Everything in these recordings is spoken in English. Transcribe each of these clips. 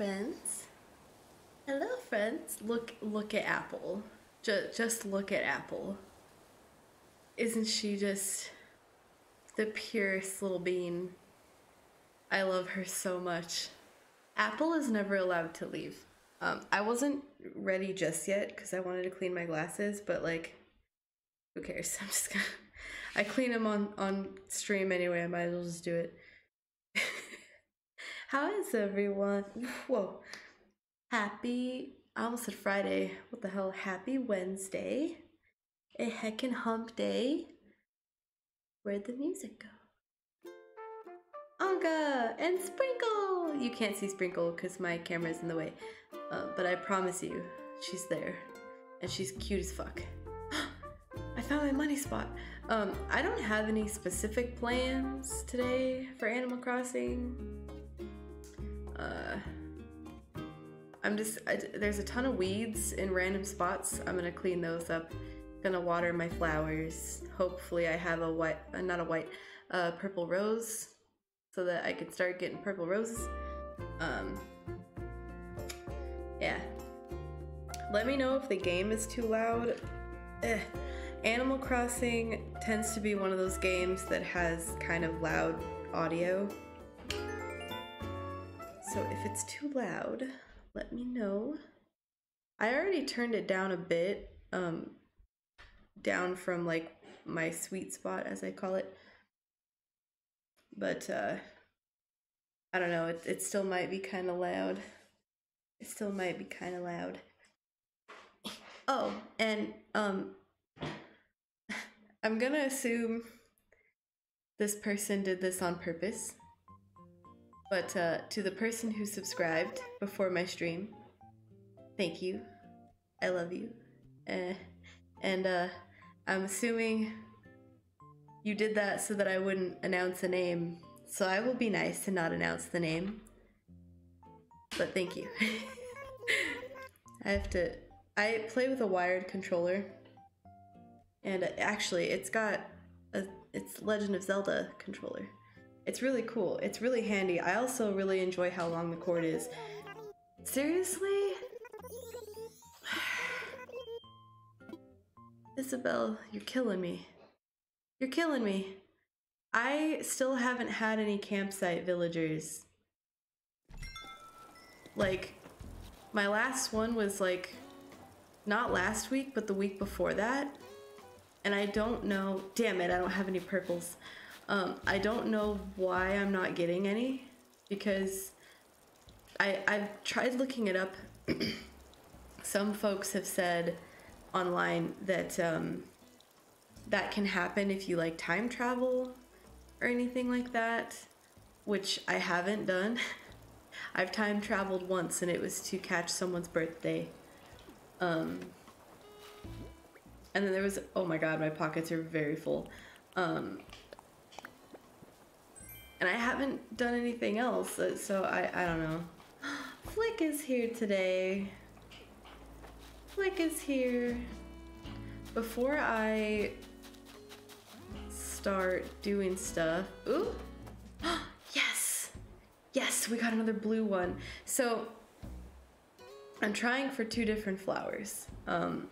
friends. Hello, friends. Look, look at Apple. Just, just look at Apple. Isn't she just the purest little bean? I love her so much. Apple is never allowed to leave. Um, I wasn't ready just yet because I wanted to clean my glasses, but like, who cares? I'm just gonna. I clean them on on stream anyway. I might as well just do it. How is everyone? Whoa. Happy, I almost said Friday. What the hell? Happy Wednesday. A heckin' hump day. Where'd the music go? Anka and Sprinkle! You can't see Sprinkle because my camera's in the way. Uh, but I promise you, she's there. And she's cute as fuck. I found my money spot. Um, I don't have any specific plans today for Animal Crossing. Uh, I'm just, I, there's a ton of weeds in random spots. I'm gonna clean those up. Gonna water my flowers. Hopefully I have a white, uh, not a white, uh, purple rose so that I can start getting purple roses. Um, yeah. Let me know if the game is too loud. Eh. Animal Crossing tends to be one of those games that has kind of loud audio. So if it's too loud, let me know. I already turned it down a bit, um, down from like my sweet spot, as I call it. But uh, I don't know, it, it still might be kind of loud. It still might be kind of loud. Oh, and um, I'm gonna assume this person did this on purpose. But uh, to the person who subscribed before my stream, thank you. I love you. Uh, and uh, I'm assuming you did that so that I wouldn't announce a name. So I will be nice to not announce the name. But thank you. I have to. I play with a wired controller. And actually, it's got a. It's Legend of Zelda controller. It's really cool. It's really handy. I also really enjoy how long the cord is. Seriously? Isabelle, you're killing me. You're killing me. I still haven't had any campsite villagers. Like, my last one was like, not last week, but the week before that. And I don't know, damn it, I don't have any purples. Um, I don't know why I'm not getting any because I, I've tried looking it up. Some folks have said online that um, that can happen if you like time travel or anything like that, which I haven't done. I've time traveled once and it was to catch someone's birthday. Um, and then there was, oh my god, my pockets are very full. Um, and I haven't done anything else, uh, so I, I don't know. Flick is here today. Flick is here. Before I start doing stuff, ooh, yes, yes, we got another blue one. So I'm trying for two different flowers. Um,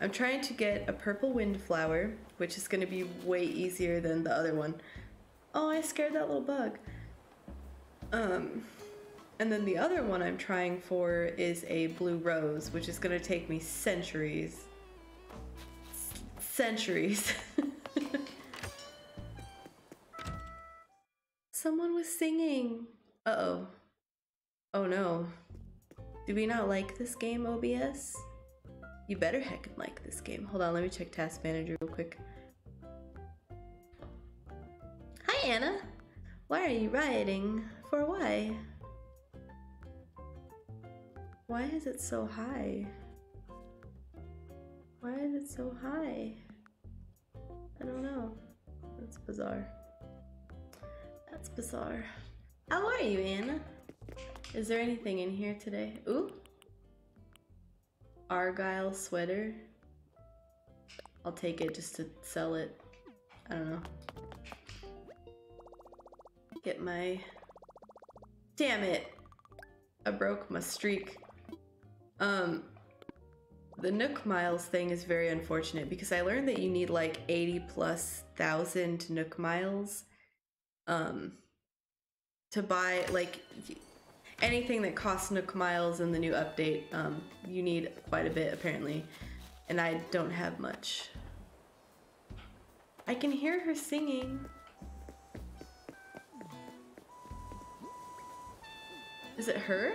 I'm trying to get a purple wind flower, which is gonna be way easier than the other one. Oh, I scared that little bug. Um, and then the other one I'm trying for is a blue rose, which is gonna take me centuries. S centuries. Someone was singing. Uh-oh. Oh no. Do we not like this game, OBS? You better heckin' like this game. Hold on, let me check Task Manager real quick. Hi, Anna. Why are you rioting? For why? Why is it so high? Why is it so high? I don't know. That's bizarre. That's bizarre. How are you, Anna? Is there anything in here today? Ooh. Argyle sweater. I'll take it just to sell it. I don't know get my... Damn it! I broke my streak. Um, the Nook Miles thing is very unfortunate because I learned that you need like 80 plus thousand Nook Miles um, to buy like anything that costs Nook Miles in the new update. Um, you need quite a bit apparently, and I don't have much. I can hear her singing. Is it her?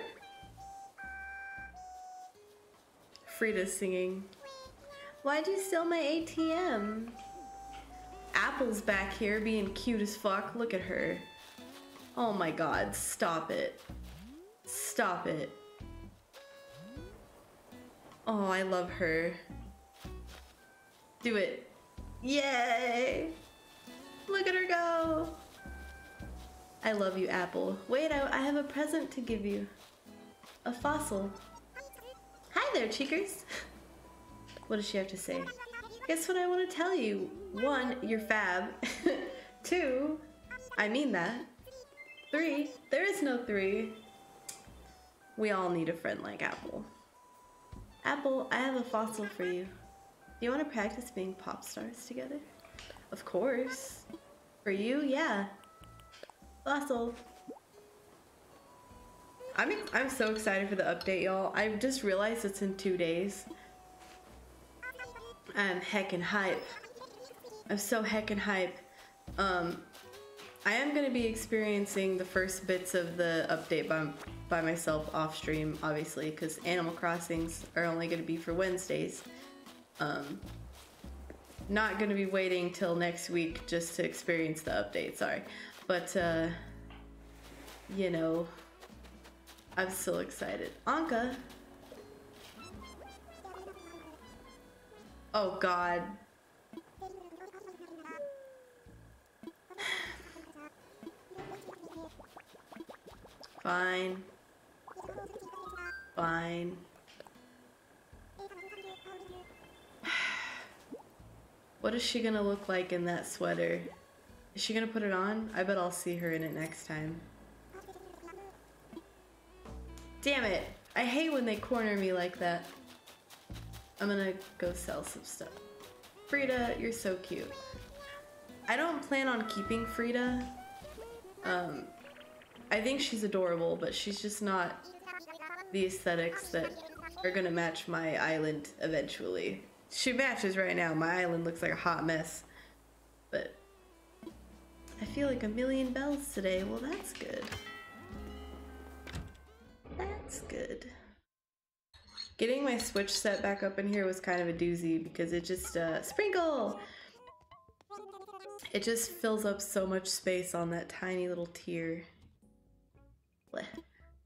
Frida's singing. Why'd you steal my ATM? Apple's back here being cute as fuck. Look at her. Oh my god, stop it. Stop it. Oh, I love her. Do it. Yay! Look at her go! I love you, Apple. Wait, I, I have a present to give you. A fossil. Hi there, cheekers. What does she have to say? Guess what I want to tell you? One, you're fab. Two, I mean that. Three, there is no three. We all need a friend like Apple. Apple, I have a fossil for you. Do you want to practice being pop stars together? Of course. For you, yeah. Fossil. I'm I'm so excited for the update, y'all. I just realized it's in two days. I'm heckin' hype. I'm so heckin' hype. Um, I am gonna be experiencing the first bits of the update by by myself off stream, obviously, because Animal Crossings are only gonna be for Wednesdays. Um, not gonna be waiting till next week just to experience the update. Sorry, but uh, you know. I'm so excited. Anka. Oh god. Fine. Fine. What is she gonna look like in that sweater? Is she gonna put it on? I bet I'll see her in it next time. Damn it. I hate when they corner me like that. I'm gonna go sell some stuff. Frida, you're so cute. I don't plan on keeping Frida. Um, I think she's adorable, but she's just not the aesthetics that are gonna match my island eventually. She matches right now. My island looks like a hot mess. I feel like a million bells today. Well, that's good. That's good. Getting my Switch set back up in here was kind of a doozy because it just, uh, sprinkle! It just fills up so much space on that tiny little tier.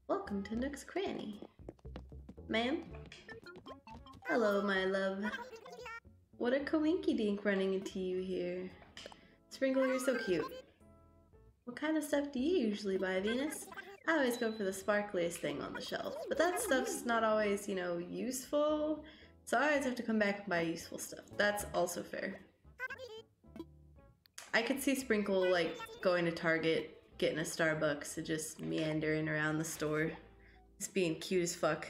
Welcome to Nook's Cranny. Ma'am? Hello, my love. What a coinky dink running into you here. Sprinkle, you're so cute. What kind of stuff do you usually buy, Venus? I always go for the sparkliest thing on the shelf, but that stuff's not always, you know, useful. So I always have to come back and buy useful stuff. That's also fair. I could see Sprinkle, like, going to Target, getting a Starbucks, and just meandering around the store. Just being cute as fuck.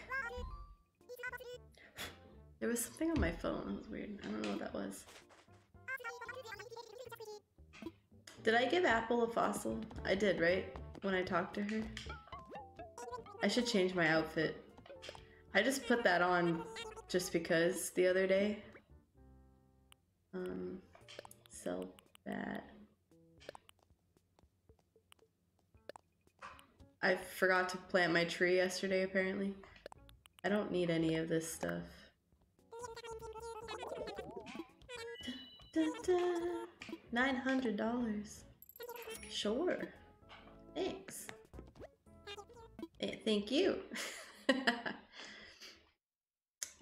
There was something on my phone. That was weird. I don't know what that was. Did I give Apple a fossil? I did, right? when I talked to her. I should change my outfit. I just put that on just because the other day. Um, sell that. I forgot to plant my tree yesterday, apparently. I don't need any of this stuff. $900. Sure. Thanks. Eh, thank you.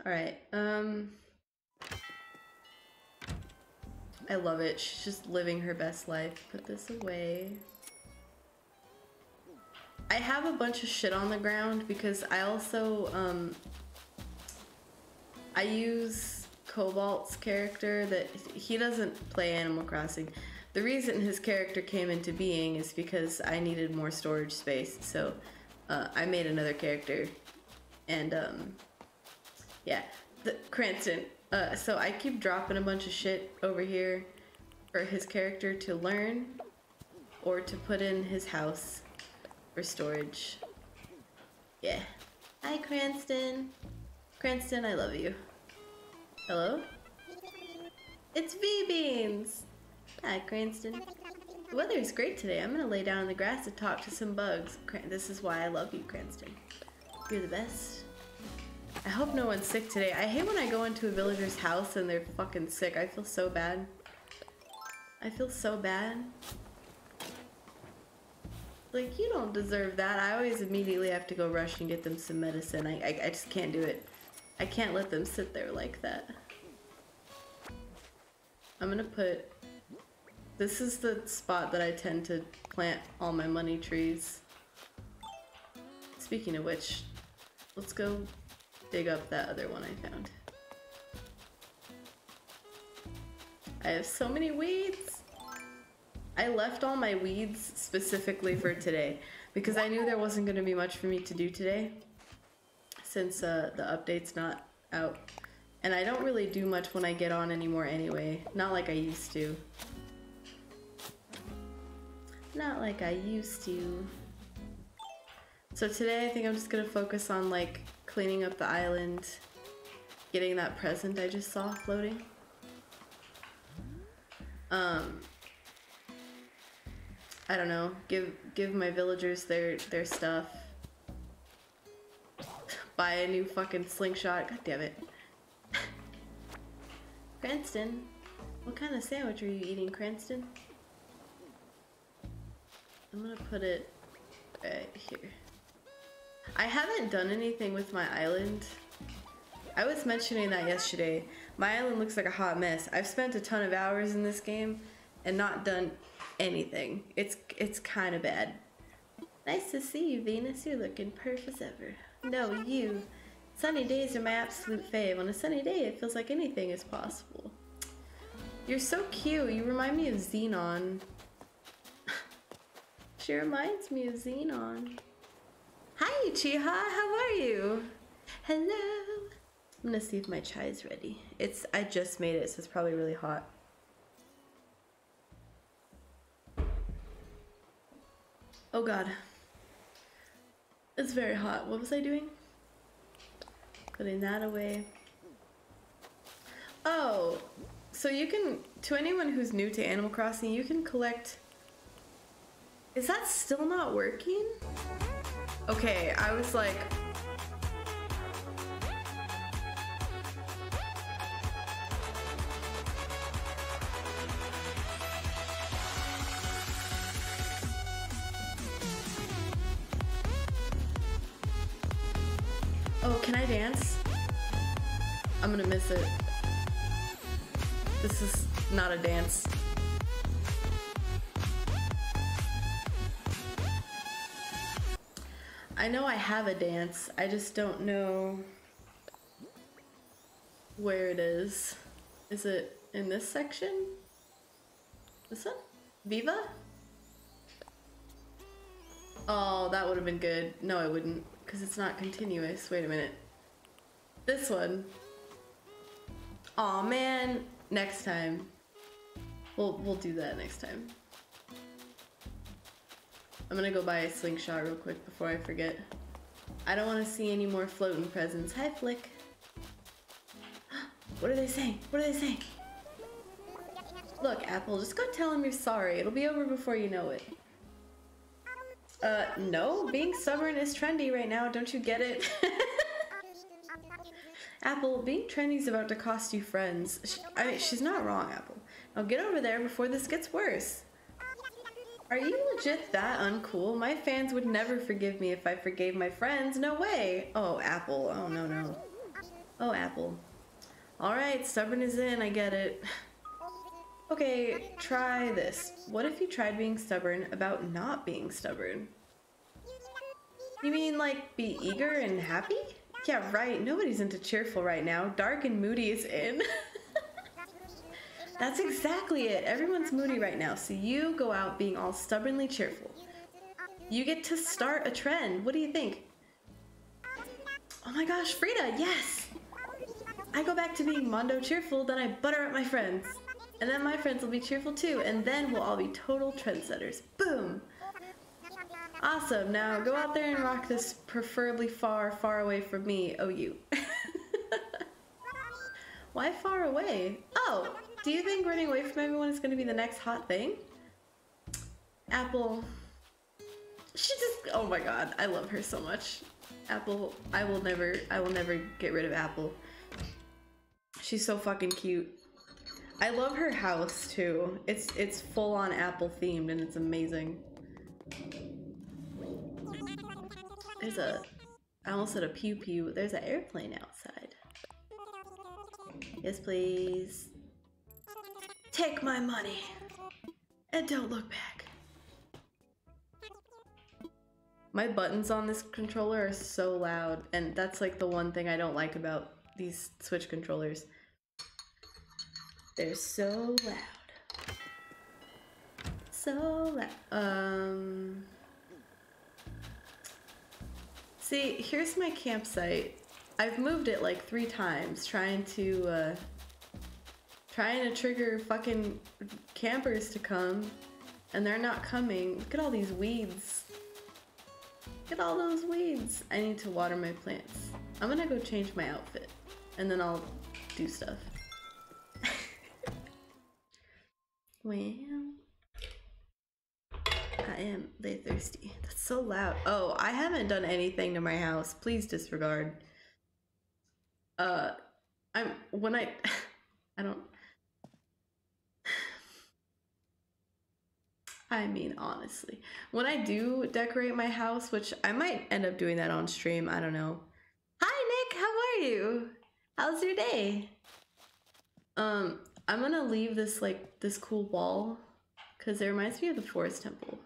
Alright, um... I love it. She's just living her best life. Put this away. I have a bunch of shit on the ground because I also, um... I use Cobalt's character that he doesn't play Animal Crossing. The reason his character came into being is because I needed more storage space, so uh, I made another character, and um, yeah, the Cranston. Uh, so I keep dropping a bunch of shit over here for his character to learn, or to put in his house for storage. Yeah. Hi, Cranston. Cranston, I love you. Hello? It's V-Beans! Hi, Cranston. The weather is great today. I'm gonna lay down in the grass to talk to some bugs. Cran this is why I love you, Cranston. You're the best. I hope no one's sick today. I hate when I go into a villager's house and they're fucking sick. I feel so bad. I feel so bad. Like, you don't deserve that. I always immediately have to go rush and get them some medicine. I, I, I just can't do it. I can't let them sit there like that. I'm gonna put... This is the spot that I tend to plant all my money trees. Speaking of which, let's go dig up that other one I found. I have so many weeds! I left all my weeds specifically for today because I knew there wasn't going to be much for me to do today since uh, the update's not out. And I don't really do much when I get on anymore anyway. Not like I used to. Not like I used to. So today I think I'm just gonna focus on like cleaning up the island, getting that present I just saw floating. Um, I don't know, give give my villagers their their stuff. Buy a new fucking slingshot. God damn it. Cranston, what kind of sandwich are you eating, Cranston? I'm gonna put it right here. I haven't done anything with my island. I was mentioning that yesterday. My island looks like a hot mess. I've spent a ton of hours in this game and not done anything. It's it's kind of bad. Nice to see you, Venus. You're looking perfect as ever. No, you. Sunny days are my absolute fave. On a sunny day, it feels like anything is possible. You're so cute. You remind me of Xenon. she reminds me of Xenon. Hi, Chiha. How are you? Hello. I'm gonna see if my chai is ready. It's I just made it, so it's probably really hot. Oh god. It's very hot. What was I doing? Putting that away. Oh, so you can, to anyone who's new to Animal Crossing, you can collect... Is that still not working? Okay, I was like, It. This is not a dance. I know I have a dance, I just don't know where it is. Is it in this section? This one? Viva? Oh, that would have been good. No, it wouldn't, because it's not continuous. Wait a minute. This one. Oh, man. Next time. We'll, we'll do that next time. I'm gonna go buy a slingshot real quick before I forget. I don't want to see any more floating presents. Hi, Flick. What are they saying? What are they saying? Look, Apple, just go tell him you're sorry. It'll be over before you know it. Uh, no. Being stubborn is trendy right now. Don't you get it? Apple, being trendy is about to cost you friends. She, I mean, she's not wrong, Apple. Now get over there before this gets worse. Are you legit that uncool? My fans would never forgive me if I forgave my friends. No way. Oh, Apple. Oh, no, no. Oh, Apple. Alright, stubborn is in. I get it. Okay, try this. What if you tried being stubborn about not being stubborn? You mean like be eager and happy? Yeah, right. Nobody's into cheerful right now. Dark and moody is in. That's exactly it. Everyone's moody right now, so you go out being all stubbornly cheerful. You get to start a trend. What do you think? Oh my gosh, Frida, yes! I go back to being Mondo cheerful, then I butter up my friends. And then my friends will be cheerful too, and then we'll all be total trendsetters. Boom! Awesome, now go out there and rock this preferably far, far away from me, oh you. Why far away? Oh, do you think running away from everyone is going to be the next hot thing? Apple. She just, oh my god, I love her so much. Apple, I will never, I will never get rid of Apple. She's so fucking cute. I love her house too. It's it's full on Apple themed and it's amazing. There's a, I almost said a pew pew. There's an airplane outside. Yes, please. Take my money and don't look back. My buttons on this controller are so loud, and that's like the one thing I don't like about these Switch controllers. They're so loud. So loud. Um. See, here's my campsite. I've moved it like three times, trying to, uh, trying to trigger fucking campers to come, and they're not coming. Look at all these weeds. Look at all those weeds. I need to water my plants. I'm gonna go change my outfit, and then I'll do stuff. well, am they thirsty. That's so loud. Oh, I haven't done anything to my house. Please disregard. Uh, I'm when I, I don't. I mean, honestly, when I do decorate my house, which I might end up doing that on stream, I don't know. Hi, Nick. How are you? How's your day? Um, I'm gonna leave this like this cool wall because it reminds me of the forest temple.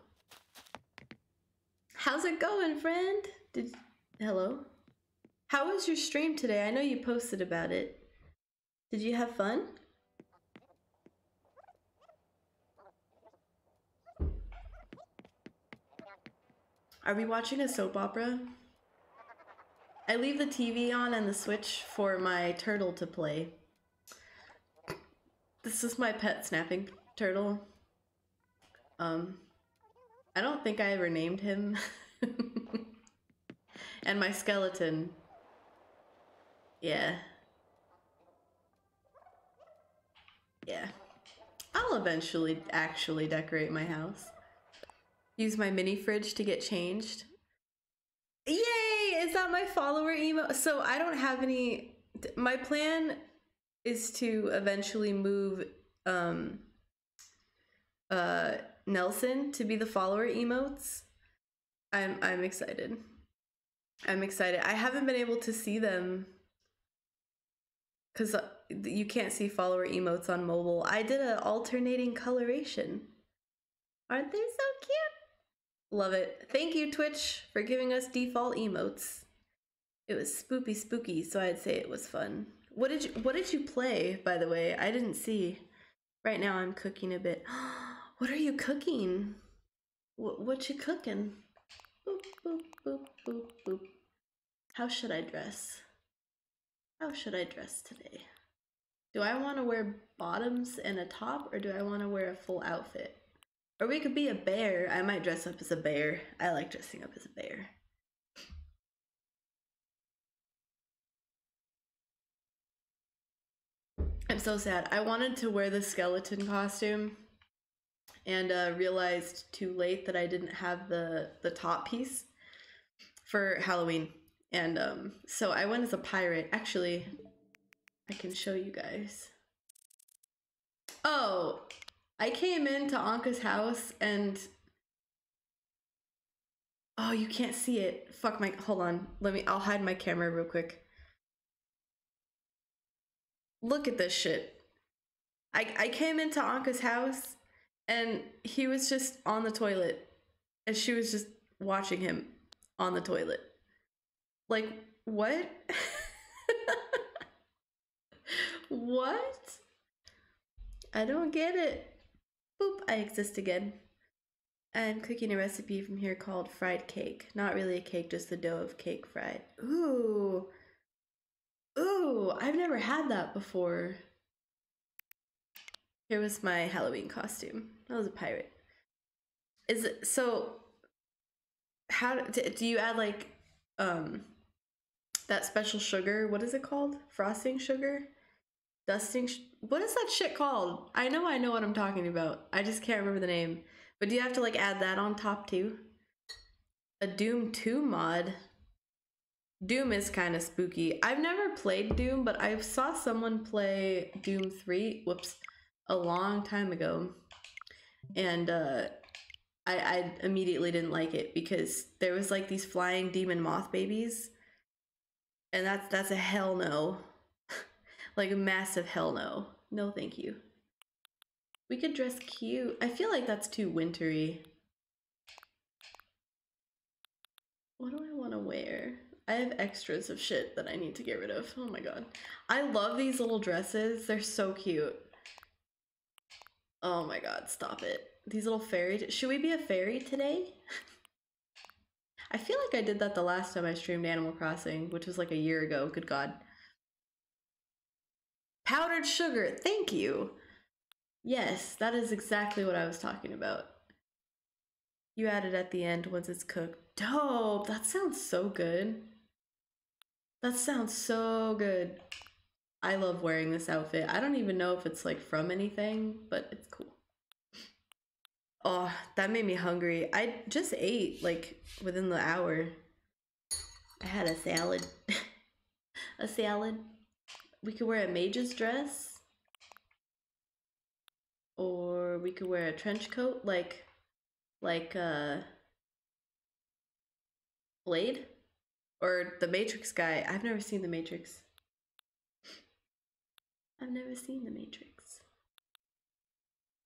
How's it going, friend? Did hello? How was your stream today? I know you posted about it. Did you have fun? Are we watching a soap opera? I leave the TV on and the switch for my turtle to play. This is my pet snapping turtle. Um, I don't think I ever named him. and my skeleton. Yeah. Yeah. I'll eventually actually decorate my house. Use my mini fridge to get changed. Yay! Is that my follower email? So I don't have any. My plan is to eventually move um, uh, Nelson to be the follower emotes. I'm I'm excited. I'm excited. I haven't been able to see them because uh, you can't see follower emotes on mobile. I did an alternating coloration. Aren't they so cute? Love it. Thank you, Twitch, for giving us default emotes. It was spooky spooky, so I'd say it was fun. What did you what did you play, by the way? I didn't see. Right now I'm cooking a bit. what are you cooking? What what you cooking? Boop, boop, boop, boop, boop. How should I dress? How should I dress today? Do I want to wear bottoms and a top or do I want to wear a full outfit? Or we could be a bear. I might dress up as a bear. I like dressing up as a bear. I'm so sad. I wanted to wear the skeleton costume and uh, realized too late that I didn't have the, the top piece for Halloween. And um, so I went as a pirate. Actually, I can show you guys. Oh, I came into Anka's house and Oh, you can't see it. Fuck my hold on. Let me I'll hide my camera real quick. Look at this shit. I I came into Anka's house and he was just on the toilet and she was just watching him on the toilet. Like what? what? I don't get it. Boop, I exist again. I'm cooking a recipe from here called fried cake. Not really a cake, just the dough of cake fried. Ooh. Ooh, I've never had that before. Here was my Halloween costume. I was a pirate. Is it so? How do, you add like um that special sugar? What is it called? Frosting sugar? Dusting? What is that shit called? I know I know what I'm talking about. I just can't remember the name. But do you have to like add that on top too? A Doom 2 mod. Doom is kind of spooky. I've never played Doom, but I saw someone play Doom 3, whoops, a long time ago. And uh I, I immediately didn't like it because there was like these flying demon moth babies. And that's that's a hell no. like a massive hell no. No thank you. We could dress cute. I feel like that's too wintry. What do I want to wear? I have extras of shit that I need to get rid of. Oh my god. I love these little dresses. They're so cute. Oh my god, stop it. These little fairy. Should we be a fairy today? I feel like I did that the last time I streamed Animal Crossing, which was like a year ago. Good god. Powdered sugar. Thank you. Yes, that is exactly what I was talking about. You add it at the end once it's cooked. Dope! That sounds so good. That sounds so good. I love wearing this outfit. I don't even know if it's like from anything, but it's cool. Oh, that made me hungry. I just ate like within the hour. I had a salad. a salad. We could wear a mage's dress or we could wear a trench coat like like uh Blade or the Matrix guy. I've never seen the Matrix. I've never seen the Matrix.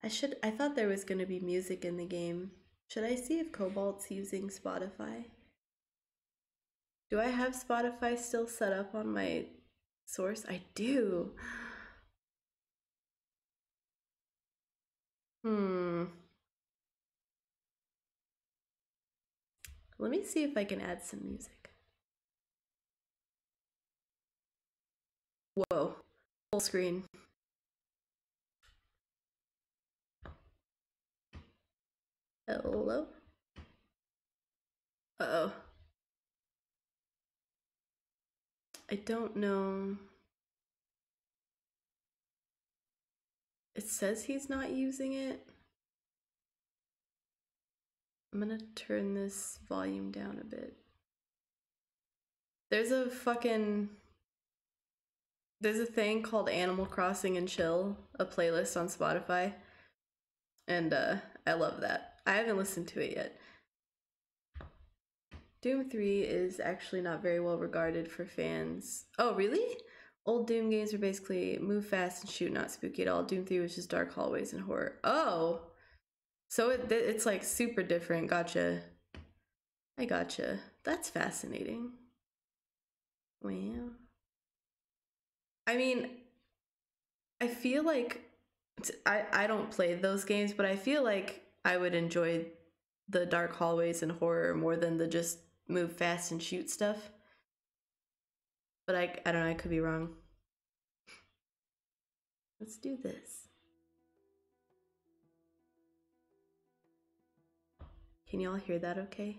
I should I thought there was going to be music in the game. Should I see if Cobalt's using Spotify? Do I have Spotify still set up on my source? I do. Hmm. Let me see if I can add some music. Whoa, full screen. Hello? Uh-oh. I don't know. It says he's not using it. I'm gonna turn this volume down a bit. There's a fucking. There's a thing called Animal Crossing and Chill, a playlist on Spotify. And uh, I love that. I haven't listened to it yet. Doom 3 is actually not very well regarded for fans. Oh, really? Old Doom games were basically move fast and shoot, not spooky at all. Doom 3 was just dark hallways and horror. Oh! So it, it's like super different. Gotcha. I gotcha. That's fascinating. Wow. I mean, I feel like I, I don't play those games, but I feel like I would enjoy the dark hallways and horror more than the just move fast and shoot stuff. But I, I don't know, I could be wrong. Let's do this. Can y'all hear that okay?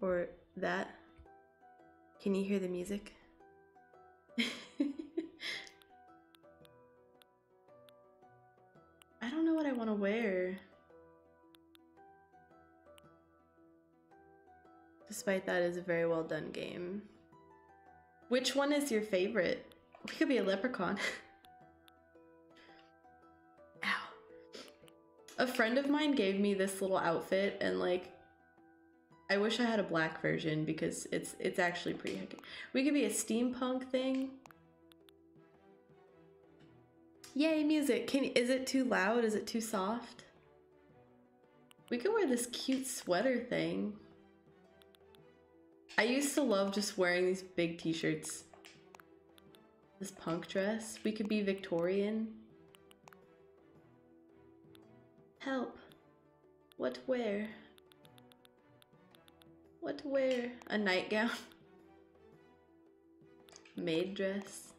Or that? Can you hear the music? I don't know what I want to wear. Despite that is a very well done game. Which one is your favorite? We could be a leprechaun. Ow. A friend of mine gave me this little outfit and like I wish I had a black version because it's it's actually pretty hectic. We could be a steampunk thing. Yay, music. Can is it too loud? Is it too soft? We could wear this cute sweater thing. I used to love just wearing these big t-shirts. This punk dress. We could be Victorian. Help. What wear? What to wear? A nightgown? Maid dress?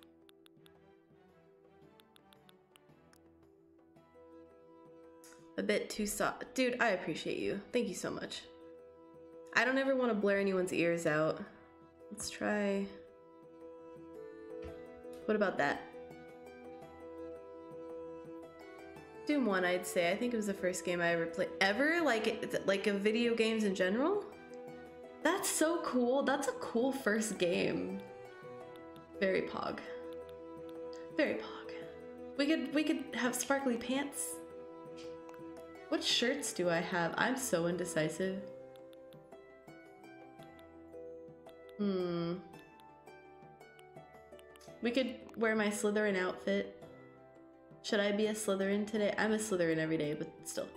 A bit too soft. Dude, I appreciate you. Thank you so much. I don't ever want to blur anyone's ears out. Let's try... What about that? Doom 1, I'd say. I think it was the first game I ever played. Ever? Like, like of video games in general? That's so cool. That's a cool first game. Very pog. Very pog. We could we could have sparkly pants. What shirts do I have? I'm so indecisive. Hmm. We could wear my Slytherin outfit. Should I be a Slytherin today? I'm a Slytherin every day, but still.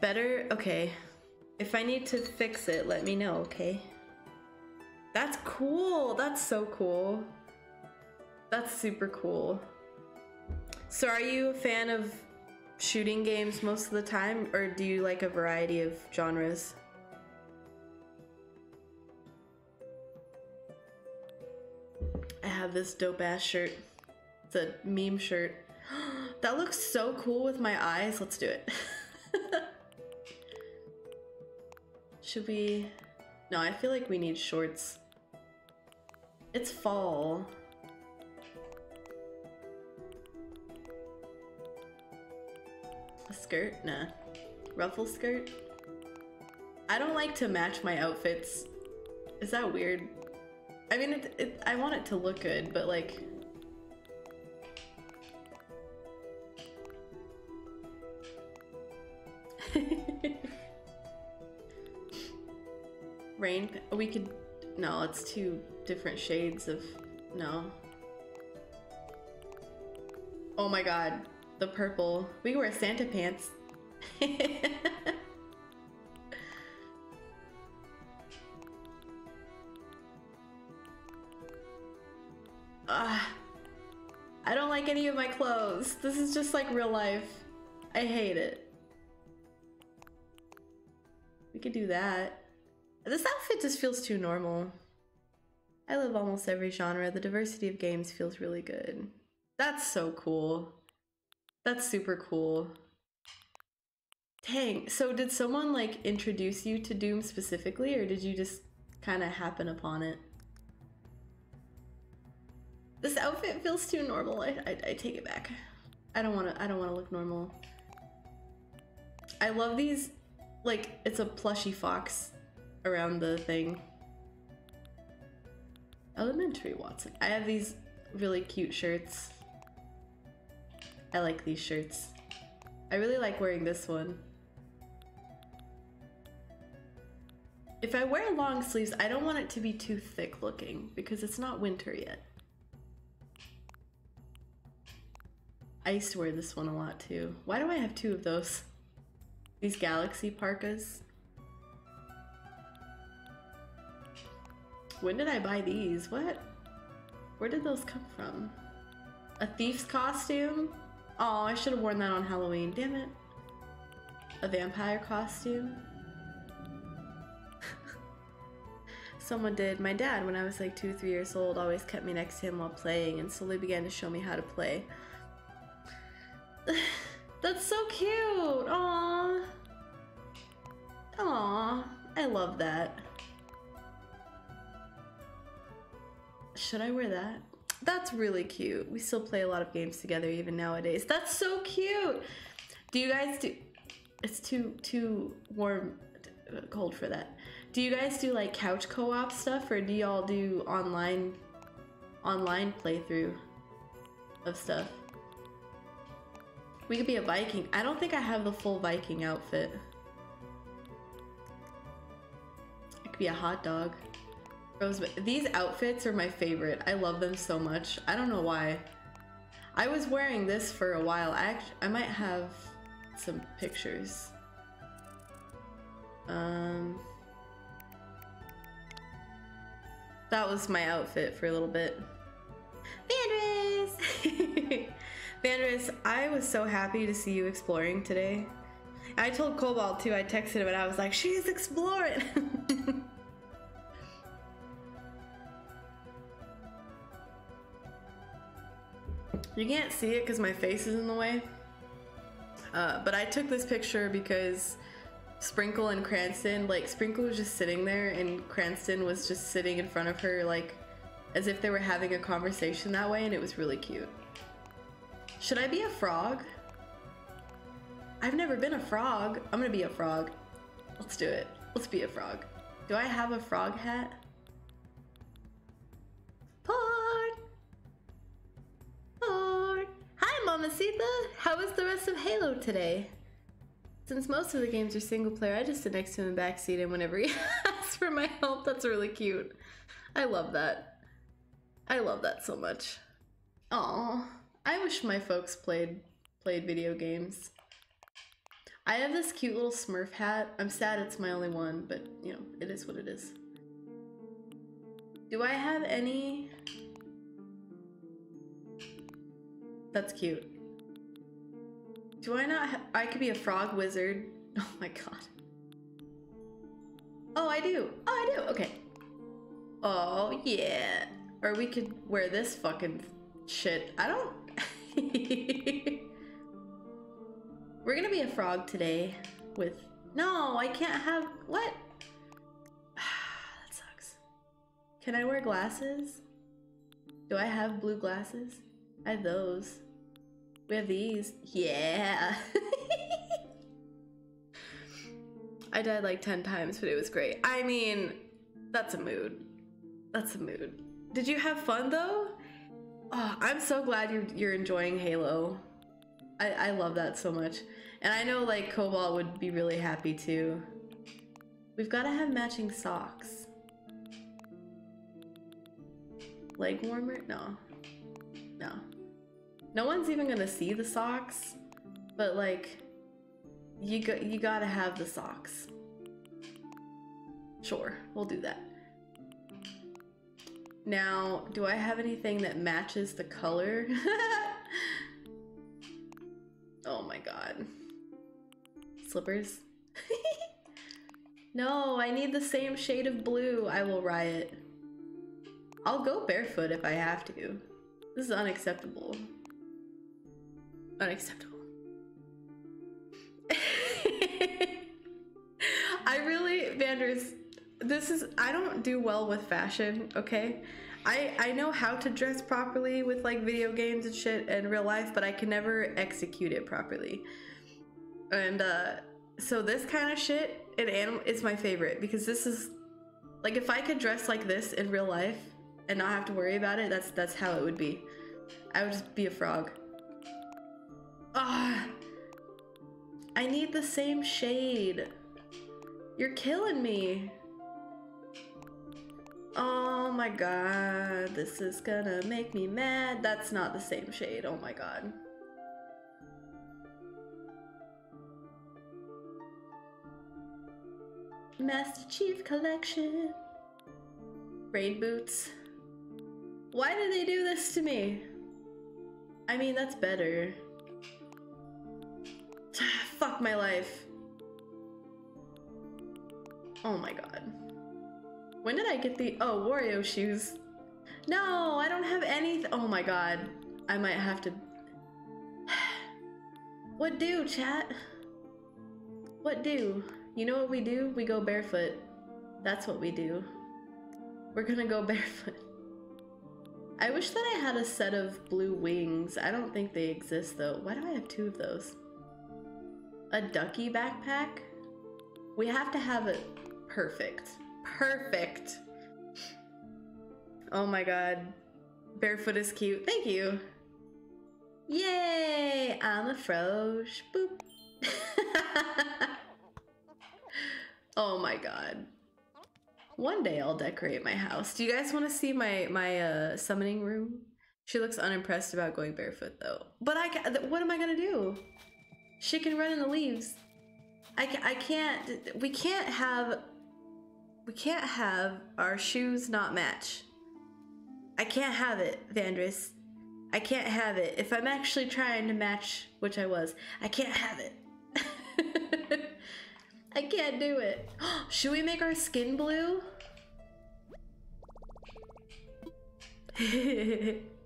Better? Okay. If I need to fix it, let me know, okay? That's cool. That's so cool. That's super cool. So are you a fan of shooting games most of the time, or do you like a variety of genres? I have this dope ass shirt. It's a meme shirt. that looks so cool with my eyes. Let's do it. Should we? No, I feel like we need shorts. It's fall. A skirt? Nah. Ruffle skirt? I don't like to match my outfits. Is that weird? I mean, it, it, I want it to look good, but like... Rain, we could, no, it's two different shades of, no. Oh my god, the purple. We wear Santa pants. Ah, I don't like any of my clothes. This is just like real life. I hate it. We could do that. This outfit just feels too normal. I love almost every genre. The diversity of games feels really good. That's so cool. That's super cool. Dang, so did someone like introduce you to Doom specifically or did you just kind of happen upon it? This outfit feels too normal. I, I, I take it back. I don't want to I don't want to look normal. I love these like it's a plushy fox around the thing. Elementary Watson. I have these really cute shirts. I like these shirts. I really like wearing this one. If I wear long sleeves, I don't want it to be too thick looking because it's not winter yet. I used to wear this one a lot too. Why do I have two of those? These galaxy parkas. When did I buy these? What? Where did those come from? A thief's costume? Oh, I should have worn that on Halloween. Damn it. A vampire costume? Someone did. My dad, when I was like two three years old, always kept me next to him while playing and slowly began to show me how to play. That's so cute! Aww. Aww. I love that. Should I wear that? That's really cute. We still play a lot of games together even nowadays. That's so cute. Do you guys do It's too too warm cold for that. Do you guys do like couch co-op stuff or do y'all do online online playthrough of stuff? We could be a Viking. I don't think I have the full Viking outfit. It could be a hot dog. These outfits are my favorite. I love them so much. I don't know why. I was wearing this for a while. I actually, I might have some pictures. Um, that was my outfit for a little bit. Vandris! Vandris, I was so happy to see you exploring today. I told Cobalt too. I texted him and I was like, "She's exploring." you can't see it because my face is in the way. Uh, but I took this picture because Sprinkle and Cranston, like Sprinkle was just sitting there and Cranston was just sitting in front of her, like as if they were having a conversation that way, and it was really cute. Should I be a frog? I've never been a frog. I'm gonna be a frog. Let's do it. Let's be a frog. Do I have a frog hat? Port! Mamacita! How was the rest of Halo today? Since most of the games are single player, I just sit next to him in the backseat and whenever he asks for my help, that's really cute. I love that. I love that so much. Aw, I wish my folks played played video games. I have this cute little Smurf hat. I'm sad it's my only one, but you know, it is what it is. Do I have any? That's cute. Do I not? I could be a frog wizard. Oh my god. Oh, I do. Oh, I do. Okay. Oh, yeah. Or we could wear this fucking shit. I don't. We're gonna be a frog today with. No, I can't have. What? that sucks. Can I wear glasses? Do I have blue glasses? I have those. We have these. Yeah. I died like 10 times, but it was great. I mean, that's a mood. That's a mood. Did you have fun though? Oh, I'm so glad you're, you're enjoying Halo. I, I love that so much. And I know like Cobalt would be really happy too. We've got to have matching socks. Leg warmer? No. No. No one's even gonna see the socks, but like, you got you gotta have the socks. Sure, we'll do that. Now, do I have anything that matches the color? oh my god. Slippers? no, I need the same shade of blue. I will riot. I'll go barefoot if I have to. This is unacceptable. Unacceptable. I really, Vandris, this is, I don't do well with fashion, okay? I, I know how to dress properly with like video games and shit in real life, but I can never execute it properly. And uh, so this kind of shit in animal is my favorite because this is like if I could dress like this in real life and not have to worry about it, that's that's how it would be. I would just be a frog. Ah, I need the same shade. You're killing me. Oh my god, this is gonna make me mad. That's not the same shade, oh my god. Master Chief Collection. Rain boots. Why did they do this to me? I mean, that's better. Fuck my life. Oh my god. When did I get the- oh, Wario shoes. No, I don't have any- oh my god. I might have to- What do, chat? What do? You know what we do? We go barefoot. That's what we do. We're gonna go barefoot. I wish that I had a set of blue wings. I don't think they exist though. Why do I have two of those? A ducky backpack? We have to have it perfect. Perfect. Oh my god. Barefoot is cute. Thank you. Yay! I'm a frosh. Boop. oh my god. One day I'll decorate my house. Do you guys want to see my my uh, summoning room? She looks unimpressed about going barefoot though. But I what am I gonna do? She can run in the leaves. I, I can't. We can't have. We can't have our shoes not match. I can't have it, Vandris. I can't have it. If I'm actually trying to match, which I was, I can't have it. I can't do it. Should we make our skin blue?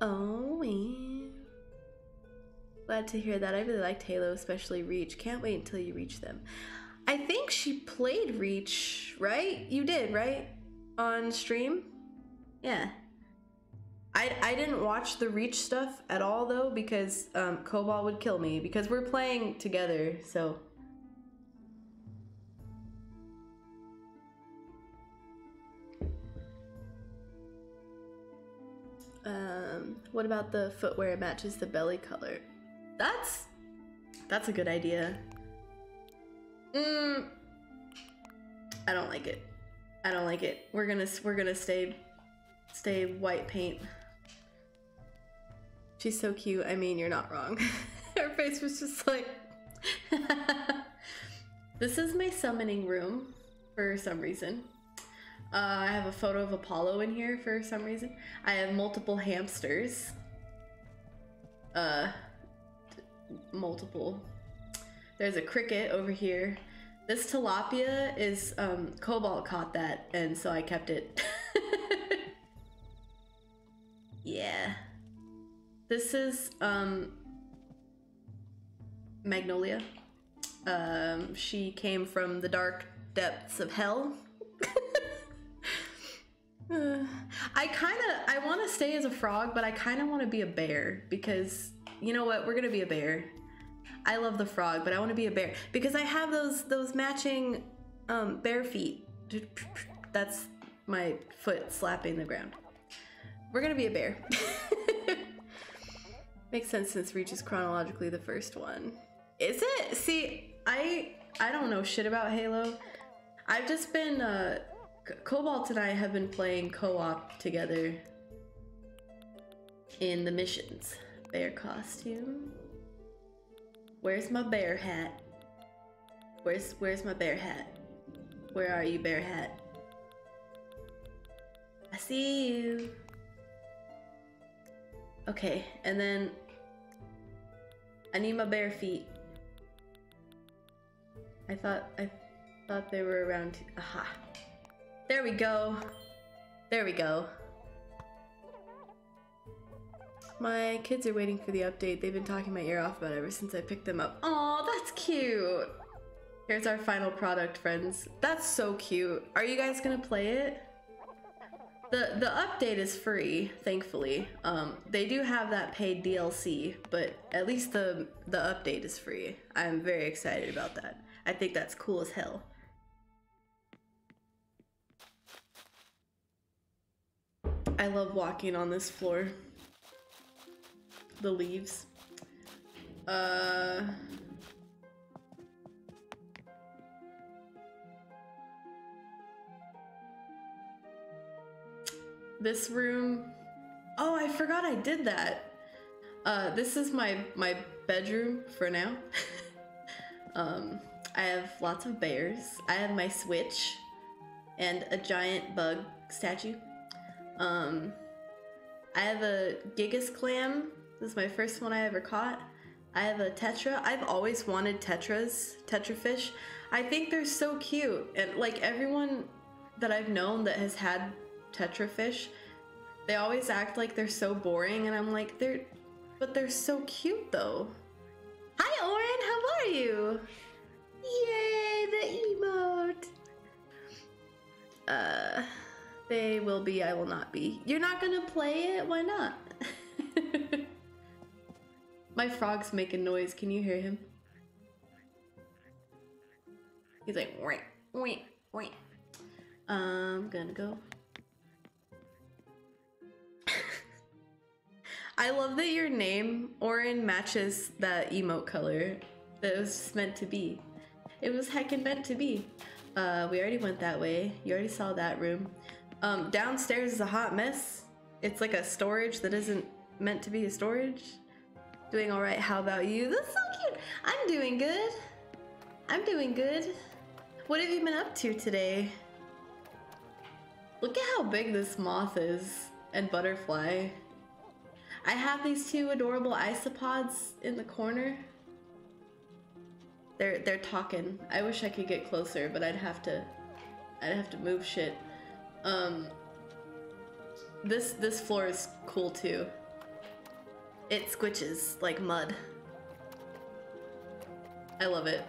oh man. Glad to hear that. I really liked Halo, especially Reach. Can't wait until you reach them. I think she played Reach, right? You did, right? On stream? Yeah. I, I didn't watch the Reach stuff at all though because um, Cobalt would kill me because we're playing together, so. Um, what about the footwear matches the belly color? That's that's a good idea. Mm, I don't like it. I don't like it. We're gonna we're gonna stay stay white paint. She's so cute. I mean, you're not wrong. Her face was just like. this is my summoning room for some reason. Uh, I have a photo of Apollo in here for some reason. I have multiple hamsters. Uh, multiple. There's a cricket over here. This tilapia is, um, Cobalt caught that, and so I kept it. yeah. This is, um, Magnolia. Um, she came from the dark depths of hell. I kind of I want to stay as a frog, but I kind of want to be a bear because you know what? We're gonna be a bear. I love the frog, but I want to be a bear because I have those those matching um, bare feet. That's my foot slapping the ground. We're gonna be a bear. Makes sense since Reach is chronologically the first one. Is it? See, I I don't know shit about Halo. I've just been uh Cobalt and I have been playing co-op together in the missions. Bear costume. Where's my bear hat? Where's where's my bear hat? Where are you, bear hat? I see you. Okay, and then I need my bare feet. I thought I thought they were around. Aha. There we go. There we go. My kids are waiting for the update. They've been talking my ear off about it ever since I picked them up. Oh, that's cute. Here's our final product, friends. That's so cute. Are you guys gonna play it? The the update is free, thankfully. Um, they do have that paid DLC, but at least the the update is free. I'm very excited about that. I think that's cool as hell. I love walking on this floor. The leaves. Uh... This room... Oh, I forgot I did that. Uh, this is my, my bedroom for now. um, I have lots of bears. I have my switch and a giant bug statue. Um, I have a Gigas clam. This is my first one I ever caught. I have a tetra. I've always wanted tetras, tetra fish. I think they're so cute. And like everyone that I've known that has had tetra fish, they always act like they're so boring and I'm like, they're but they're so cute though. Hi Orin, how are you? Yay, the emote. Uh they will be, I will not be. You're not gonna play it? Why not? My frog's making noise. Can you hear him? He's like, wait, wait, wait. I'm gonna go. I love that your name, Orin, matches that emote color that was meant to be. It was heckin' meant to be. Uh, we already went that way. You already saw that room. Um, downstairs is a hot mess. It's like a storage that isn't meant to be a storage. Doing all right. How about you? That's so cute. I'm doing good. I'm doing good. What have you been up to today? Look at how big this moth is and butterfly. I have these two adorable isopods in the corner. They're they're talking. I wish I could get closer, but I'd have to I'd have to move shit. Um this this floor is cool too. It squitches like mud. I love it.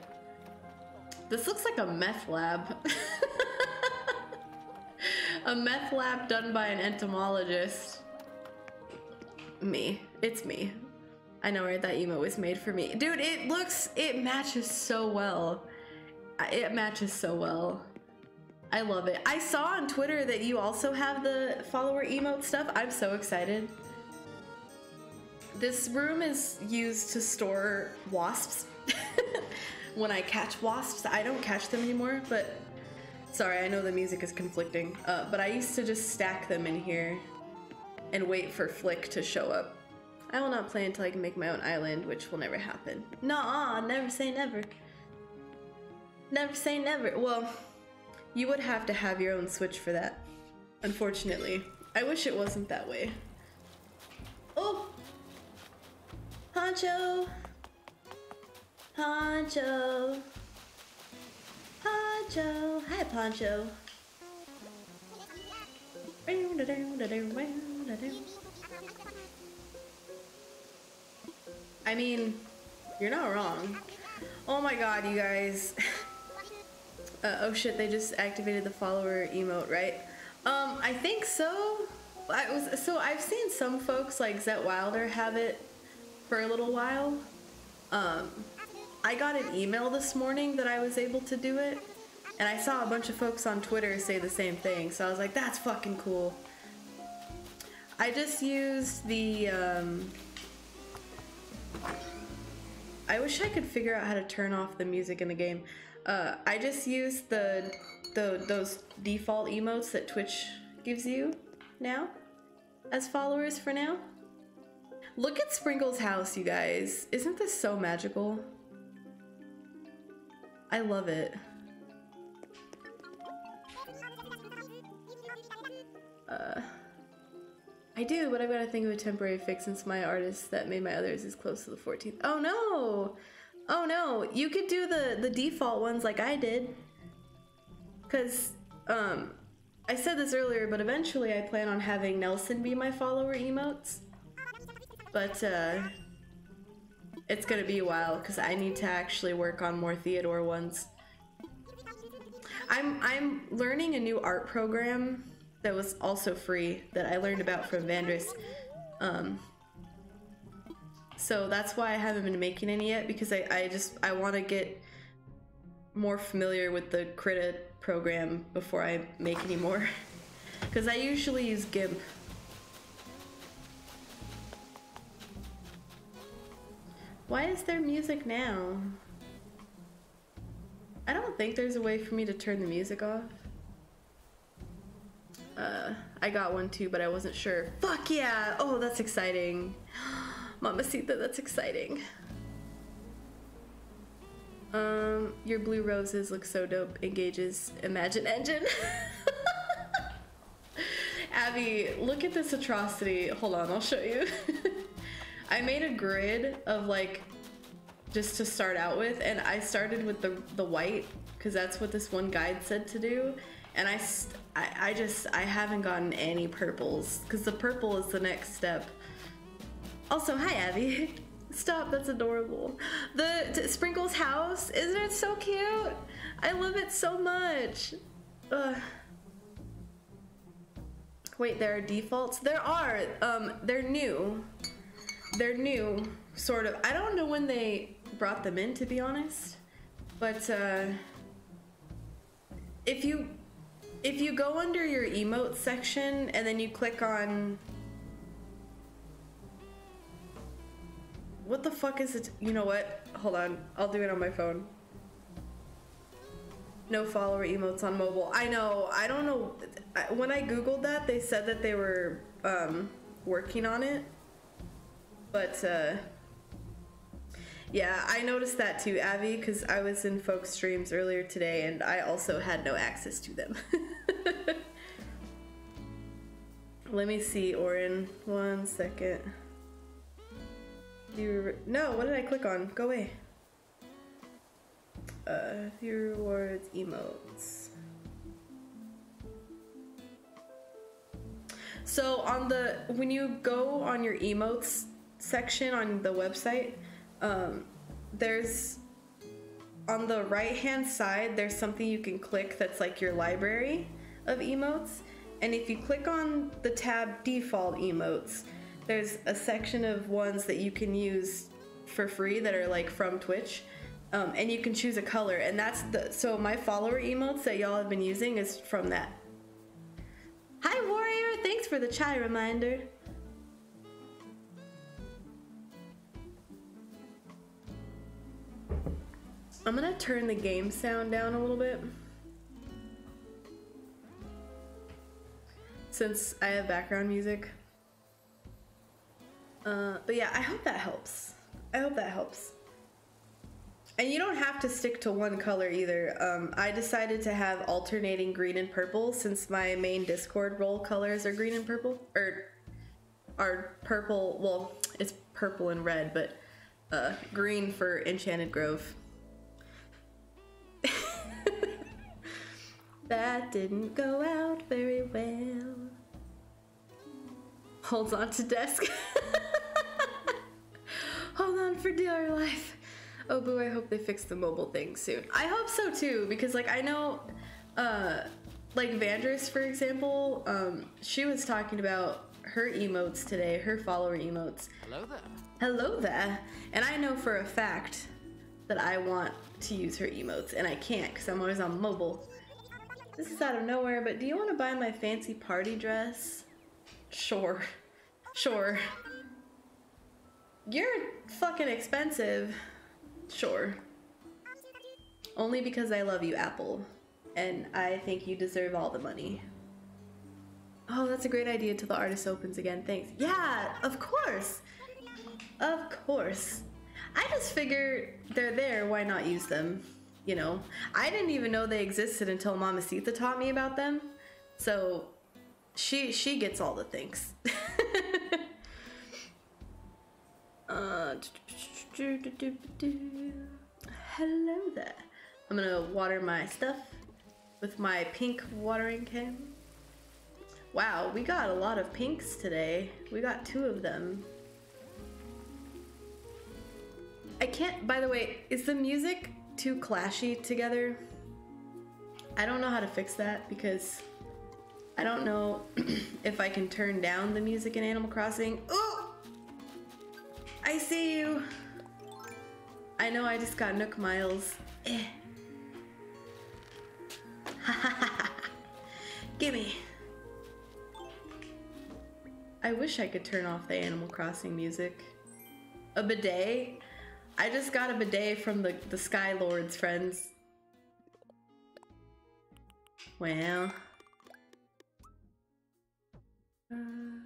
This looks like a meth lab. a meth lab done by an entomologist. Me. It's me. I know, right? That emo was made for me. Dude, it looks, it matches so well. It matches so well. I love it. I saw on Twitter that you also have the follower emote stuff. I'm so excited. This room is used to store wasps. when I catch wasps, I don't catch them anymore, but sorry, I know the music is conflicting. Uh, but I used to just stack them in here and wait for Flick to show up. I will not play until I can make my own island, which will never happen. Nah, never say never. Never say never. Well, you would have to have your own Switch for that, unfortunately. I wish it wasn't that way. Oh! Poncho! Poncho! Poncho! Hi, Poncho! I mean, you're not wrong. Oh my god, you guys. uh, oh shit, they just activated the follower emote, right? Um, I think so. I was so I've seen some folks like Zet Wilder have it for a little while. Um, I got an email this morning that I was able to do it, and I saw a bunch of folks on Twitter say the same thing. So I was like, that's fucking cool. I just used the um, I wish I could figure out how to turn off the music in the game. Uh, I just use the, the those default emotes that Twitch gives you now as followers for now. Look at Sprinkle's house, you guys. Isn't this so magical? I love it. Uh... I do, but I've got to think of a temporary fix since my artist that made my others is close to the 14th. Oh no! Oh no, you could do the, the default ones like I did. Cause, um, I said this earlier, but eventually I plan on having Nelson be my follower emotes. But, uh, it's gonna be a while because I need to actually work on more Theodore ones. I'm, I'm learning a new art program that was also free that I learned about from Vandris. Um, so that's why I haven't been making any yet because I, I just I want to get more familiar with the Krita program before I make any more. Because I usually use GIMP. Why is there music now? I don't think there's a way for me to turn the music off. Uh, I got one too, but I wasn't sure. Fuck yeah! Oh, that's exciting. Mamacita, that's exciting. Um, your blue roses look so dope. Engages Imagine Engine. Abby, look at this atrocity. Hold on, I'll show you. I made a grid of like, just to start out with, and I started with the, the white, because that's what this one guide said to do. And I, I, I just, I haven't gotten any purples because the purple is the next step. Also, hi Abby. Stop, that's adorable. The Sprinkles house, isn't it so cute? I love it so much. Ugh. Wait, there are defaults? There are, um, they're new. They're new, sort of. I don't know when they brought them in, to be honest. But, uh, if you if you go under your emote section and then you click on what the fuck is it? You know what? Hold on. I'll do it on my phone. No follower emotes on mobile. I know. I don't know. When i googled that they said that they were um, working on it. But uh, yeah, I noticed that too, Abby, because I was in folks' streams earlier today and I also had no access to them. Let me see, Orin. One second. You no, what did I click on? Go away. Uh, view rewards, emotes. So on the when you go on your emotes section on the website, um, there's on the right hand side there's something you can click that's like your library of emotes, and if you click on the tab default emotes, there's a section of ones that you can use for free that are like from Twitch. Um, and you can choose a color, and that's the so my follower emotes that y'all have been using is from that. Hi, Warrior! Thanks for the chai reminder. I'm gonna turn the game sound down a little bit. Since I have background music. Uh, but yeah, I hope that helps. I hope that helps. And you don't have to stick to one color either. Um, I decided to have alternating green and purple since my main Discord role colors are green and purple. Or are purple, well, it's purple and red, but uh, green for Enchanted Grove. that didn't go out very well. Holds on to desk. Hold on for dear life. Oh boo, I hope they fix the mobile thing soon. I hope so too, because like I know uh like Vandris, for example, um, she was talking about her emotes today, her follower emotes. Hello there. Hello there. And I know for a fact that I want to use her emotes, and I can't because I'm always on mobile. This is out of nowhere, but do you want to buy my fancy party dress? Sure. Sure. You're fucking expensive. Sure. Only because I love you, Apple. And I think you deserve all the money. Oh, that's a great idea till the artist opens again. Thanks. Yeah, of course. Of course. I just figure they're there, why not use them? You know, I didn't even know they existed until Mamacita taught me about them. So she she gets all the things. uh, Hello there. I'm gonna water my stuff with my pink watering can. Wow, we got a lot of pinks today. We got two of them. I can't, by the way, is the music too clashy together? I don't know how to fix that because I don't know if I can turn down the music in Animal Crossing. Oh! I see you! I know I just got Nook Miles. Eh. Ha ha ha. Gimme. I wish I could turn off the Animal Crossing music. A bidet? I just got a bidet from the, the Sky Lord's friends. Well. Uh...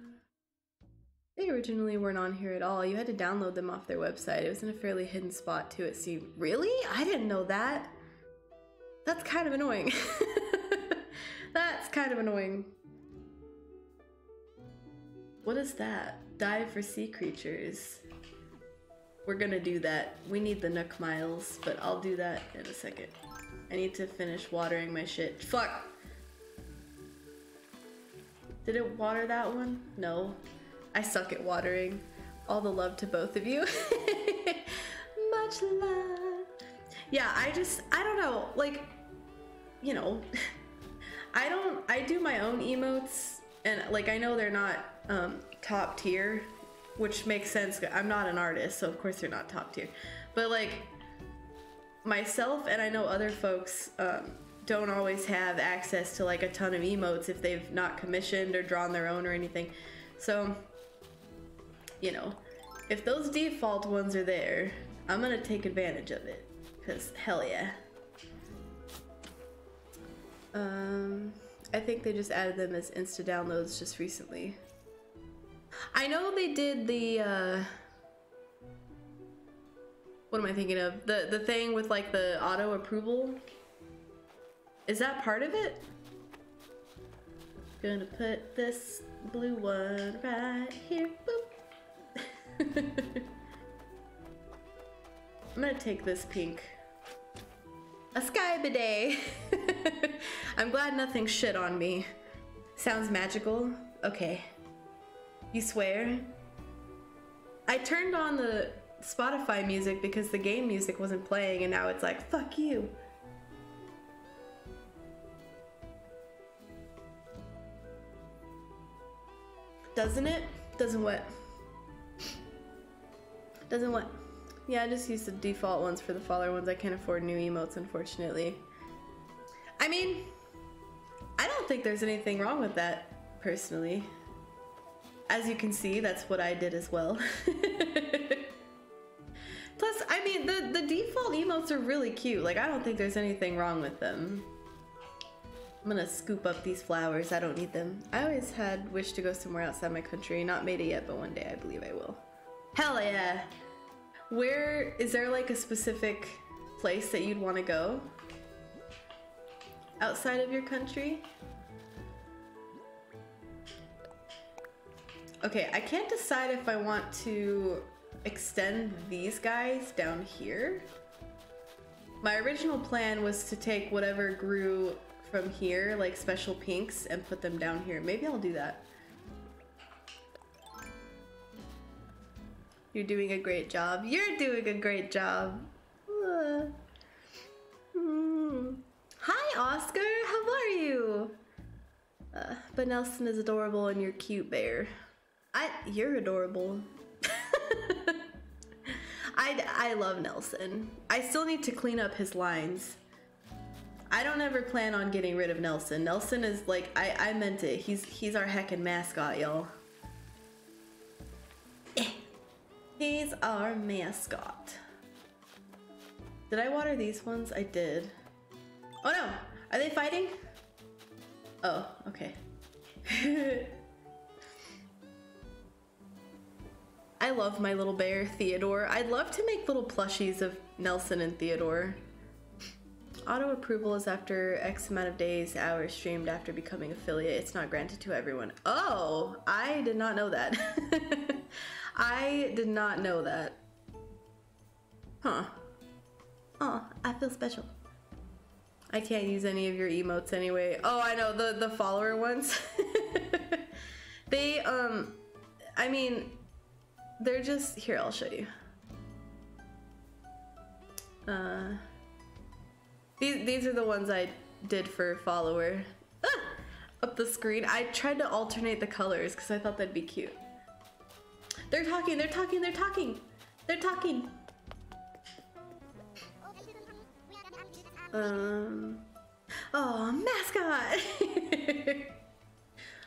They originally weren't on here at all. You had to download them off their website. It was in a fairly hidden spot too, it seemed. Really? I didn't know that. That's kind of annoying. That's kind of annoying. What is that? Dive for sea creatures. We're gonna do that. We need the Nook Miles, but I'll do that in a second. I need to finish watering my shit. Fuck! Did it water that one? No. I suck at watering. All the love to both of you. Much love. Yeah, I just, I don't know, like, you know, I don't, I do my own emotes and like, I know they're not um, top tier, which makes sense. I'm not an artist, so of course they're not top tier. But like, myself and I know other folks um, don't always have access to like a ton of emotes if they've not commissioned or drawn their own or anything. So you know, if those default ones are there, I'm gonna take advantage of it. Cause hell yeah. Um, I think they just added them as insta downloads just recently. I know they did the, uh, what am I thinking of? The, the thing with like the auto approval. Is that part of it? Gonna put this blue one right here. Boop. I'm gonna take this pink. A sky bidet. I'm glad nothing shit on me. Sounds magical. Okay. You swear? I turned on the Spotify music because the game music wasn't playing and now it's like, fuck you. Doesn't it? Doesn't what? Doesn't what? Yeah, I just use the default ones for the follower ones. I can't afford new emotes, unfortunately. I mean, I don't think there's anything wrong with that, personally. As you can see, that's what I did as well. Plus, I mean, the, the default emotes are really cute. Like, I don't think there's anything wrong with them. I'm gonna scoop up these flowers. I don't need them. I always had wish to go somewhere outside my country. Not made it yet, but one day I believe I will. Hell yeah! Where, is there like a specific place that you'd want to go? Outside of your country? Okay, I can't decide if I want to extend these guys down here. My original plan was to take whatever grew from here, like special pinks, and put them down here. Maybe I'll do that. You're doing a great job. You're doing a great job. Uh. Mm. Hi, Oscar. How are you? Uh, but Nelson is adorable and you're cute, bear. I, you're adorable. I, I love Nelson. I still need to clean up his lines. I don't ever plan on getting rid of Nelson. Nelson is like, I, I meant it. He's, he's our heckin' mascot, y'all. He's our mascot. Did I water these ones? I did. Oh no! Are they fighting? Oh, okay. I love my little bear, Theodore. I'd love to make little plushies of Nelson and Theodore. Auto approval is after X amount of days, hours streamed after becoming affiliate. It's not granted to everyone. Oh, I did not know that. I did not know that. Huh. Oh, I feel special. I can't use any of your emotes anyway. Oh, I know, the, the follower ones. they, um, I mean, they're just, here, I'll show you. Uh, these, these are the ones I did for follower. Ah, up the screen. I tried to alternate the colors because I thought that'd be cute. They're talking, they're talking, they're talking. They're talking. Um, oh, mascot.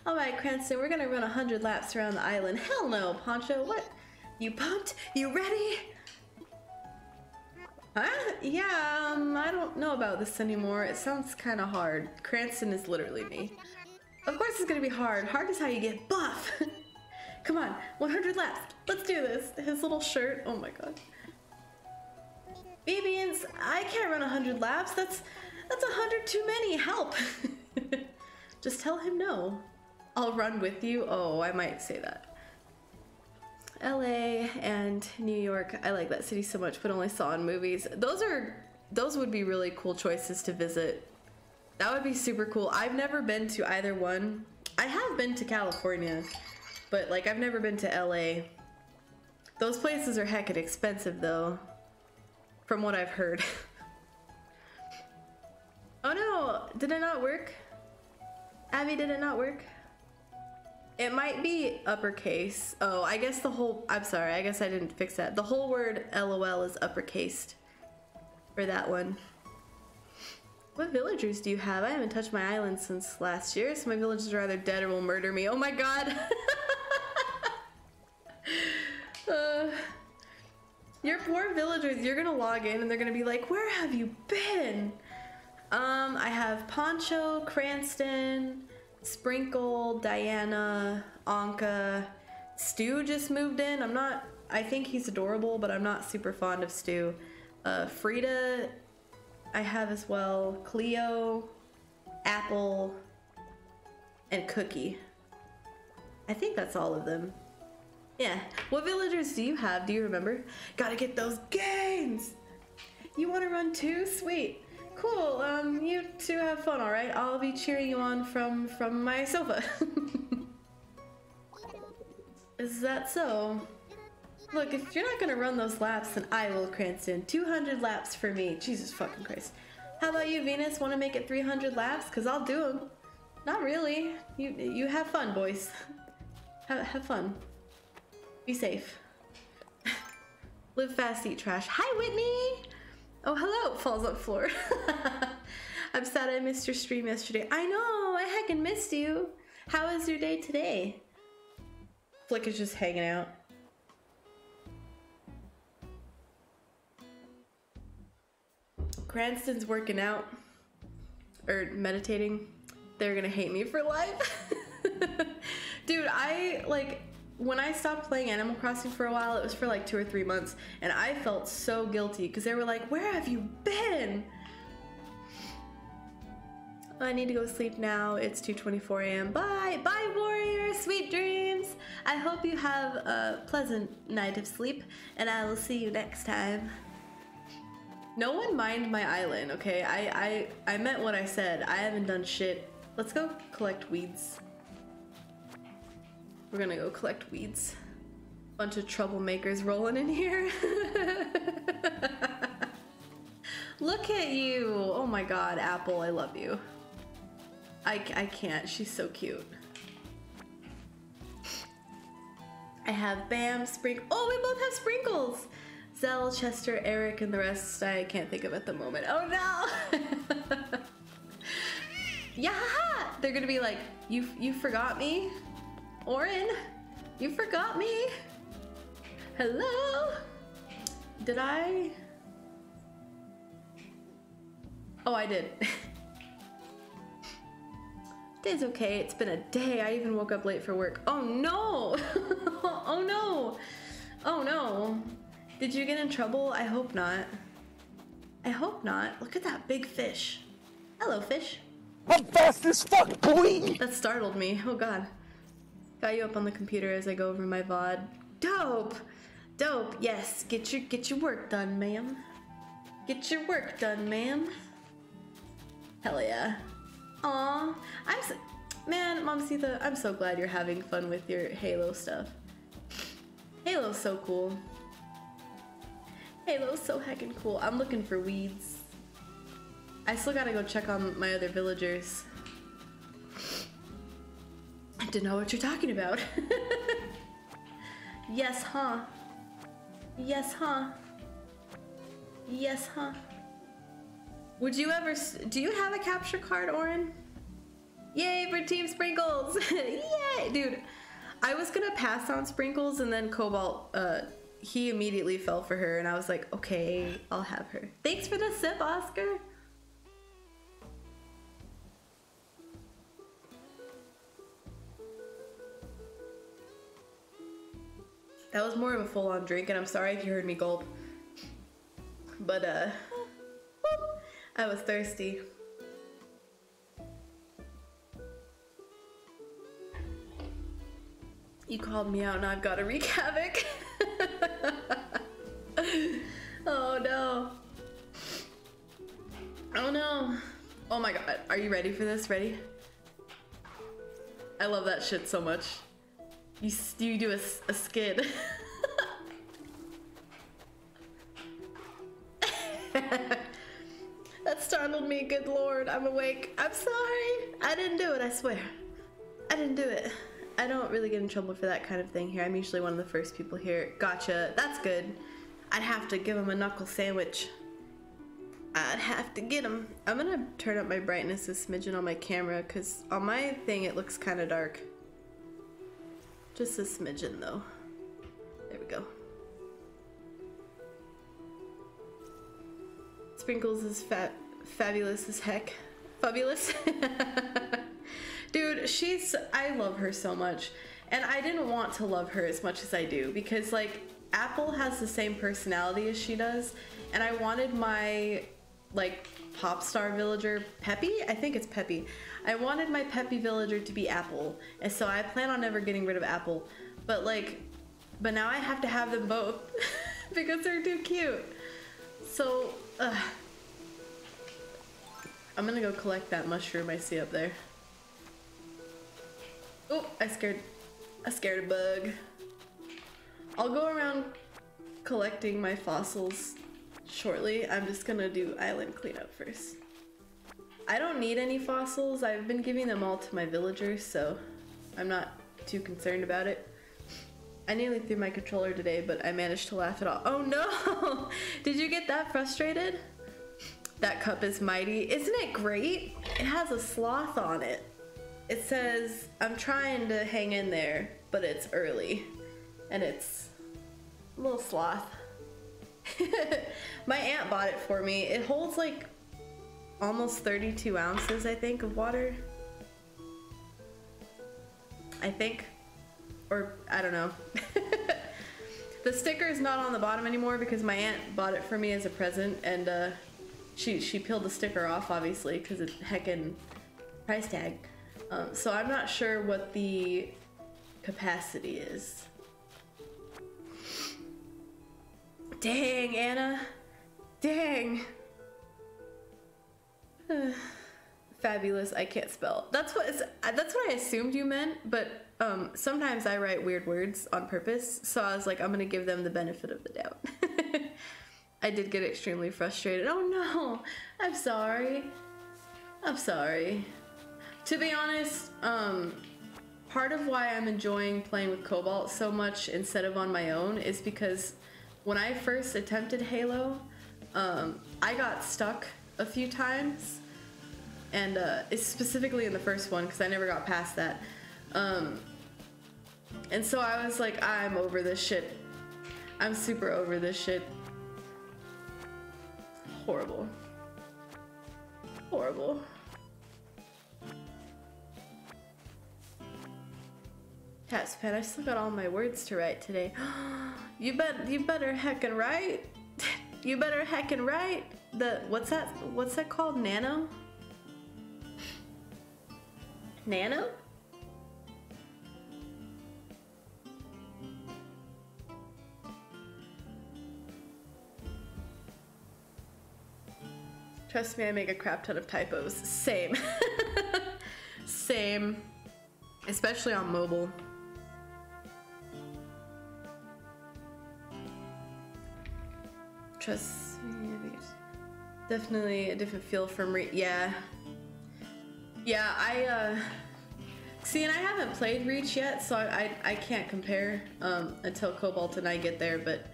All right, Cranston, we're gonna run 100 laps around the island. Hell no, Poncho, what? You pumped? You ready? Huh? Yeah, um, I don't know about this anymore. It sounds kind of hard. Cranston is literally me. Of course it's gonna be hard. Hard is how you get buff. Come on, 100 left. Let's do this. His little shirt. Oh my god. Beans, I can't run 100 laps. That's that's 100 too many. Help. Just tell him no. I'll run with you. Oh, I might say that. LA and New York. I like that city so much, but only saw in movies. Those are those would be really cool choices to visit. That would be super cool. I've never been to either one. I have been to California, but like I've never been to LA. Those places are heckin' expensive though, from what I've heard. oh no, did it not work? Abby, did it not work? It might be uppercase. Oh, I guess the whole, I'm sorry, I guess I didn't fix that. The whole word LOL is uppercased for that one. What villagers do you have? I haven't touched my island since last year, so my villagers are either dead or will murder me. Oh my god! uh, your poor villagers, you're gonna log in and they're gonna be like, where have you been? Um, I have Poncho, Cranston, Sprinkle, Diana, Ankha, Stu just moved in. I'm not, I think he's adorable, but I'm not super fond of Stu. Uh, Frida, I have as well. Cleo, Apple, and Cookie. I think that's all of them. Yeah. What villagers do you have? Do you remember? Gotta get those gains! You wanna run too? Sweet. Cool. Um, you two have fun, alright? I'll be cheering you on from from my sofa. Is that so? Look, if you're not gonna run those laps, then I will, Cranston. 200 laps for me. Jesus fucking Christ. How about you, Venus? Want to make it 300 laps? Cause I'll do them. Not really. You you have fun, boys. have, have fun. Be safe. Live fast, eat trash. Hi, Whitney! Oh, hello! Falls on floor. I'm sad I missed your stream yesterday. I know! I heckin' missed you! How was your day today? Flick is just hanging out. Cranston's working out or meditating. They're gonna hate me for life. Dude, I like when I stopped playing Animal Crossing for a while, it was for like two or three months, and I felt so guilty because they were like, Where have you been? I need to go sleep now. It's 2:24 a.m. Bye, bye, warrior. Sweet dreams. I hope you have a pleasant night of sleep, and I will see you next time. No one mind my island, okay? I I I meant what I said. I haven't done shit. Let's go collect weeds. We're gonna go collect weeds. Bunch of troublemakers rolling in here. Look at you! Oh my god, Apple, I love you. I, I can't, she's so cute. I have Bam, Sprinkle. Oh, we both have sprinkles! Zell, Chester, Eric, and the rest I can't think of at the moment. Oh no! yeah, they're gonna be like, you you forgot me, Orin, you forgot me. Hello, did I? Oh, I did. Day's okay. It's been a day. I even woke up late for work. Oh no! oh no! Oh no! Did you get in trouble? I hope not. I hope not. Look at that big fish. Hello, fish. I'm fast as fuck, boy! That startled me. Oh god. Got you up on the computer as I go over my VOD. Dope! Dope, yes. Get your get your work done, ma'am. Get your work done, ma'am. Hell yeah. Aw, I'm so, man, Mamacita, I'm so glad you're having fun with your Halo stuff. Halo's so cool. Halo's so heckin' cool. I'm looking for weeds. I still gotta go check on my other villagers. I don't know what you're talking about. yes, huh? Yes, huh? Yes, huh? Would you ever, do you have a capture card, Orin? Yay for Team Sprinkles! Yay! Dude, I was gonna pass on Sprinkles and then Cobalt, uh, he immediately fell for her and I was like, okay, I'll have her. Thanks for the sip, Oscar! That was more of a full-on drink and I'm sorry if you heard me gulp. But, uh, I was thirsty. You called me out and I've got to wreak havoc. oh no. Oh no. Oh my god. Are you ready for this? Ready? I love that shit so much. You, you do a, a skid. that startled me, good lord. I'm awake. I'm sorry. I didn't do it, I swear. I didn't do it. I don't really get in trouble for that kind of thing here. I'm usually one of the first people here. Gotcha. That's good. I'd have to give him a knuckle sandwich. I'd have to get him. I'm gonna turn up my brightness a smidgen on my camera because on my thing it looks kind of dark. Just a smidgen though. There we go. Sprinkles is fat, fabulous as heck. Fabulous. Dude, she's, I love her so much. And I didn't want to love her as much as I do because like Apple has the same personality as she does. And I wanted my like pop star villager Peppy, I think it's Peppy. I wanted my Peppy villager to be Apple. And so I plan on never getting rid of Apple. But like But now I have to have them both because they're too cute. So, uh, I'm gonna go collect that mushroom I see up there. Oh, I scared, I scared a bug. I'll go around collecting my fossils shortly. I'm just gonna do island cleanup first. I don't need any fossils. I've been giving them all to my villagers, so I'm not too concerned about it. I nearly threw my controller today, but I managed to laugh it off. Oh no! Did you get that frustrated? That cup is mighty. Isn't it great? It has a sloth on it. It says, I'm trying to hang in there, but it's early. And it's a little sloth. My aunt bought it for me. It holds like almost 32 ounces, I think, of water. I think. Or, I don't know. the sticker is not on the bottom anymore because my aunt bought it for me as a present and uh, she, she peeled the sticker off, obviously, because it's heckin' price tag. Um, so I'm not sure what the capacity is. Dang, Anna. Dang. Fabulous. I can't spell. That's what is, that's what I assumed you meant, but um, sometimes I write weird words on purpose, so I was like, I'm gonna give them the benefit of the doubt. I did get extremely frustrated. Oh no, I'm sorry. I'm sorry. To be honest, um, part of why I'm enjoying playing with Cobalt so much instead of on my own is because when I first attempted Halo, um, I got stuck a few times, and uh, it's specifically in the first one because I never got past that. Um, and so I was like, I'm over this shit. I'm super over this shit. Horrible. Horrible. Tatspan, I still got all my words to write today. you bet you better heckin' write. you better heckin' write. The what's that what's that called? Nano? Nano? Trust me, I make a crap ton of typos. Same. Same. Especially on mobile. Trust definitely a different feel from re yeah. Yeah, I uh see and I haven't played Reach yet, so I I, I can't compare um until Cobalt and I get there, but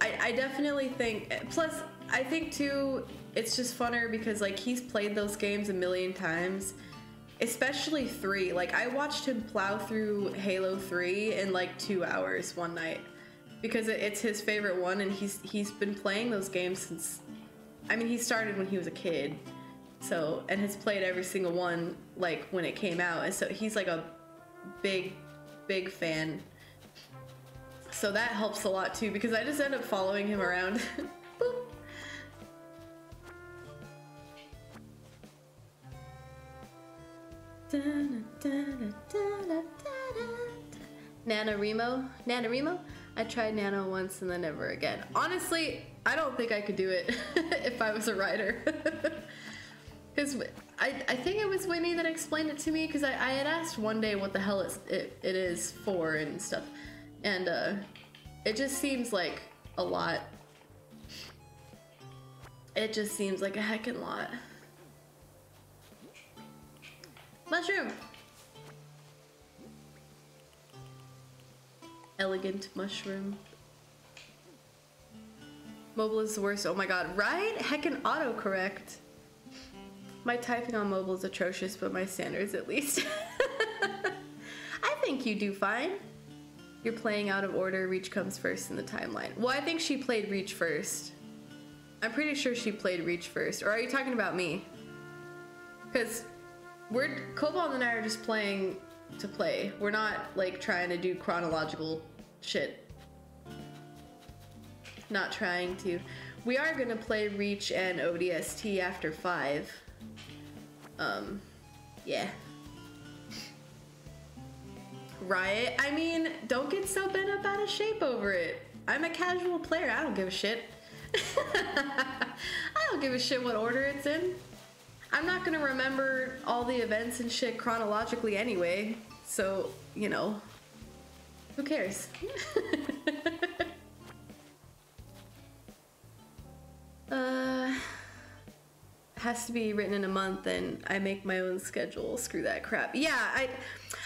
I, I definitely think plus I think too it's just funner because like he's played those games a million times especially 3 like I watched him plow through Halo 3 in like 2 hours one night because it's his favorite one and he's he's been playing those games since I mean he started when he was a kid so and has played every single one like when it came out and so he's like a big big fan so that helps a lot too because I just end up following him around NaNoWriMo? NaNoWriMo? I tried Nano once and then never again. Honestly, I don't think I could do it if I was a writer. Because I, I think it was Whitney that explained it to me because I, I had asked one day what the hell it, it, it is for and stuff. And uh, it just seems like a lot. It just seems like a heckin' lot. Mushroom! Elegant mushroom. Mobile is the worst. Oh my god, right? Heckin' autocorrect. My typing on mobile is atrocious, but my standards at least. I think you do fine. You're playing out of order. Reach comes first in the timeline. Well, I think she played Reach first. I'm pretty sure she played Reach first. Or are you talking about me? Because we're Cobalt and I are just playing to play. We're not like trying to do chronological shit. Not trying to. We are gonna play Reach and ODST after five. Um, yeah. Riot. I mean, don't get so bent up out of shape over it. I'm a casual player. I don't give a shit. I don't give a shit what order it's in. I'm not gonna remember all the events and shit chronologically anyway. So, you know, who cares? uh, has to be written in a month and I make my own schedule. Screw that crap. Yeah, I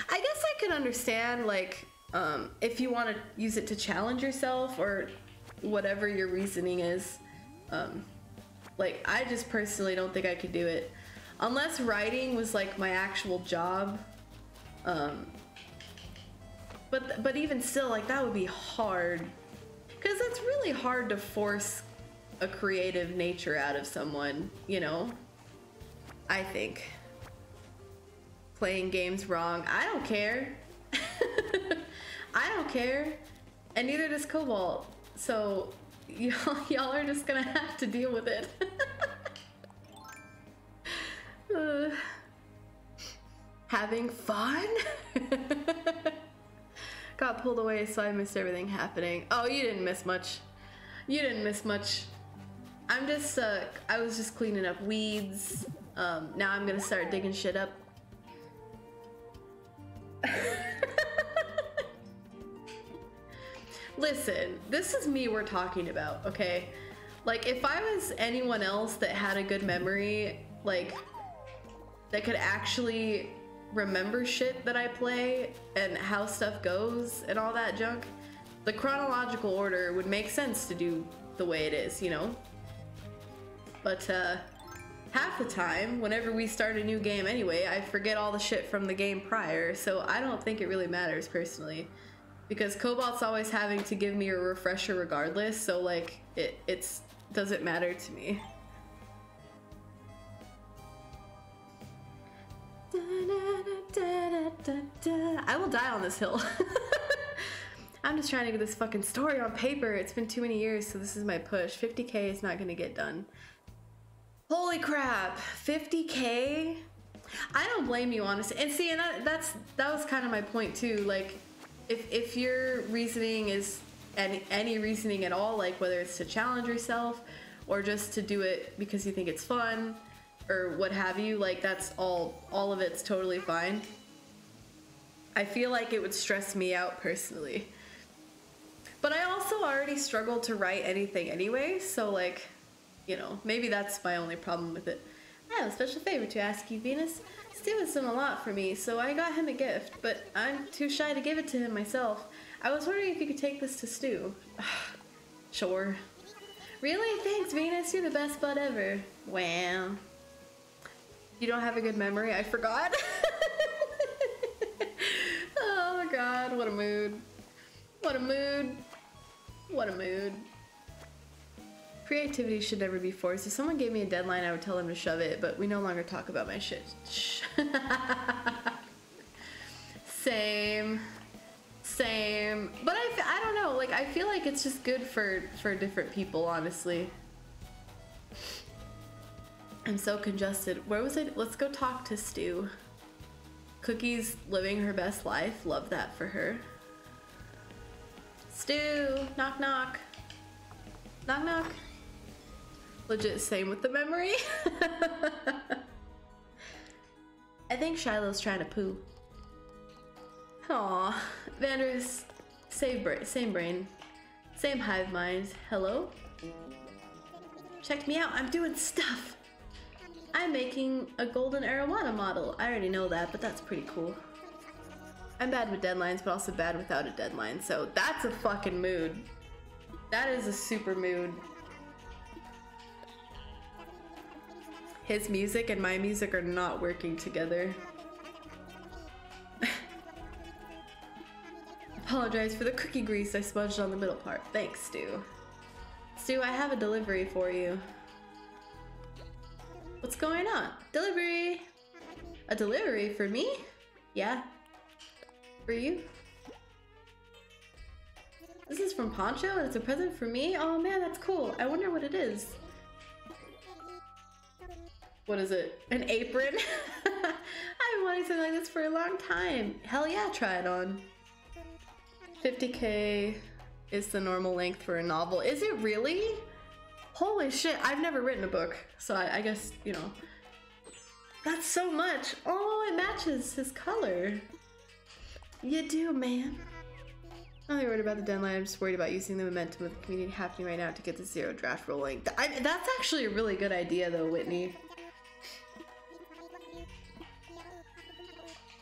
I guess I can understand like um, if you want to use it to challenge yourself or whatever your reasoning is. Um, like I just personally don't think I could do it unless writing was like my actual job. Um, but but even still, like that would be hard because it's really hard to force a creative nature out of someone. You know, I think playing games wrong. I don't care. I don't care, and neither does Cobalt. So y'all y'all are just gonna have to deal with it. Uh, having fun? Got pulled away, so I missed everything happening. Oh, you didn't miss much. You didn't miss much. I'm just, uh, I was just cleaning up weeds. Um, now I'm gonna start digging shit up. Listen, this is me we're talking about, okay? Like, if I was anyone else that had a good memory, like, that could actually remember shit that I play and how stuff goes and all that junk, the chronological order would make sense to do the way it is, you know? But uh, half the time, whenever we start a new game anyway, I forget all the shit from the game prior, so I don't think it really matters personally. Because Cobalt's always having to give me a refresher regardless, so like, it it's doesn't matter to me. I will die on this hill. I'm just trying to get this fucking story on paper. It's been too many years, so this is my push. 50k is not gonna get done. Holy crap, 50k? I don't blame you, honestly. And see, and that, that's that was kind of my point too. Like, if if your reasoning is any any reasoning at all, like whether it's to challenge yourself or just to do it because you think it's fun, or what have you, like that's all all of it's totally fine. I feel like it would stress me out personally. But I also already struggled to write anything anyway, so like, you know, maybe that's my only problem with it. I have a special favor to ask you, Venus. Has done a lot for me, so I got him a gift, but I'm too shy to give it to him myself. I was wondering if you could take this to Stu. sure. Really? Thanks, Venus. You're the best bud ever. Wow. You don't have a good memory? I forgot. oh my god, what a mood. What a mood. What a mood. Creativity should never be forced. If someone gave me a deadline, I would tell them to shove it, but we no longer talk about my shit. Same. Same. But I, I don't know, like, I feel like it's just good for, for different people, honestly. I'm so congested. Where was it? Let's go talk to Stu. Cookie's living her best life. Love that for her. Stu, knock knock. Knock knock. Legit same with the memory. I think Shiloh's trying to poo. Aw, Vandris same brain, same brain, same hive mind. Hello? Check me out, I'm doing stuff. I'm making a golden arowana model. I already know that, but that's pretty cool. I'm bad with deadlines, but also bad without a deadline, so that's a fucking mood. That is a super mood. His music and my music are not working together. Apologize for the cookie grease I smudged on the middle part. Thanks, Stu. Stu, I have a delivery for you. What's going on? Delivery! A delivery for me? Yeah. For you? This is from Poncho and it's a present for me? Oh man, that's cool. I wonder what it is. What is it? An apron? I've been wanting something like this for a long time. Hell yeah, try it on. 50k is the normal length for a novel. Is it really? Holy shit, I've never written a book, so I, I guess, you know. That's so much. Oh, it matches his color. You do, man. I'm not worried about the deadline. I'm just worried about using the momentum of the community happening right now to get the zero draft rolling. I, that's actually a really good idea, though, Whitney.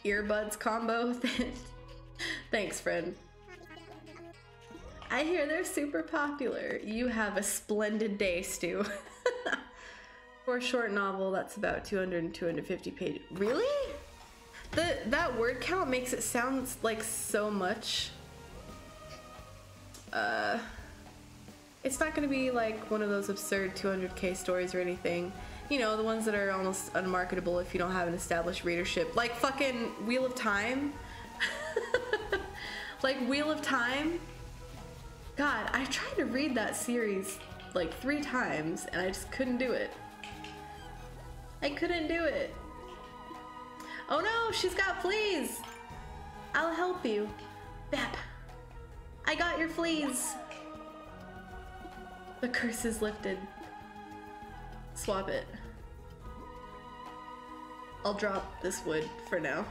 Earbuds combo. Thanks, friend. I hear they're super popular. You have a splendid day, Stu. For a short novel, that's about 200 and 250 pages. Really? The, that word count makes it sound like so much. Uh, it's not gonna be like one of those absurd 200k stories or anything. You know, the ones that are almost unmarketable if you don't have an established readership. Like fucking Wheel of Time. like Wheel of Time. God, I tried to read that series like three times and I just couldn't do it. I couldn't do it. Oh no, she's got fleas. I'll help you. Bap. I got your fleas. The curse is lifted. Swap it. I'll drop this wood for now.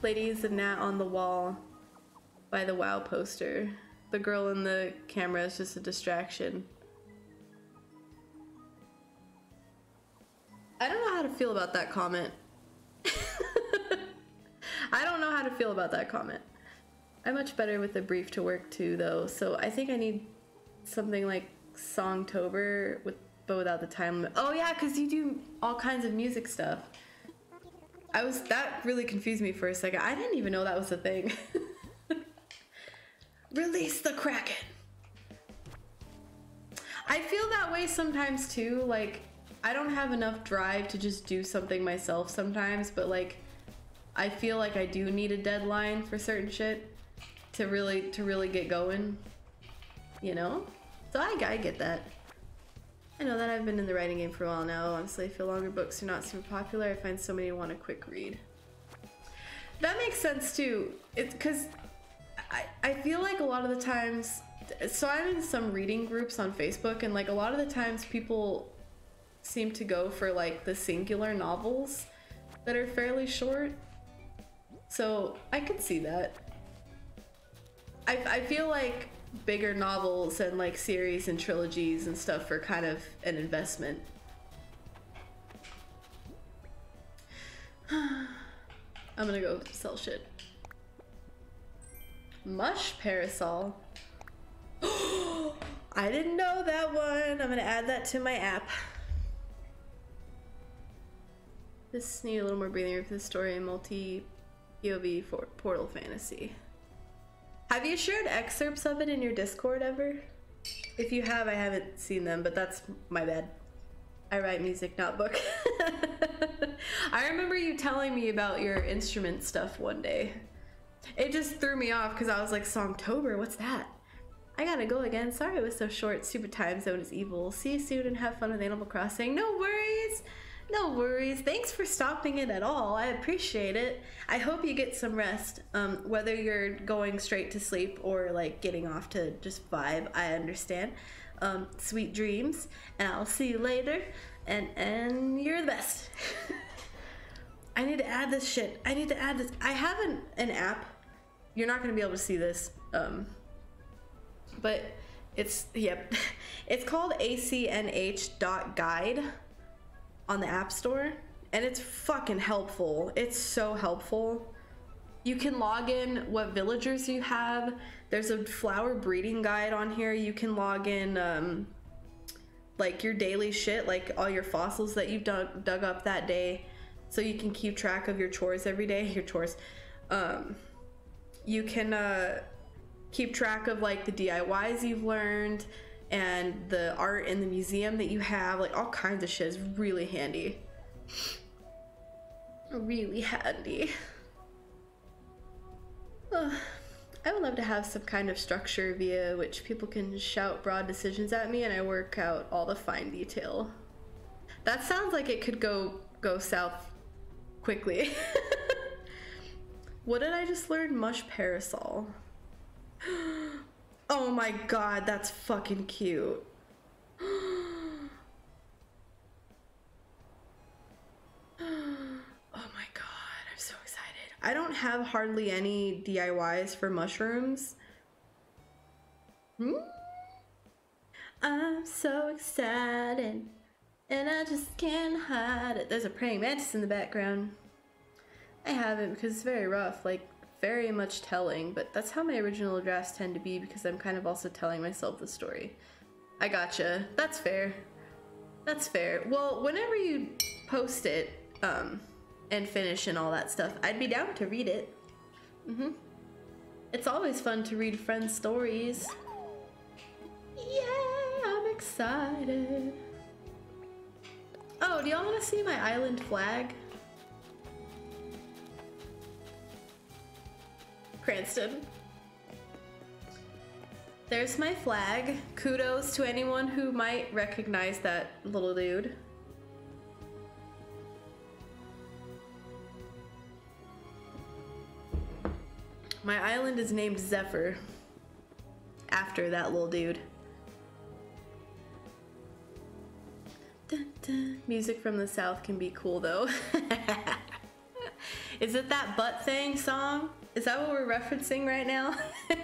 Ladies and Nat on the wall by the WoW poster. The girl in the camera is just a distraction. I don't know how to feel about that comment. I don't know how to feel about that comment. I'm much better with the brief to work to though, so I think I need something like Songtober with but without the time limit. Oh yeah, because you do all kinds of music stuff. I was that really confused me for a second. I didn't even know that was a thing. Release the Kraken. I feel that way sometimes too. Like I don't have enough drive to just do something myself sometimes, but like I feel like I do need a deadline for certain shit to really to really get going. You know? So I, I get that. I know that I've been in the writing game for a while now. Honestly, I feel longer books are not super popular. I find so many want a quick read. That makes sense too. It's because I, I feel like a lot of the times so I'm in some reading groups on Facebook and like a lot of the times people seem to go for like the singular novels that are fairly short. So I could see that. I, I feel like bigger novels and like series and trilogies and stuff are kind of an investment. I'm gonna go sell shit. Mush parasol. I didn't know that one. I'm gonna add that to my app. This need a little more breathing room for the story and multi POV for Portal Fantasy. Have you shared excerpts of it in your Discord ever? If you have, I haven't seen them, but that's my bad. I write music, not book. I remember you telling me about your instrument stuff one day. It just threw me off because I was like, Songtober, what's that? I gotta go again. Sorry it was so short. Stupid time zone is evil. See you soon and have fun with Animal Crossing. No worries. No worries. Thanks for stopping it at all. I appreciate it. I hope you get some rest. Um, whether you're going straight to sleep or like getting off to just vibe, I understand. Um, sweet dreams, and I'll see you later. And and you're the best. I need to add this shit. I need to add this. I have an, an app. You're not gonna be able to see this. Um, but it's yep. It's called acnh.guide on the App Store, and it's fucking helpful. It's so helpful. You can log in what villagers you have. There's a flower breeding guide on here. You can log in um, like your daily shit, like all your fossils that you've dug, dug up that day, so you can keep track of your chores every day. Your chores. Um, you can uh, keep track of like the DIYs you've learned and the art in the museum that you have, like all kinds of shit is really handy. Really handy. I would love to have some kind of structure via which people can shout broad decisions at me and I work out all the fine detail. That sounds like it could go go south quickly. What did I just learn? Mush parasol. Oh my god, that's fucking cute. Oh my god, I'm so excited. I don't have hardly any DIYs for mushrooms. Hmm? I'm so excited and I just can't hide it. There's a praying mantis in the background. I haven't because it's very rough, like very much telling, but that's how my original drafts tend to be because I'm kind of also telling myself the story. I gotcha. That's fair. That's fair. Well, whenever you post it, um, and finish and all that stuff, I'd be down to read it. Mm-hmm. It's always fun to read friends' stories. Yeah, I'm excited. Oh, do y'all want to see my island flag? Cranston. There's my flag. Kudos to anyone who might recognize that little dude. My island is named Zephyr after that little dude. Dun, dun. Music from the south can be cool though. is it that butt thing song? Is that what we're referencing right now?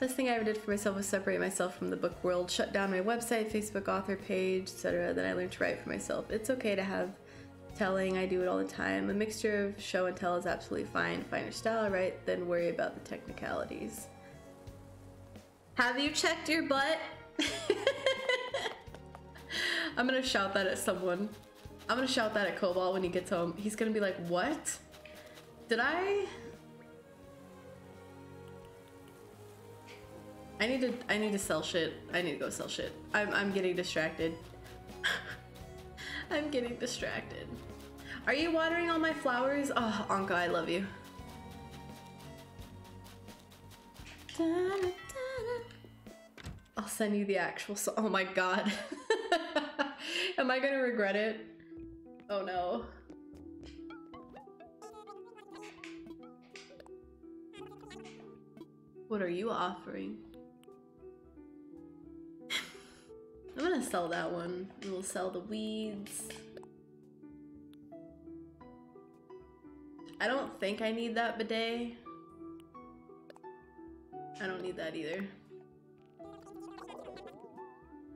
Best thing I ever did for myself was separate myself from the book world, shut down my website, Facebook author page, etc. Then I learned to write for myself. It's okay to have telling, I do it all the time. A mixture of show and tell is absolutely fine. Find your style right, then worry about the technicalities. Have you checked your butt? I'm gonna shout that at someone. I'm gonna shout that at Cobalt when he gets home. He's gonna be like, what? Did I? I need to I need to sell shit. I need to go sell shit. I'm I'm getting distracted. I'm getting distracted. Are you watering all my flowers? Oh, Ankha, I love you. I'll send you the actual song. Oh my god. Am I gonna regret it? Oh no. What are you offering? I'm gonna sell that one. We'll sell the weeds. I don't think I need that bidet. I don't need that either.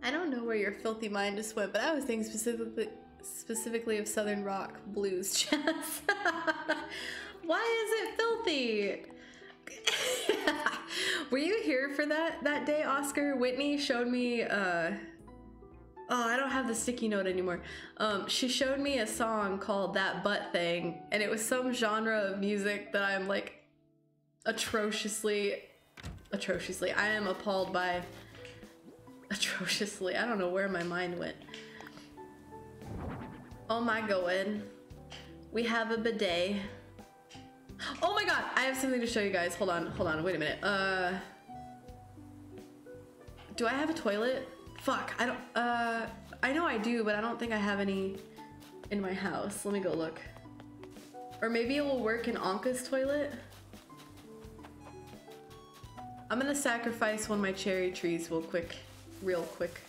I don't know where your filthy mind just went, but I was thinking specifically specifically of Southern Rock blues jazz. Why is it filthy? Were you here for that that day, Oscar? Whitney showed me uh Oh, I don't have the sticky note anymore. Um, she showed me a song called That Butt Thing, and it was some genre of music that I'm like atrociously, atrociously, I am appalled by. Atrociously, I don't know where my mind went. Oh my god. We have a bidet. Oh my god, I have something to show you guys. Hold on, hold on, wait a minute. Uh, do I have a toilet? Fuck, I don't, uh, I know I do, but I don't think I have any in my house. Let me go look. Or maybe it will work in Ankha's toilet. I'm gonna sacrifice one of my cherry trees real quick, real quick.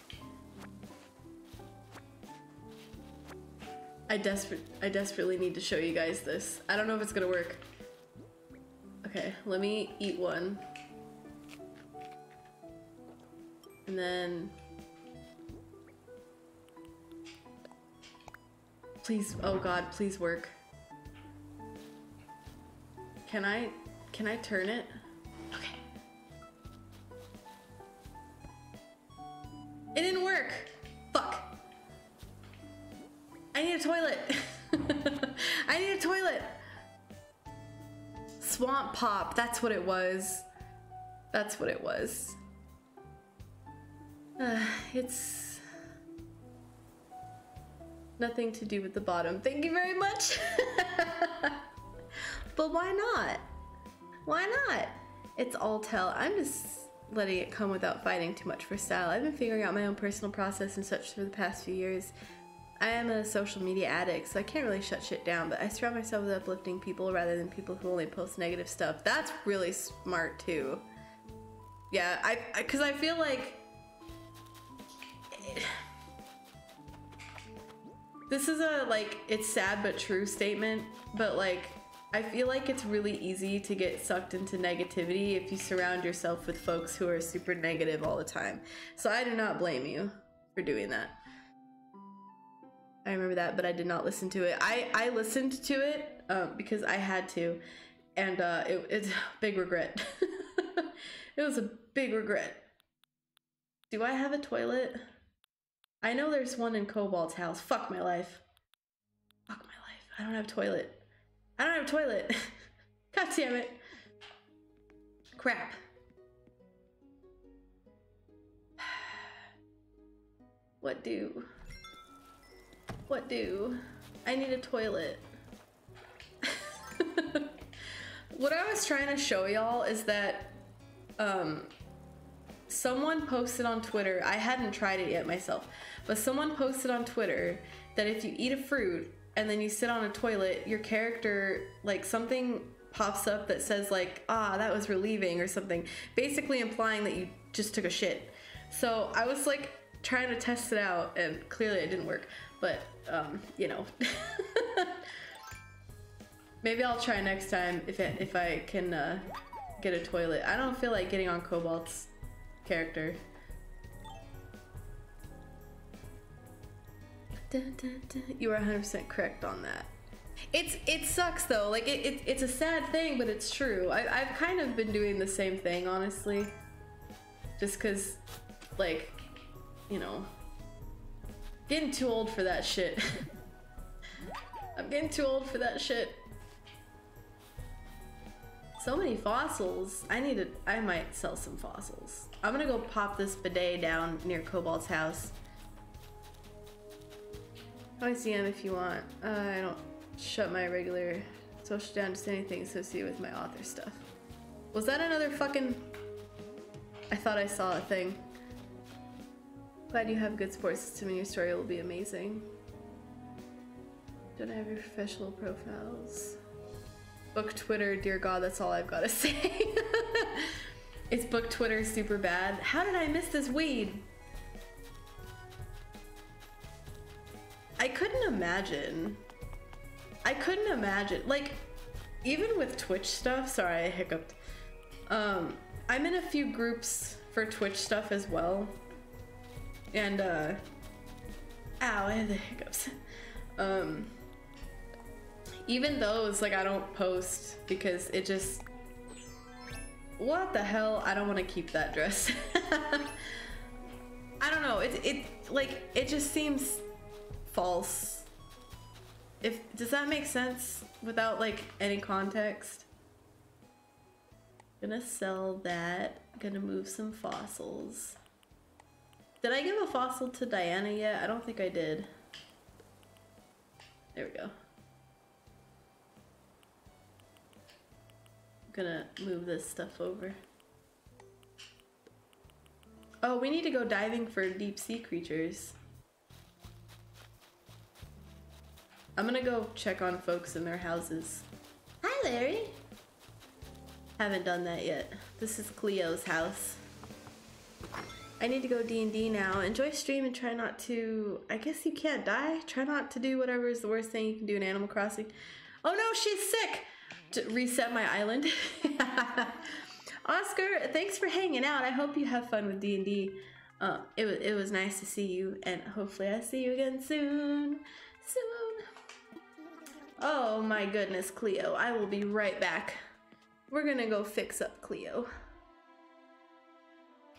I desperate, I desperately need to show you guys this. I don't know if it's gonna work. Okay, let me eat one. And then Please, oh god, please work. Can I, can I turn it? Okay. It didn't work. Fuck. I need a toilet. I need a toilet. Swamp pop, that's what it was. That's what it was. Uh, it's nothing to do with the bottom. Thank you very much. but why not? Why not? It's all tell. I'm just letting it come without fighting too much for style. I've been figuring out my own personal process and such for the past few years. I am a social media addict, so I can't really shut shit down, but I surround myself with uplifting people rather than people who only post negative stuff. That's really smart too. Yeah, I because I, I, feel like this is a like it's sad but true statement, but like I feel like it's really easy to get sucked into negativity if you surround yourself with folks who are super negative all the time. So I do not blame you for doing that. I remember that, but I did not listen to it. I, I listened to it um, because I had to, and uh, it, it's a big regret. it was a big regret. Do I have a toilet? I know there's one in Cobalt's house. Fuck my life. Fuck my life. I don't have a toilet. I don't have a toilet. God damn it. Crap. What do? What do? I need a toilet. what I was trying to show y'all is that um, someone posted on Twitter, I hadn't tried it yet myself, but someone posted on Twitter that if you eat a fruit and then you sit on a toilet, your character, like something pops up that says like, ah, that was relieving or something, basically implying that you just took a shit. So I was like trying to test it out and clearly it didn't work, but um, you know. Maybe I'll try next time if, it, if I can uh, get a toilet. I don't feel like getting on Cobalt's character. You are 100% correct on that. It's it sucks though. Like it, it it's a sad thing, but it's true. I, I've kind of been doing the same thing, honestly. Just cause, like, you know, getting too old for that shit. I'm getting too old for that shit. So many fossils. I need to, I might sell some fossils. I'm gonna go pop this bidet down near Cobalt's house. ICM if you want. Uh, I don't shut my regular social down to anything associated with my author stuff. Was that another fucking... I thought I saw a thing. Glad you have good support system and your story will be amazing. Don't have your professional profiles. Book Twitter, dear God, that's all I've got to say. it's book Twitter super bad? How did I miss this weed? I couldn't imagine. I couldn't imagine. Like, even with Twitch stuff, sorry, I hiccuped. Um, I'm in a few groups for Twitch stuff as well. And, uh, ow, I have the hiccups. Um, even those, like, I don't post because it just, what the hell? I don't want to keep that dress. I don't know. It, it, like, it just seems false. If, does that make sense without, like, any context? Gonna sell that. Gonna move some fossils. Did I give a fossil to Diana yet? I don't think I did. There we go. I'm gonna move this stuff over. Oh, we need to go diving for deep sea creatures. I'm gonna go check on folks in their houses. Hi, Larry. Haven't done that yet. This is Cleo's house. I need to go D&D now. Enjoy stream and try not to... I guess you can't die. Try not to do whatever is the worst thing you can do in Animal Crossing. Oh no, she's sick! To reset my island. Oscar, thanks for hanging out. I hope you have fun with D&D. Uh, it, was, it was nice to see you, and hopefully I see you again soon. Soon. Oh my goodness, Cleo. I will be right back. We're gonna go fix up Cleo.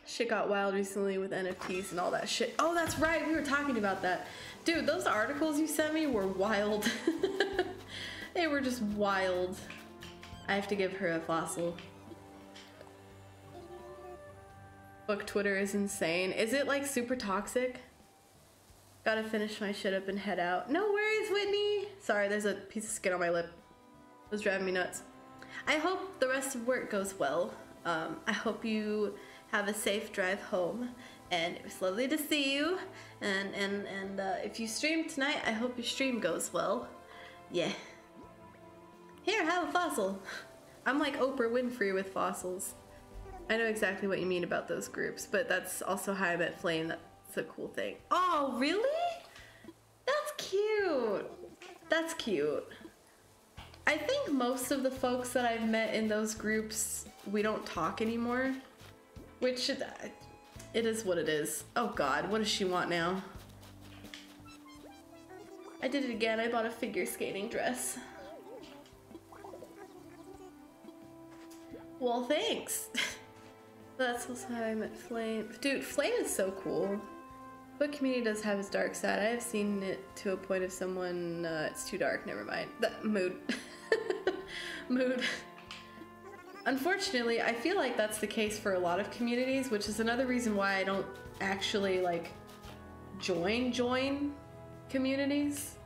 Shit got wild recently with NFTs and all that shit. Oh, that's right. We were talking about that. Dude, those articles you sent me were wild. they were just wild. I have to give her a fossil. Book Twitter is insane. Is it like super toxic? Gotta finish my shit up and head out. No worries, Whitney. Sorry, there's a piece of skin on my lip. It was driving me nuts. I hope the rest of work goes well. Um, I hope you have a safe drive home and it was lovely to see you. And and and uh, if you stream tonight, I hope your stream goes well. Yeah. Here, have a fossil. I'm like Oprah Winfrey with fossils. I know exactly what you mean about those groups, but that's also how I met Flame. That's a cool thing. Oh, really? That's cute. That's cute. I think most of the folks that I've met in those groups, we don't talk anymore. Which, it is what it is. Oh god, what does she want now? I did it again, I bought a figure skating dress. Well, thanks. That's also how I met Flame. Dude, Flame is so cool. But community does have its dark side. I have seen it to a point of someone, uh, it's too dark, never mind. That mood. mood. Unfortunately, I feel like that's the case for a lot of communities, which is another reason why I don't actually like join join communities.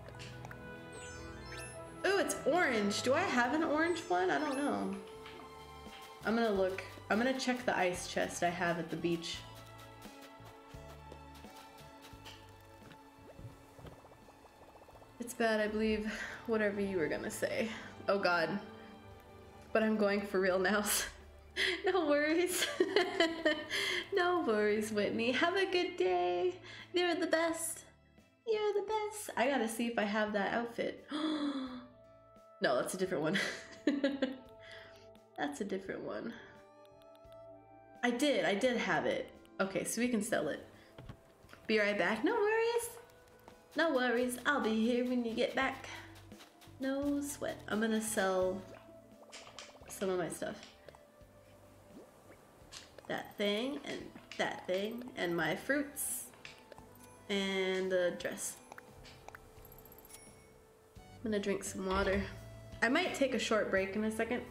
Ooh, it's orange. Do I have an orange one? I don't know. I'm gonna look. I'm gonna check the ice chest I have at the beach. It's bad, I believe, whatever you were gonna say. Oh god. But I'm going for real now. no worries. no worries, Whitney. Have a good day. You're the best. You're the best. I gotta see if I have that outfit. no, that's a different one. that's a different one. I did. I did have it. Okay, so we can sell it. Be right back. No worries. No worries. I'll be here when you get back. No sweat. I'm gonna sell some of my stuff. That thing and that thing and my fruits and the dress. I'm gonna drink some water. I might take a short break in a second.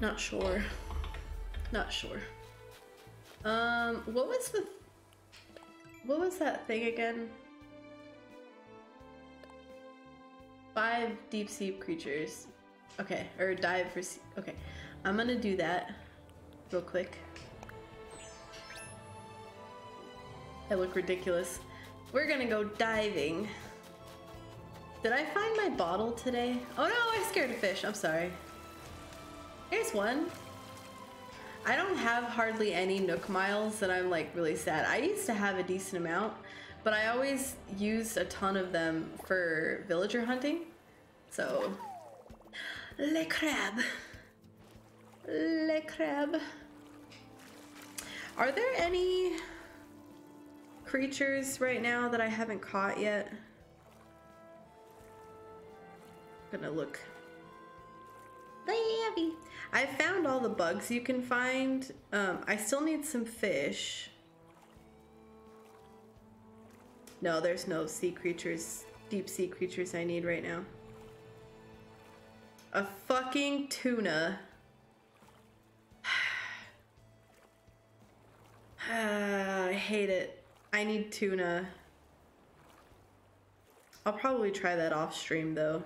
Not sure. Not sure. Um, what was the... What was that thing again? Five deep sea creatures. Okay, or dive for sea. Okay, I'm gonna do that real quick. I look ridiculous. We're gonna go diving. Did I find my bottle today? Oh no, I scared a fish. I'm sorry. Here's one. I don't have hardly any Nook miles and I'm like really sad. I used to have a decent amount, but I always used a ton of them for villager hunting. So, le crab. Le crab. Are there any creatures right now that I haven't caught yet? gonna look. Baby. I found all the bugs you can find. Um, I still need some fish. No, there's no sea creatures, deep sea creatures I need right now. A fucking tuna. Ah, I hate it. I need tuna. I'll probably try that off stream though.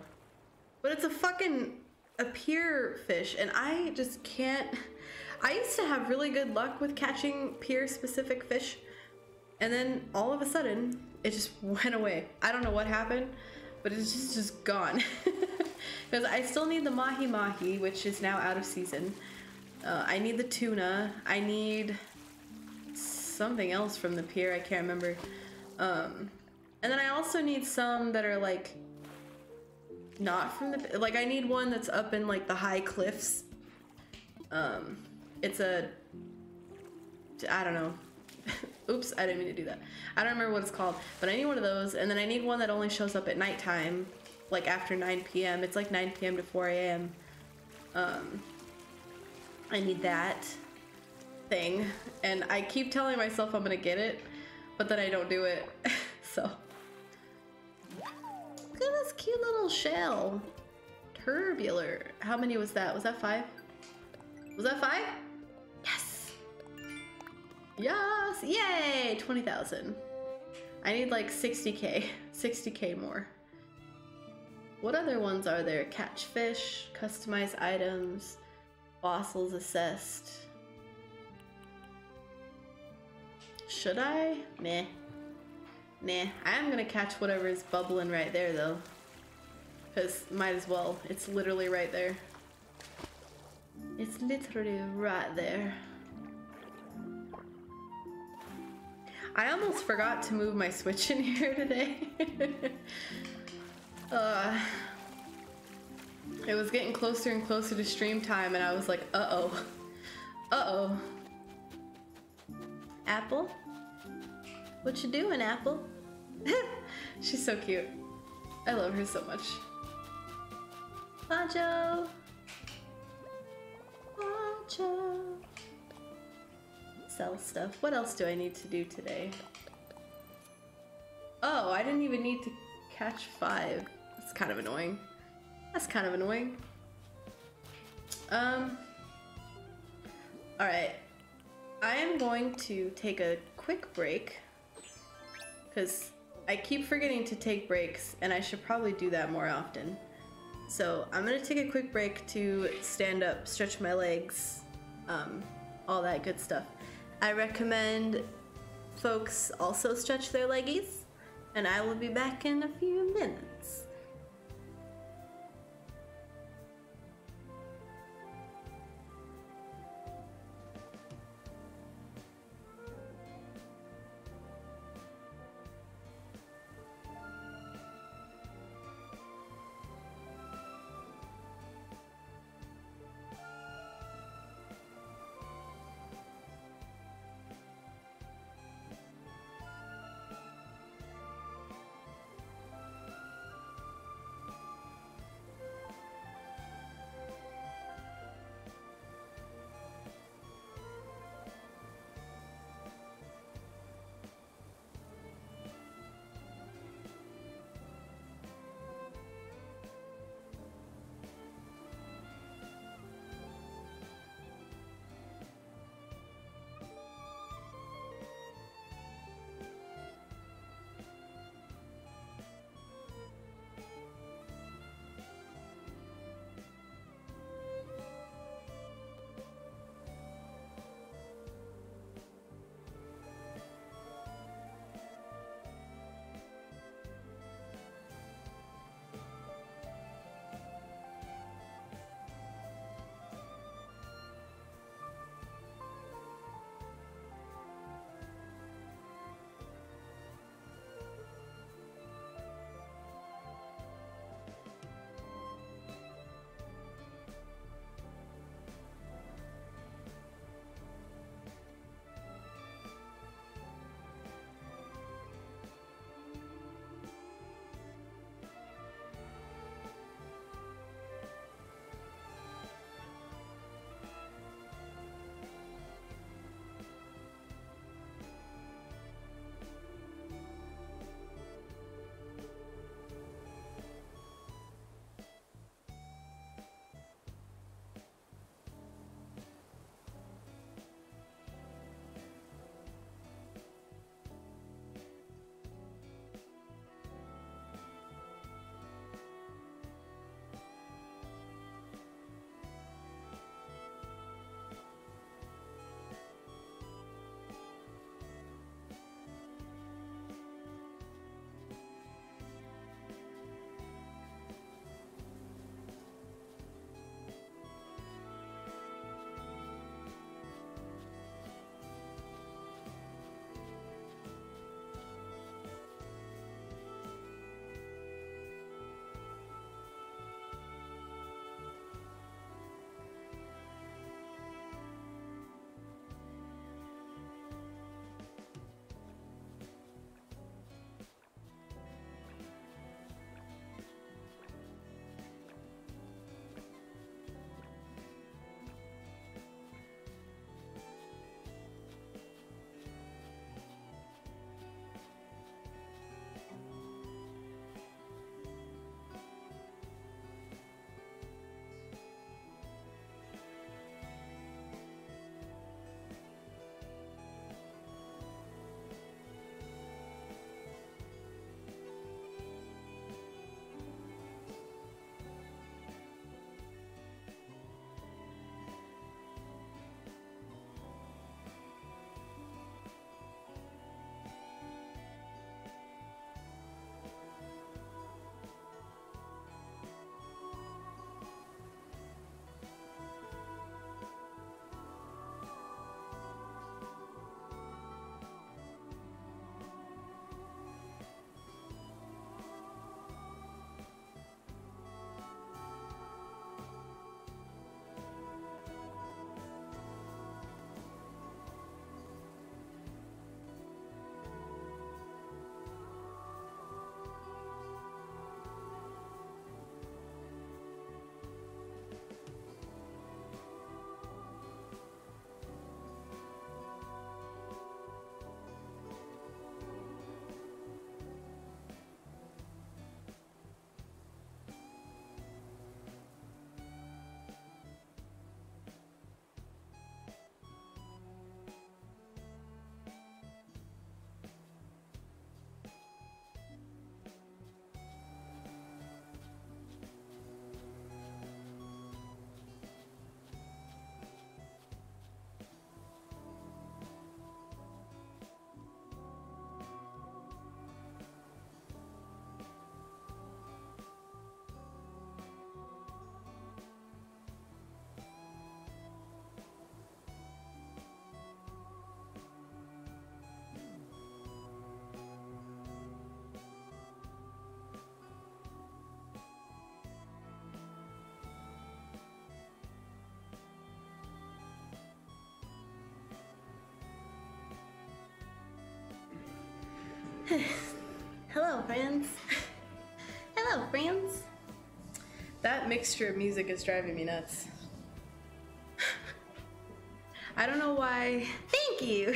But it's a fucking a pier fish and I just can't I used to have really good luck with catching pier specific fish and then all of a sudden it just went away. I don't know what happened, but it's just just gone. Because I still need the mahi mahi, which is now out of season. Uh, I need the tuna. I need something else from the pier. I can't remember. Um, and then I also need some that are like not from the like I need one that's up in like the high cliffs. Um, it's a I don't know. Oops, I didn't mean to do that. I don't remember what it's called, but I need one of those, and then I need one that only shows up at nighttime, like after 9 p.m. It's like 9 p.m. to 4 a.m. Um, I need that thing, and I keep telling myself I'm gonna get it, but then I don't do it. so, look at this cute little shell. Turbular. How many was that? Was that five? Was that five? Yes! Yay! 20,000. I need like 60k. 60k more. What other ones are there? Catch fish, customize items, fossils assessed. Should I? Meh. Nah, I am gonna catch whatever is bubbling right there though. Cause might as well, it's literally right there. It's literally right there. I almost forgot to move my switch in here today. uh, it was getting closer and closer to stream time and I was like, uh-oh. Uh-oh. Apple? What you doing, Apple? She's so cute. I love her so much. Macho! Macho! Sell stuff. What else do I need to do today? Oh, I didn't even need to catch five. That's kind of annoying. That's kind of annoying. Um. Alright. I am going to take a quick break. Because I keep forgetting to take breaks, and I should probably do that more often. So I'm gonna take a quick break to stand up, stretch my legs, um, all that good stuff. I recommend folks also stretch their leggies, and I will be back in a few minutes. Hello, friends. Hello, friends. That mixture of music is driving me nuts. I don't know why. Thank you.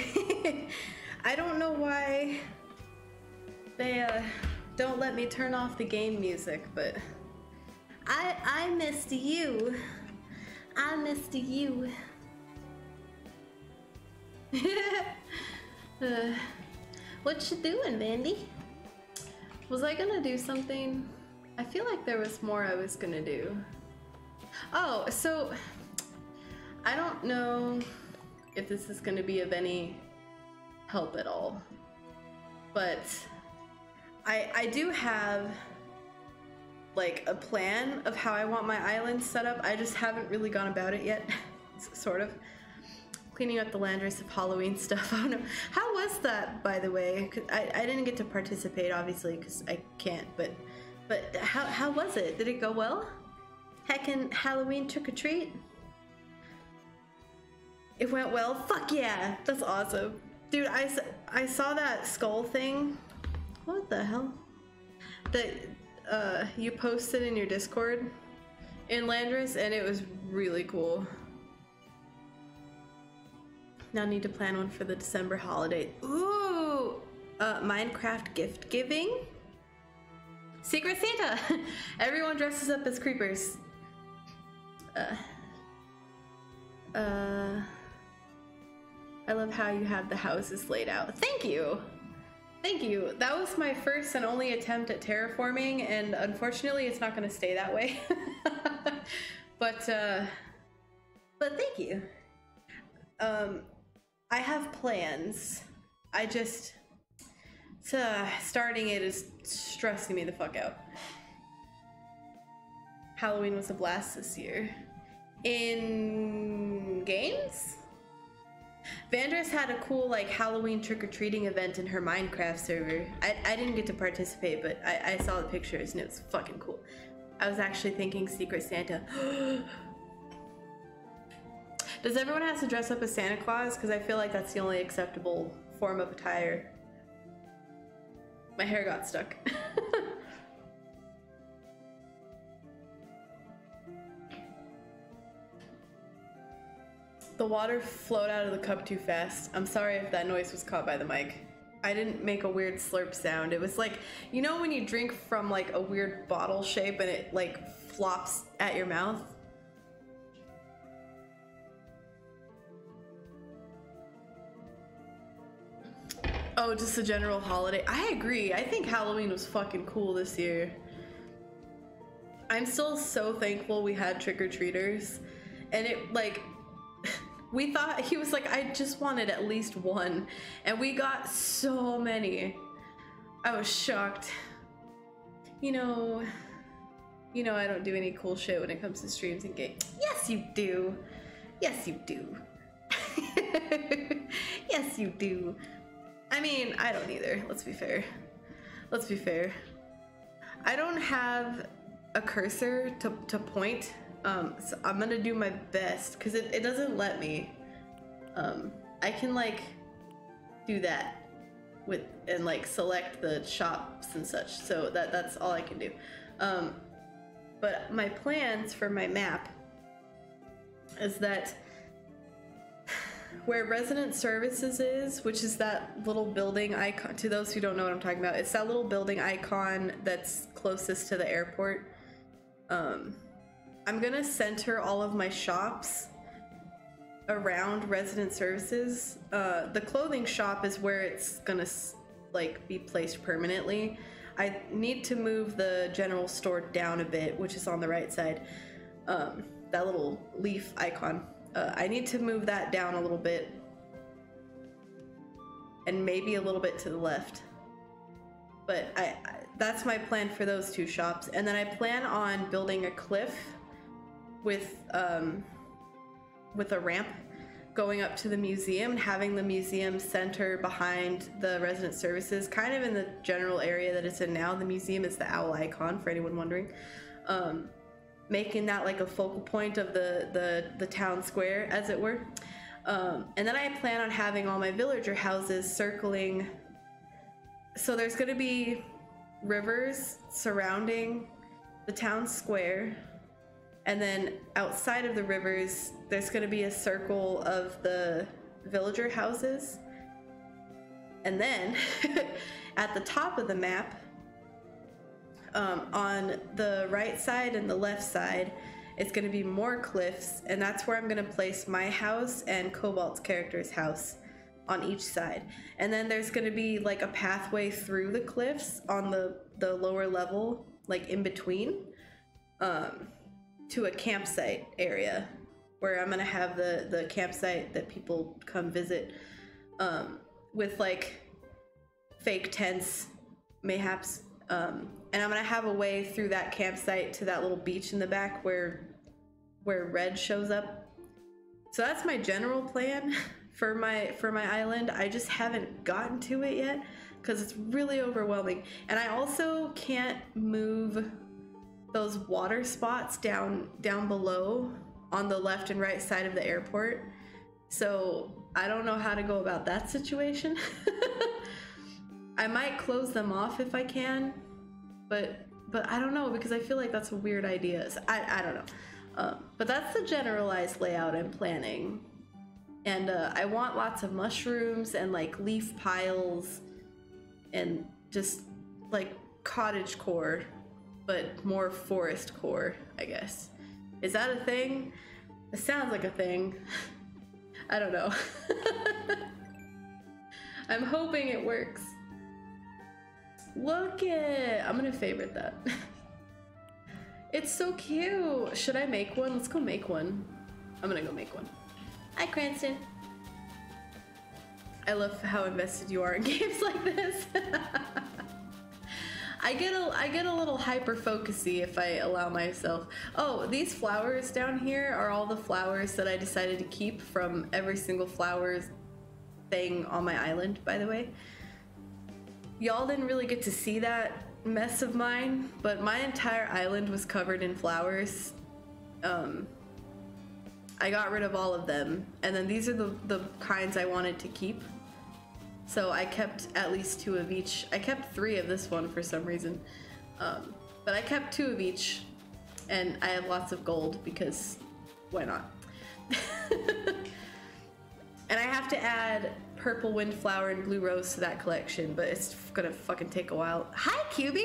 I don't know why they uh, don't let me turn off the game music, but I I missed you. I missed you. uh, what you doing, Mandy? Was I gonna do something? I feel like there was more I was gonna do. Oh, so I don't know if this is gonna be of any help at all, but I I do have like a plan of how I want my island set up. I just haven't really gone about it yet, sort of. Cleaning up the Landris of Halloween stuff. I don't. How was that, by the way? I, I didn't get to participate, obviously, because I can't, but but how, how was it? Did it go well? Heckin' Halloween trick or treat? It went well? Fuck yeah! That's awesome. Dude, I, I saw that skull thing. What the hell? That uh, you posted in your Discord in Landris, and it was really cool. Now need to plan one for the December holiday. Ooh! Uh, Minecraft gift giving? Secret Santa! Everyone dresses up as creepers. Uh, uh, I love how you have the houses laid out. Thank you! Thank you. That was my first and only attempt at terraforming, and unfortunately, it's not going to stay that way. but, uh, but thank you. Um, I have plans. I just, starting it is stressing me the fuck out. Halloween was a blast this year. In games? Vandris had a cool like Halloween trick-or-treating event in her Minecraft server. I, I didn't get to participate, but I, I saw the pictures and it was fucking cool. I was actually thinking Secret Santa. Does everyone have to dress up as Santa Claus? Because I feel like that's the only acceptable form of attire. My hair got stuck. The water flowed out of the cup too fast. I'm sorry if that noise was caught by the mic. I didn't make a weird slurp sound. It was like, you know when you drink from like a weird bottle shape and it like flops at your mouth? Oh, just a general holiday. I agree. I think Halloween was fucking cool this year. I'm still so thankful we had trick or treaters. And it, like, we thought, he was like, I just wanted at least one. And we got so many. I was shocked. You know, you know, I don't do any cool shit when it comes to streams and games. Yes, you do. Yes, you do. yes, you do. I mean, I don't either. Let's be fair. Let's be fair. I don't have a cursor to, to point. Um, so I'm gonna do my best because it, it doesn't let me. Um, I can like do that with and like select the shops and such. So that that's all I can do. Um, but my plans for my map is that where resident services is, which is that little building icon. To those who don't know what I'm talking about, it's that little building icon that's closest to the airport. Um, I'm gonna center all of my shops around resident services. Uh, the clothing shop is where it's gonna like be placed permanently. I need to move the general store down a bit, which is on the right side. Um, that little leaf icon. Uh, I need to move that down a little bit, and maybe a little bit to the left. But I, I that's my plan for those two shops, and then I plan on building a cliff with um, with a ramp going up to the museum and having the museum center behind the resident services, kind of in the general area that it's in now. The museum is the owl icon for anyone wondering. Um, making that like a focal point of the the, the town square, as it were. Um, and then I plan on having all my villager houses circling so there's gonna be rivers surrounding the town square, and then outside of the rivers, there's gonna be a circle of the villager houses. And then at the top of the map, um, on the right side and the left side, it's going to be more cliffs, and that's where I'm going to place my house and Cobalt's character's house on each side. And then there's going to be like a pathway through the cliffs on the the lower level, like in between, um, to a campsite area where I'm going to have the the campsite that people come visit um, with like fake tents, mayhaps um, and I'm gonna have a way through that campsite to that little beach in the back where where Red shows up. So that's my general plan for my for my island. I just haven't gotten to it yet because it's really overwhelming. And I also can't move those water spots down down below on the left and right side of the airport. So I don't know how to go about that situation. I might close them off if I can, but but I don't know because I feel like that's a weird idea. So I I don't know. Um, but that's the generalized layout I'm planning, and uh, I want lots of mushrooms and like leaf piles, and just like cottage core, but more forest core, I guess. Is that a thing? It sounds like a thing. I don't know. I'm hoping it works. Look it! I'm gonna favorite that. it's so cute! Should I make one? Let's go make one. I'm gonna go make one. Hi, Cranston. I love how invested you are in games like this. I get a I get a little hyper focusy if I allow myself. Oh, these flowers down here are all the flowers that I decided to keep from every single flowers thing on my island, by the way. Y'all didn't really get to see that mess of mine, but my entire island was covered in flowers. Um, I got rid of all of them, and then these are the, the kinds I wanted to keep. So I kept at least two of each. I kept three of this one for some reason. Um, but I kept two of each, and I have lots of gold because why not? and I have to add purple windflower and blue rose to that collection, but it's gonna fucking take a while. Hi, QB!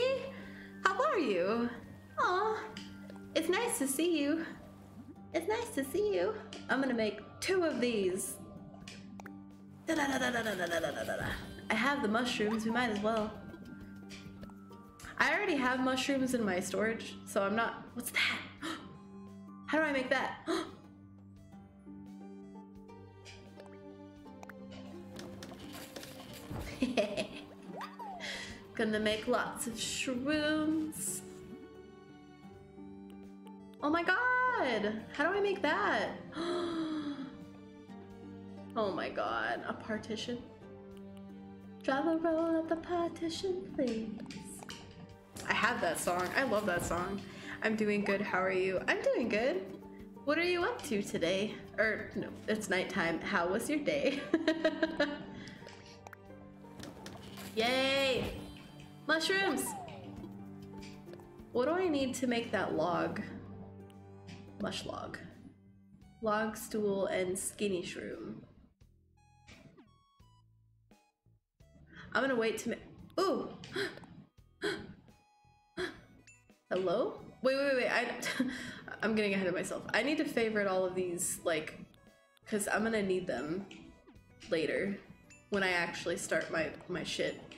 How are you? Aw, it's nice to see you. It's nice to see you. I'm gonna make two of these. I have the mushrooms, we might as well. I already have mushrooms in my storage, so I'm not. What's that? How do I make that? Gonna make lots of shrooms. Oh my god! How do I make that? oh my god, a partition. Drive a roll at the partition, please. I have that song. I love that song. I'm doing good. How are you? I'm doing good. What are you up to today? Or, no, it's nighttime. How was your day? Yay! Mushrooms! What do I need to make that log? Mush log. Log, stool, and skinny shroom. I'm gonna wait to make- Ooh! Hello? Wait, wait, wait, I- I'm getting ahead of myself. I need to favorite all of these, like, because I'm gonna need them later when I actually start my, my shit.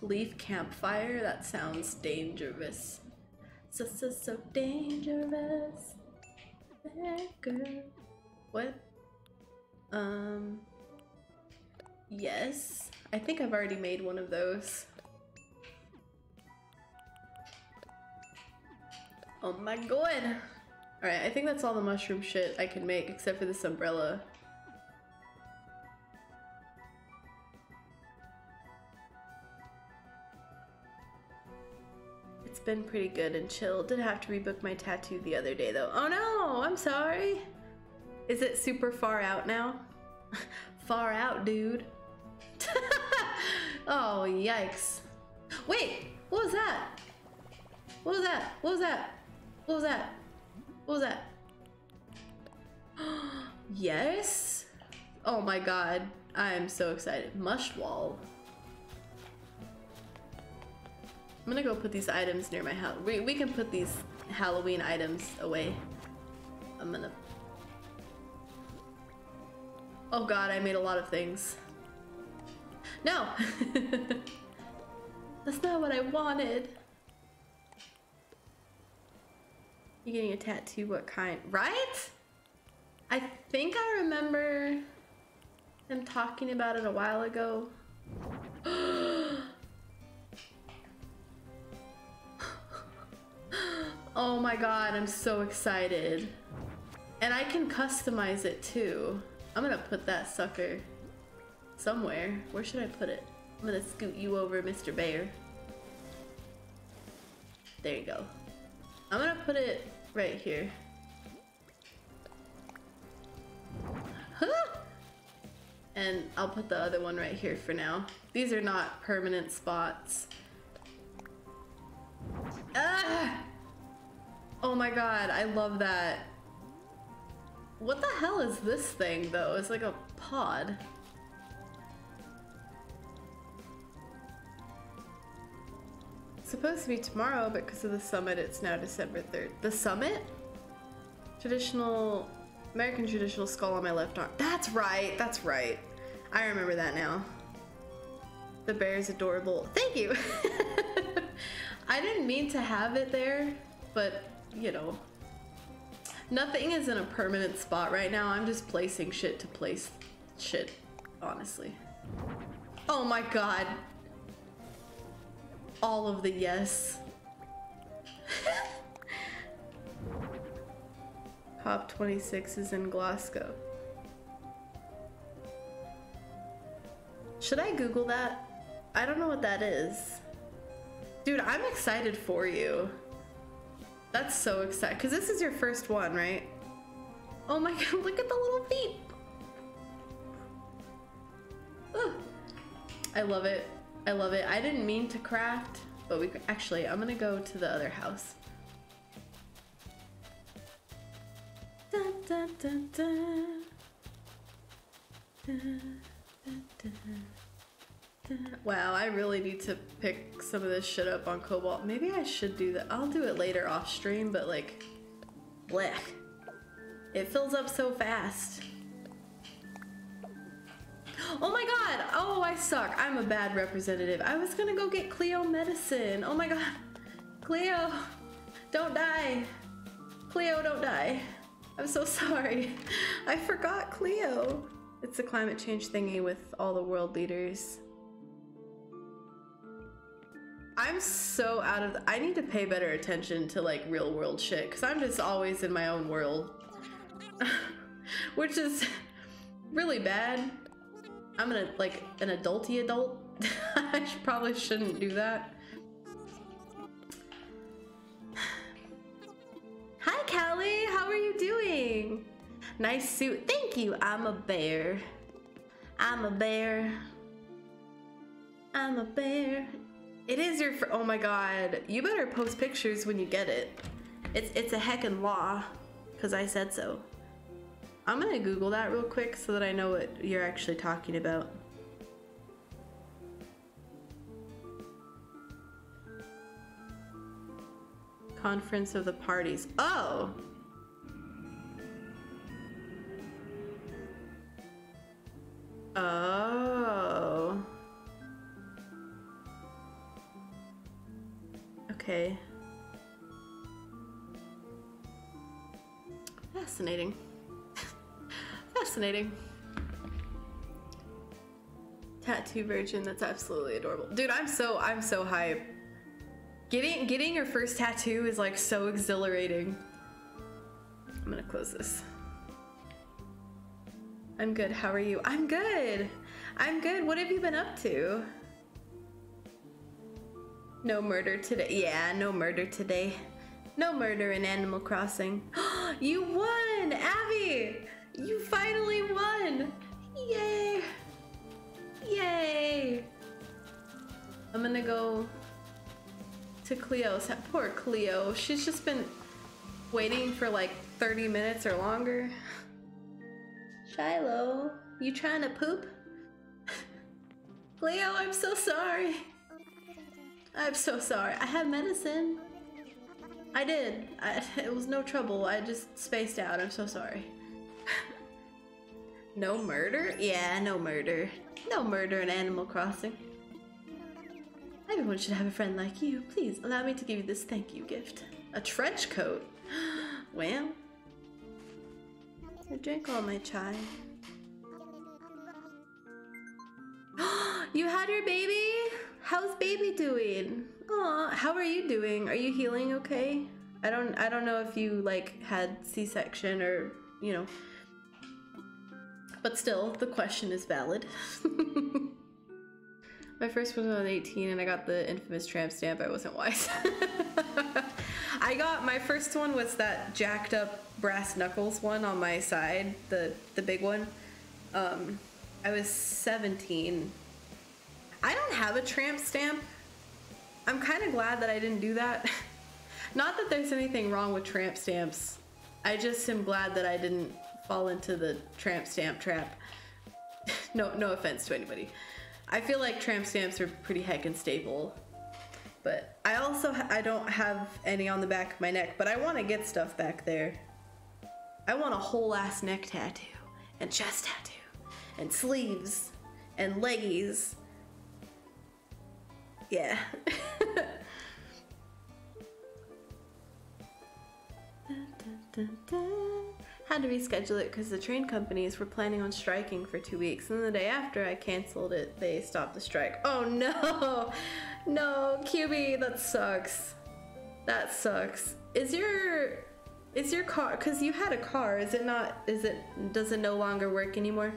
Leaf campfire? That sounds dangerous. So, so, so dangerous. Girl. What? Um. Yes. I think I've already made one of those. Oh my god! Alright, I think that's all the mushroom shit I can make except for this umbrella. Been pretty good and chill. Did have to rebook my tattoo the other day though. Oh no, I'm sorry. Is it super far out now? far out, dude. Oh, yikes. Wait, what was that? What was that? What was that? What was that? What was that? yes? Oh my god. I am so excited. Mushwall. I'm gonna go put these items near my house. We, we can put these Halloween items away. I'm gonna... Oh god, I made a lot of things. No! That's not what I wanted. You getting a tattoo? What kind? Right? I think I remember him talking about it a while ago. Oh, oh my god, I'm so excited. And I can customize it too. I'm gonna put that sucker somewhere. Where should I put it? I'm gonna scoot you over, Mr. Bear. There you go. I'm gonna put it right here. And I'll put the other one right here for now. These are not permanent spots. Ah! Oh my god, I love that. What the hell is this thing though? It's like a pod. It's supposed to be tomorrow, but because of the summit, it's now December 3rd. The summit? Traditional, American traditional skull on my left arm. That's right, that's right. I remember that now. The bear is adorable. Thank you. I didn't mean to have it there, but you know, nothing is in a permanent spot right now. I'm just placing shit to place shit, honestly. Oh my god. All of the yes. COP 26 is in Glasgow. Should I Google that? I don't know what that is. Dude, I'm excited for you. That's so exciting. Because this is your first one, right? Oh my god, look at the little feet. Ooh. I love it. I love it. I didn't mean to craft, but we actually, I'm gonna go to the other house. Wow, I really need to pick some of this shit up on Cobalt. Maybe I should do that. I'll do it later off stream, but like, blech. It fills up so fast. Oh my god! Oh, I suck. I'm a bad representative. I was gonna go get Cleo medicine. Oh my god. Cleo, don't die. Cleo, don't die. I'm so sorry. I forgot Cleo. It's a climate change thingy with all the world leaders. I'm so out of. I need to pay better attention to like real world shit because I'm just always in my own world, which is really bad. I'm gonna like an adulty adult. I should, probably shouldn't do that. Hi, Callie. How are you doing? Nice suit. Thank you. I'm a bear. I'm a bear. I'm a bear. It is your. oh my god. You better post pictures when you get it. It's it's a heckin' law, cause I said so. I'm gonna Google that real quick so that I know what you're actually talking about. Conference of the Parties. Oh! Oh. Okay. Fascinating. Fascinating. Tattoo virgin, that's absolutely adorable. Dude, I'm so I'm so hype. Getting getting your first tattoo is like so exhilarating. I'm gonna close this. I'm good. How are you? I'm good. I'm good. What have you been up to? No murder today. Yeah, no murder today. No murder in Animal Crossing. you won, Abby! You finally won! Yay! Yay! I'm gonna go to Cleo's. Poor Cleo. She's just been waiting for like 30 minutes or longer. Shiloh, you trying to poop? Cleo, I'm so sorry. I'm so sorry. I have medicine. I did. I, it was no trouble. I just spaced out. I'm so sorry. no murder? Yeah, no murder. No murder in Animal Crossing. Everyone should have a friend like you. Please allow me to give you this thank you gift. A trench coat? well, I drank all my chai. you had your baby? How's baby doing? Aw, how are you doing? Are you healing okay? I don't I don't know if you like had C-section or, you know. But still, the question is valid. My first was when I was 18 and I got the infamous tramp stamp. I wasn't wise. I got my first one was that jacked up brass knuckles one on my side, the the big one. Um, I was 17. I don't have a tramp stamp. I'm kind of glad that I didn't do that. Not that there's anything wrong with tramp stamps. I just am glad that I didn't fall into the tramp stamp trap. no, no offense to anybody. I feel like tramp stamps are pretty heckin' staple. But I also I don't have any on the back of my neck, but I want to get stuff back there. I want a whole ass neck tattoo and chest tattoo and sleeves and leggies. Yeah. Had to reschedule it because the train companies were planning on striking for two weeks. And the day after I canceled it, they stopped the strike. Oh no! No, QB, that sucks. That sucks. Is your is your car because you had a car, is it not is it does it no longer work anymore?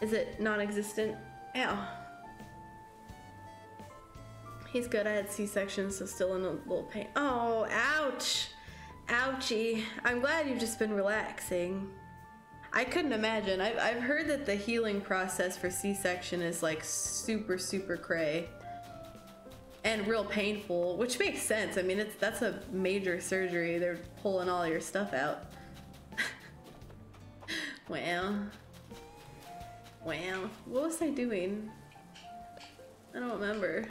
Is it non-existent? Ow. He's good. I had C-section, so still in a little pain. Oh, ouch. Ouchie. I'm glad you've just been relaxing. I couldn't imagine. I've, I've heard that the healing process for C-section is like super, super cray. And real painful, which makes sense. I mean, it's that's a major surgery. They're pulling all your stuff out. well, well, What was I doing? I don't remember.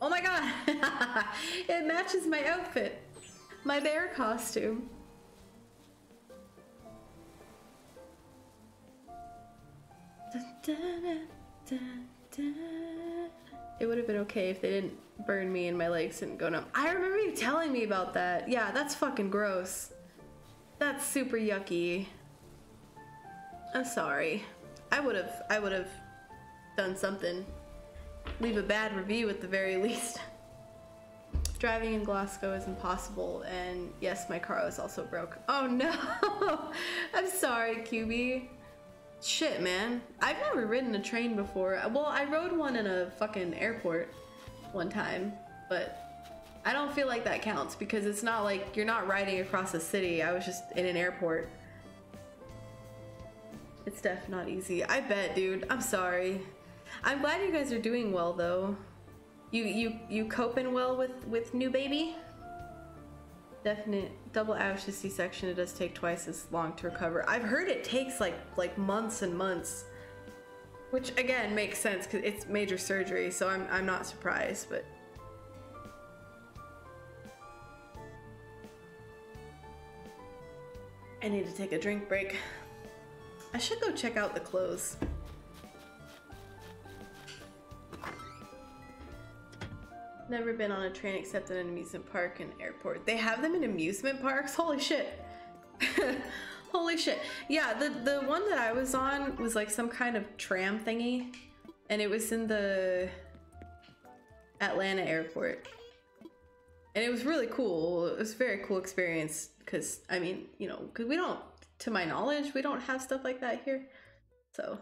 Oh my god! it matches my outfit. My bear costume. It would have been okay if they didn't burn me and my legs didn't go numb. I remember you telling me about that. Yeah, that's fucking gross. That's super yucky. I'm sorry. I would have I would have done something. Leave a bad review at the very least. Driving in Glasgow is impossible, and yes, my car was also broke. Oh no! I'm sorry, QB. Shit, man. I've never ridden a train before. Well, I rode one in a fucking airport one time, but I don't feel like that counts because it's not like you're not riding across a city. I was just in an airport. It's def not easy. I bet, dude. I'm sorry. I'm glad you guys are doing well, though. You you you coping well with with new baby? Definite double ouch with C-section. It does take twice as long to recover. I've heard it takes like like months and months, which again makes sense because it's major surgery. So I'm I'm not surprised, but. I need to take a drink break. I should go check out the clothes. Never been on a train except in an amusement park and airport. They have them in amusement parks? Holy shit. Holy shit. Yeah, the, the one that I was on was like some kind of tram thingy. And it was in the Atlanta airport. And it was really cool. It was a very cool experience because, I mean, you know, because we don't, to my knowledge, we don't have stuff like that here. So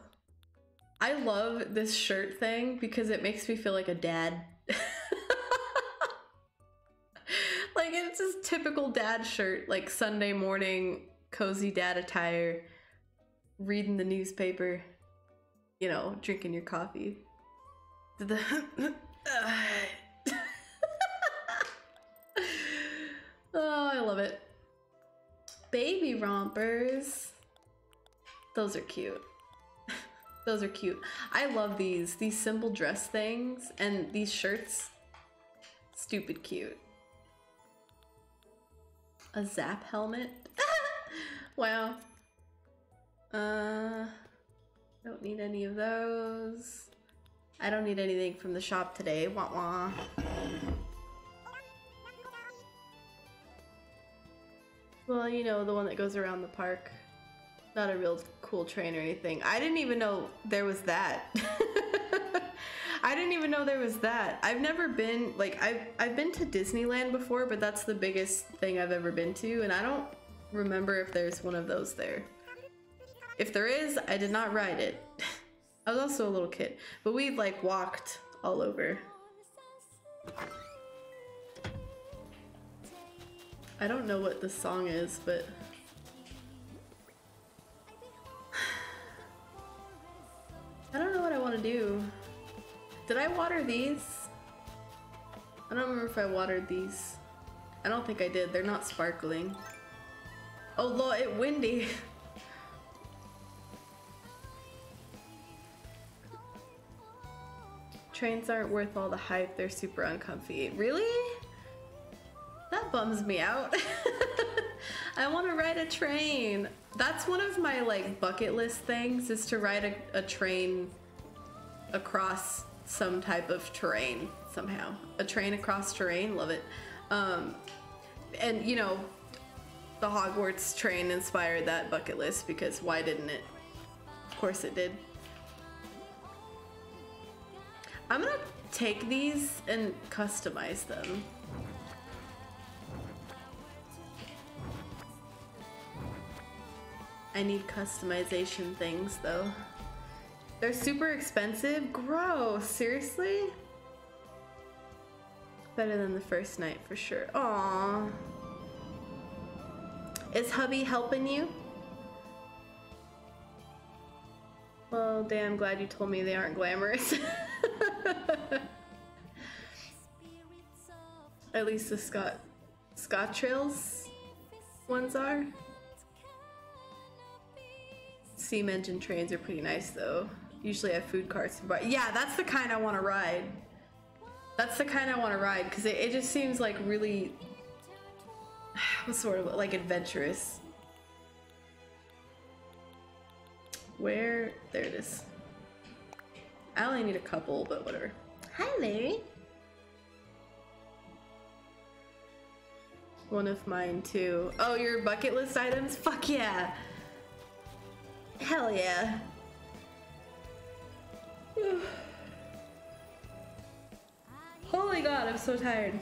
I love this shirt thing because it makes me feel like a dad. like it's just typical dad shirt, like Sunday morning, cozy dad attire, reading the newspaper, you know, drinking your coffee. The oh, I love it. Baby rompers. Those are cute. Those are cute. I love these. These simple dress things and these shirts. Stupid cute. A zap helmet. wow. Uh, don't need any of those. I don't need anything from the shop today. Wah wah. Well, you know, the one that goes around the park. Not a real cool train or anything. I didn't even know there was that. I didn't even know there was that. I've never been like I've I've been to Disneyland before, but that's the biggest thing I've ever been to, and I don't remember if there's one of those there. If there is, I did not ride it. I was also a little kid, but we like walked all over. I don't know what the song is, but I don't know what I want to do. Did I water these? I don't remember if I watered these. I don't think I did. They're not sparkling. Oh, lord, it windy. Trains aren't worth all the hype. They're super uncomfy. Really? That bums me out. I want to ride a train. That's one of my like bucket list things is to ride a, a train across some type of terrain somehow. A train across terrain, love it. Um, and you know, the Hogwarts train inspired that bucket list because why didn't it? Of course it did. I'm gonna take these and customize them. I need customization things though. They're super expensive? Gross, seriously? Better than the first night for sure. Aww. Is hubby helping you? Well, damn, glad you told me they aren't glamorous. At least the Scott Scott Trails ones are. Steam engine trains are pretty nice though. Usually I have food carts but yeah, that's the kind I want to ride. That's the kind I want to ride because it, it just seems like really what's sort of like adventurous. Where there it is. I only need a couple, but whatever. Hi Larry. One of mine too. Oh, your bucket list items? Fuck yeah. Hell yeah. Holy god, I'm so tired.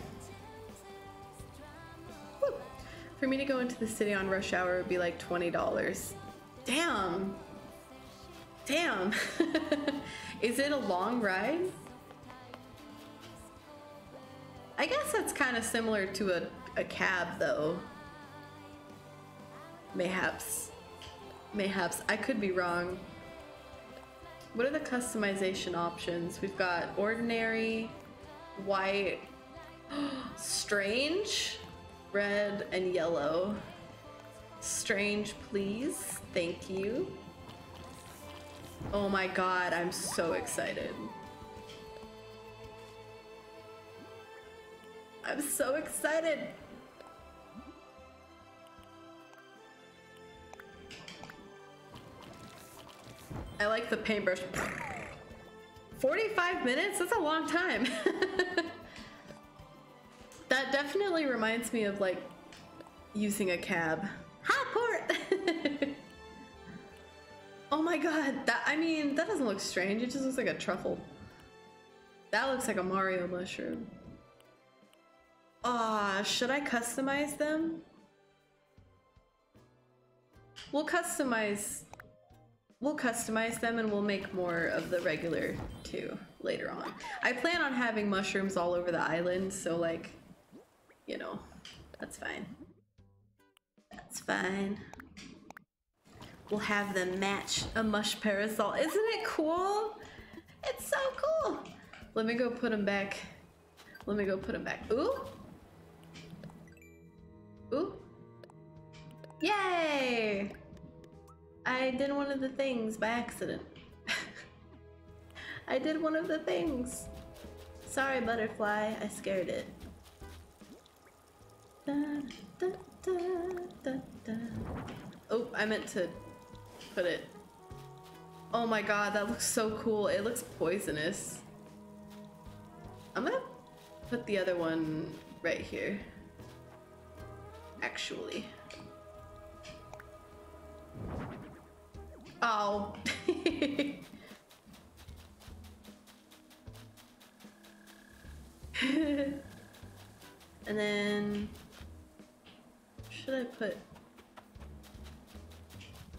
For me to go into the city on rush hour would be like $20. Damn. Damn. Is it a long ride? I guess that's kind of similar to a, a cab though. Mayhaps. Mayhaps. I could be wrong. What are the customization options? We've got ordinary, white, strange, red, and yellow. Strange, please. Thank you. Oh my god, I'm so excited. I'm so excited. I like the paintbrush. 45 minutes? That's a long time. that definitely reminds me of like using a cab. Hot port! oh my god, that I mean, that doesn't look strange. It just looks like a truffle. That looks like a Mario mushroom. Ah, should I customize them? We'll customize we'll customize them and we'll make more of the regular too later on. I plan on having mushrooms all over the island, so like, you know, that's fine. That's fine. We'll have them match a mush parasol. Isn't it cool? It's so cool. Let me go put them back. Let me go put them back. Ooh. Ooh. Yay! I did one of the things by accident. I did one of the things. Sorry, butterfly. I scared it. Da, da, da. Oh, I meant to put it. Oh my god, that looks so cool. It looks poisonous. I'm gonna put the other one right here. Actually. Oh. and then should I put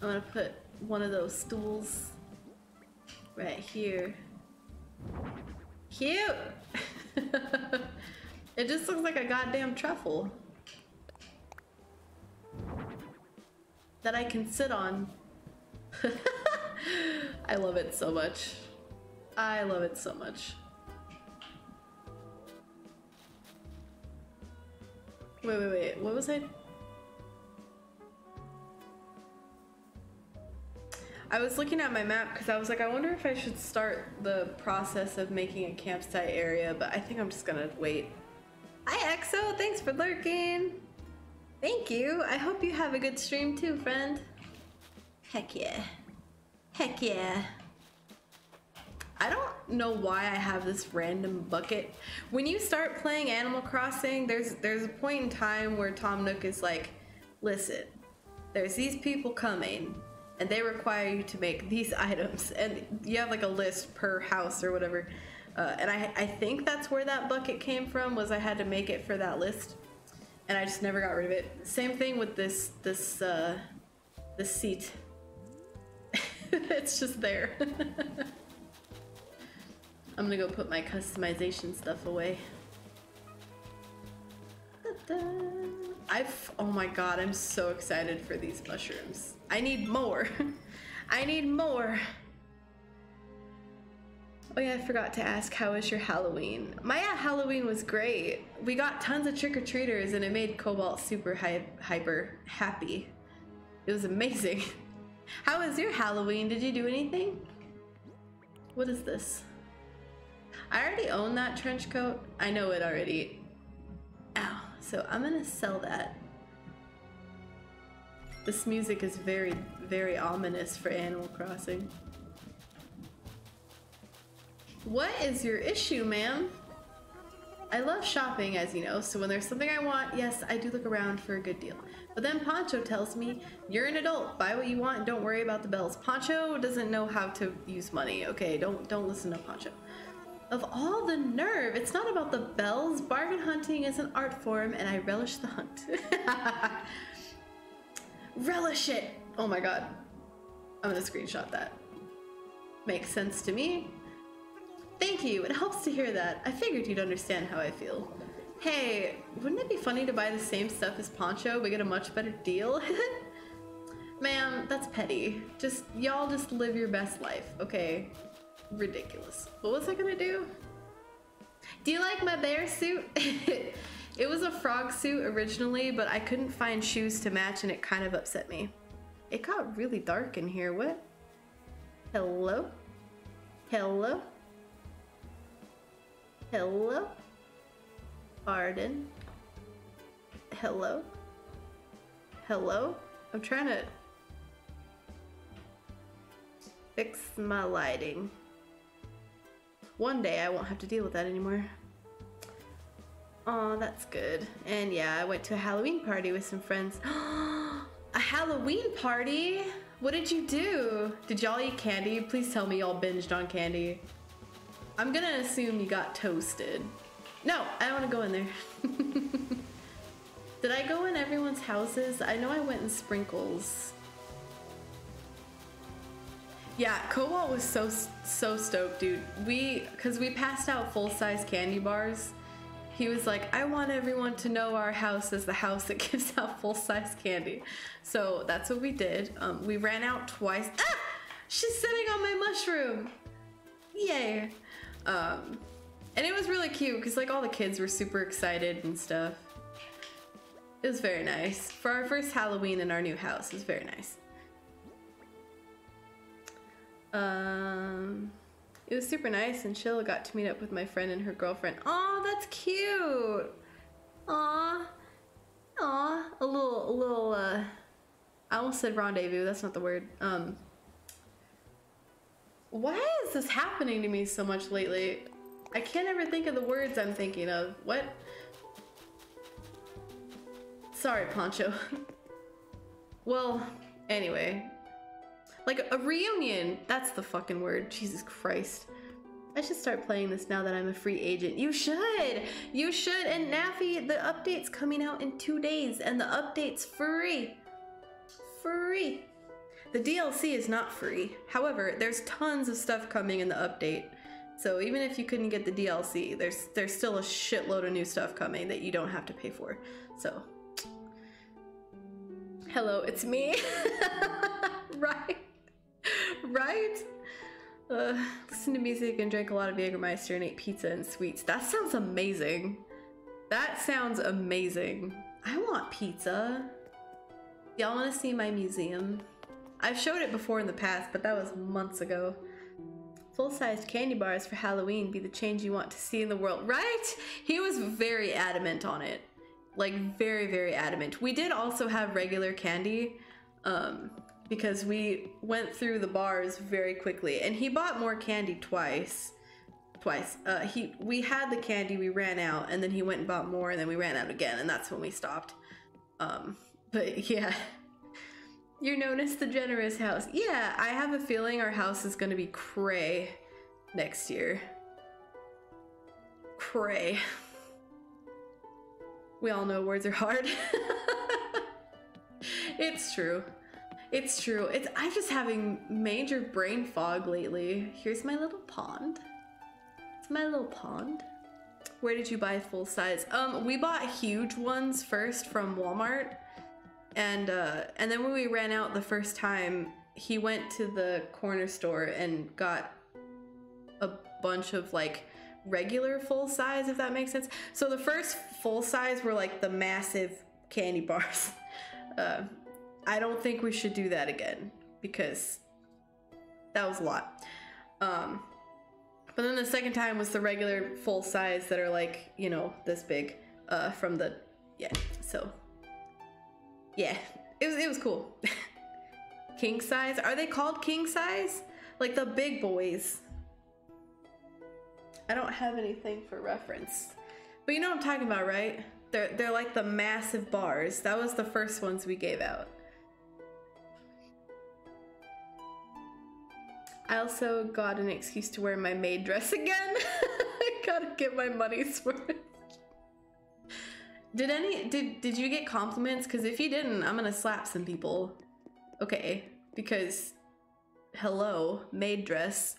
I'm gonna put one of those stools right here. Cute! it just looks like a goddamn truffle that I can sit on. I love it so much. I love it so much. Wait, wait, wait. What was I? I was looking at my map because I was like, I wonder if I should start the process of making a campsite area, but I think I'm just gonna wait. Hi, EXO. Thanks for lurking. Thank you. I hope you have a good stream too, friend. Heck yeah. Heck yeah. I don't know why I have this random bucket. When you start playing Animal Crossing, there's there's a point in time where Tom Nook is like, listen, there's these people coming and they require you to make these items and you have like a list per house or whatever. Uh, and I, I think that's where that bucket came from was I had to make it for that list and I just never got rid of it. Same thing with this this uh, this seat. it's just there. I'm gonna go put my customization stuff away. I've, oh my god, I'm so excited for these mushrooms. I need more. I need more. Oh yeah, I forgot to ask, how was your Halloween? My Halloween was great. We got tons of trick-or-treaters and it made Cobalt super hy hyper happy. It was amazing. How was your Halloween? Did you do anything? What is this? I already own that trench coat. I know it already. Ow. So I'm gonna sell that. This music is very, very ominous for Animal Crossing. What is your issue, ma'am? I love shopping, as you know, so when there's something I want, yes, I do look around for a good deal. But then Poncho tells me, you're an adult, buy what you want, don't worry about the bells. Poncho doesn't know how to use money, okay? Don't don't listen to Poncho. Of all the nerve, it's not about the bells. Bargain hunting is an art form, and I relish the hunt. relish it! Oh my god. I'm gonna screenshot that. Makes sense to me. Thank you, it helps to hear that. I figured you'd understand how I feel. Hey, wouldn't it be funny to buy the same stuff as Poncho but get a much better deal? Ma'am, that's petty. Just, y'all just live your best life, okay? Ridiculous. What was I gonna do? Do you like my bear suit? it was a frog suit originally, but I couldn't find shoes to match and it kind of upset me. It got really dark in here, what? Hello? Hello? Hello? Pardon? Hello? Hello? I'm trying to fix my lighting. One day I won't have to deal with that anymore. Oh, that's good. And yeah, I went to a Halloween party with some friends. a Halloween party? What did you do? Did y'all eat candy? Please tell me y'all binged on candy. I'm gonna assume you got toasted. No, I don't want to go in there. Did I go in everyone's houses? I know I went in Sprinkles. Yeah, Cobalt was so so stoked, dude. We, cause we passed out full size candy bars. He was like, I want everyone to know our house is the house that gives out full size candy. So that's what we did. Um, we ran out twice. Ah! She's sitting on my mushroom. Yay. Um, And it was really cute because like all the kids were super excited and stuff. It was very nice. For our first Halloween in our new house, it was very nice. Um, it was super nice, and Sheila got to meet up with my friend and her girlfriend. Oh, that's cute. Aw, aw, a little, a little. Uh, I almost said rendezvous. That's not the word. Um, why is this happening to me so much lately? I can't ever think of the words I'm thinking of. What? Sorry, Poncho. well, anyway, like a reunion. That's the fucking word. Jesus Christ. I should start playing this now that I'm a free agent. You should! You should! And Naffy, the update's coming out in two days, and the update's free. Free. The DLC is not free. However, there's tons of stuff coming in the update. So even if you couldn't get the DLC, there's there's still a shitload of new stuff coming that you don't have to pay for. So Hello, it's me. right right? Uh, listen to music and drink a lot of Jägermeister and ate pizza and sweets. That sounds amazing. That sounds amazing. I want pizza. Y'all want to see my museum? I've showed it before in the past, but that was months ago. Full-sized candy bars for Halloween be the change you want to see in the world, right? He was very adamant on it. Like, very, very adamant. We did also have regular candy, um, because we went through the bars very quickly and he bought more candy twice twice uh, he we had the candy we ran out and then he went and bought more and then we ran out again and that's when we stopped um but yeah you're known as the generous house yeah i have a feeling our house is to be cray next year cray we all know words are hard it's true it's true. It's I'm just having major brain fog lately. Here's my little pond. It's my little pond. Where did you buy full size? Um, we bought huge ones first from Walmart. And uh and then when we ran out the first time, he went to the corner store and got a bunch of like regular full size if that makes sense. So the first full size were like the massive candy bars. Uh, I don't think we should do that again because that was a lot. Um, but then the second time was the regular full size that are like, you know, this big uh, from the, yeah, so yeah, it was, it was cool. king size, are they called king size? Like the big boys. I don't have anything for reference. But you know what I'm talking about, right? They're, they're like the massive bars. That was the first ones we gave out. I also got an excuse to wear my maid dress again. I gotta get my money's worth. Did any did did you get compliments? Because if you didn't, I'm gonna slap some people. Okay, because hello, maid dress.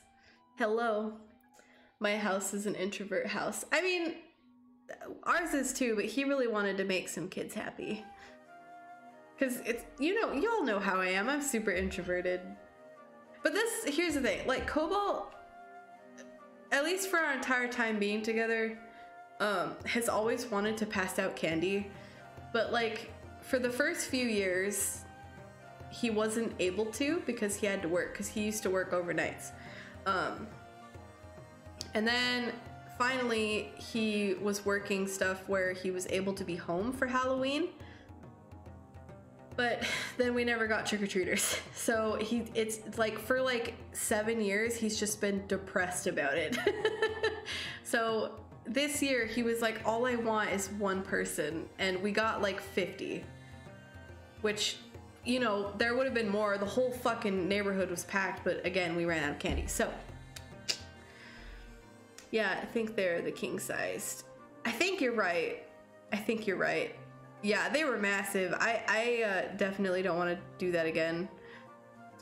Hello. My house is an introvert house. I mean, ours is too, but he really wanted to make some kids happy. Cause it's you know, y'all know how I am. I'm super introverted. But this, here's the thing, like Cobalt, at least for our entire time being together, um, has always wanted to pass out candy. But like for the first few years, he wasn't able to because he had to work because he used to work overnights. Um, and then finally he was working stuff where he was able to be home for Halloween but then we never got trick-or-treaters so he it's like for like seven years he's just been depressed about it so this year he was like all i want is one person and we got like 50 which you know there would have been more the whole fucking neighborhood was packed but again we ran out of candy so yeah i think they're the king sized i think you're right i think you're right yeah, they were massive. I, I uh, definitely don't want to do that again.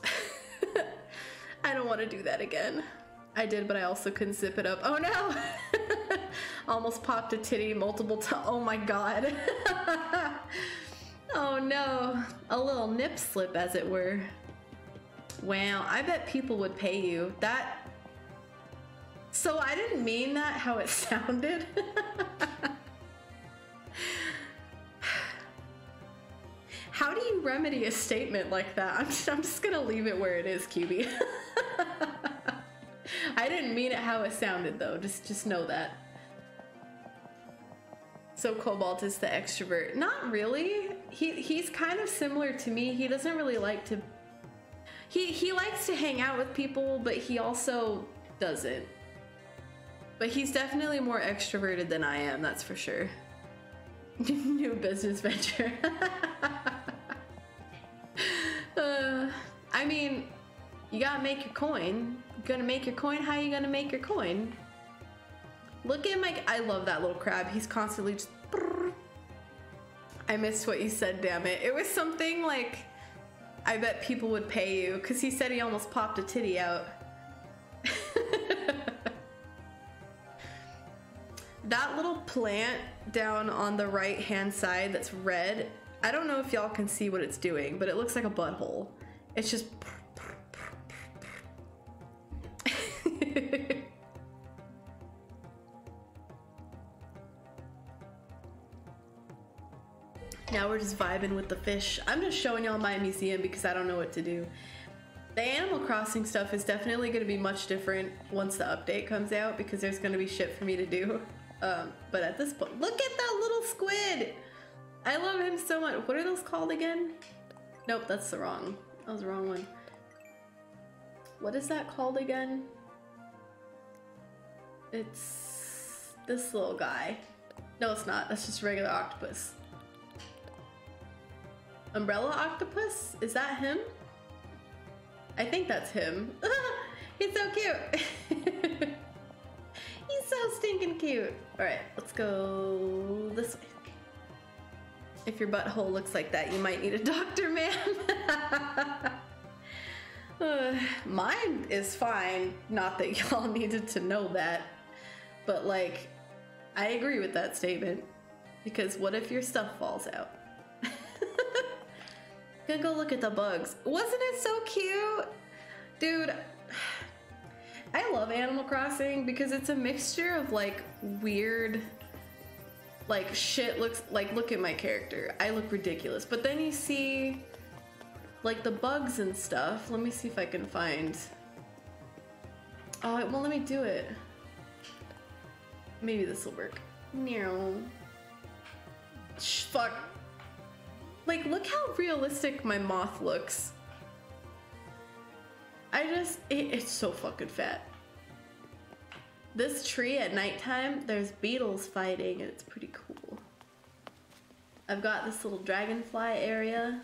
I don't want to do that again. I did, but I also couldn't zip it up. Oh no! Almost popped a titty multiple times. Oh my god. oh no. A little nip slip, as it were. Wow, I bet people would pay you. That So I didn't mean that how it sounded. how do you remedy a statement like that? I'm just, I'm just gonna leave it where it is, QB. I didn't mean it how it sounded though. Just just know that. So Cobalt is the extrovert. Not really. He he's kind of similar to me. He doesn't really like to he he likes to hang out with people, but he also doesn't. But he's definitely more extroverted than I am, that's for sure. New business venture. uh, I mean, you gotta make your coin. Gonna make your coin? How you gonna make your coin? Look at my. I love that little crab. He's constantly just. I missed what you said, damn it. It was something like. I bet people would pay you, because he said he almost popped a titty out. that little plant down on the right hand side that's red, I don't know if y'all can see what it's doing, but it looks like a butthole. It's just. now we're just vibing with the fish. I'm just showing y'all my museum because I don't know what to do. The Animal Crossing stuff is definitely going to be much different once the update comes out because there's going to be shit for me to do. Um, but at this point, look at that little squid! I love him so much. What are those called again? Nope, that's the wrong. That was the wrong one. What is that called again? It's this little guy. No, it's not. That's just regular octopus. Umbrella octopus? Is that him? I think that's him. He's so cute. He's so stinking cute. All right, let's go this way. If your butthole looks like that, you might need a doctor, man. uh, mine is fine. Not that y'all needed to know that. But, like, I agree with that statement. Because what if your stuff falls out? Gonna go look at the bugs. Wasn't it so cute? Dude, I love Animal Crossing because it's a mixture of like weird like shit looks like look at my character. I look ridiculous. But then you see like the bugs and stuff. Let me see if I can find Oh, it won't let me do it. Maybe this will work. No. Shh, fuck. Like, look how realistic my moth looks. I just, it, it's so fucking fat. This tree at nighttime, there's beetles fighting and it's pretty cool. I've got this little dragonfly area.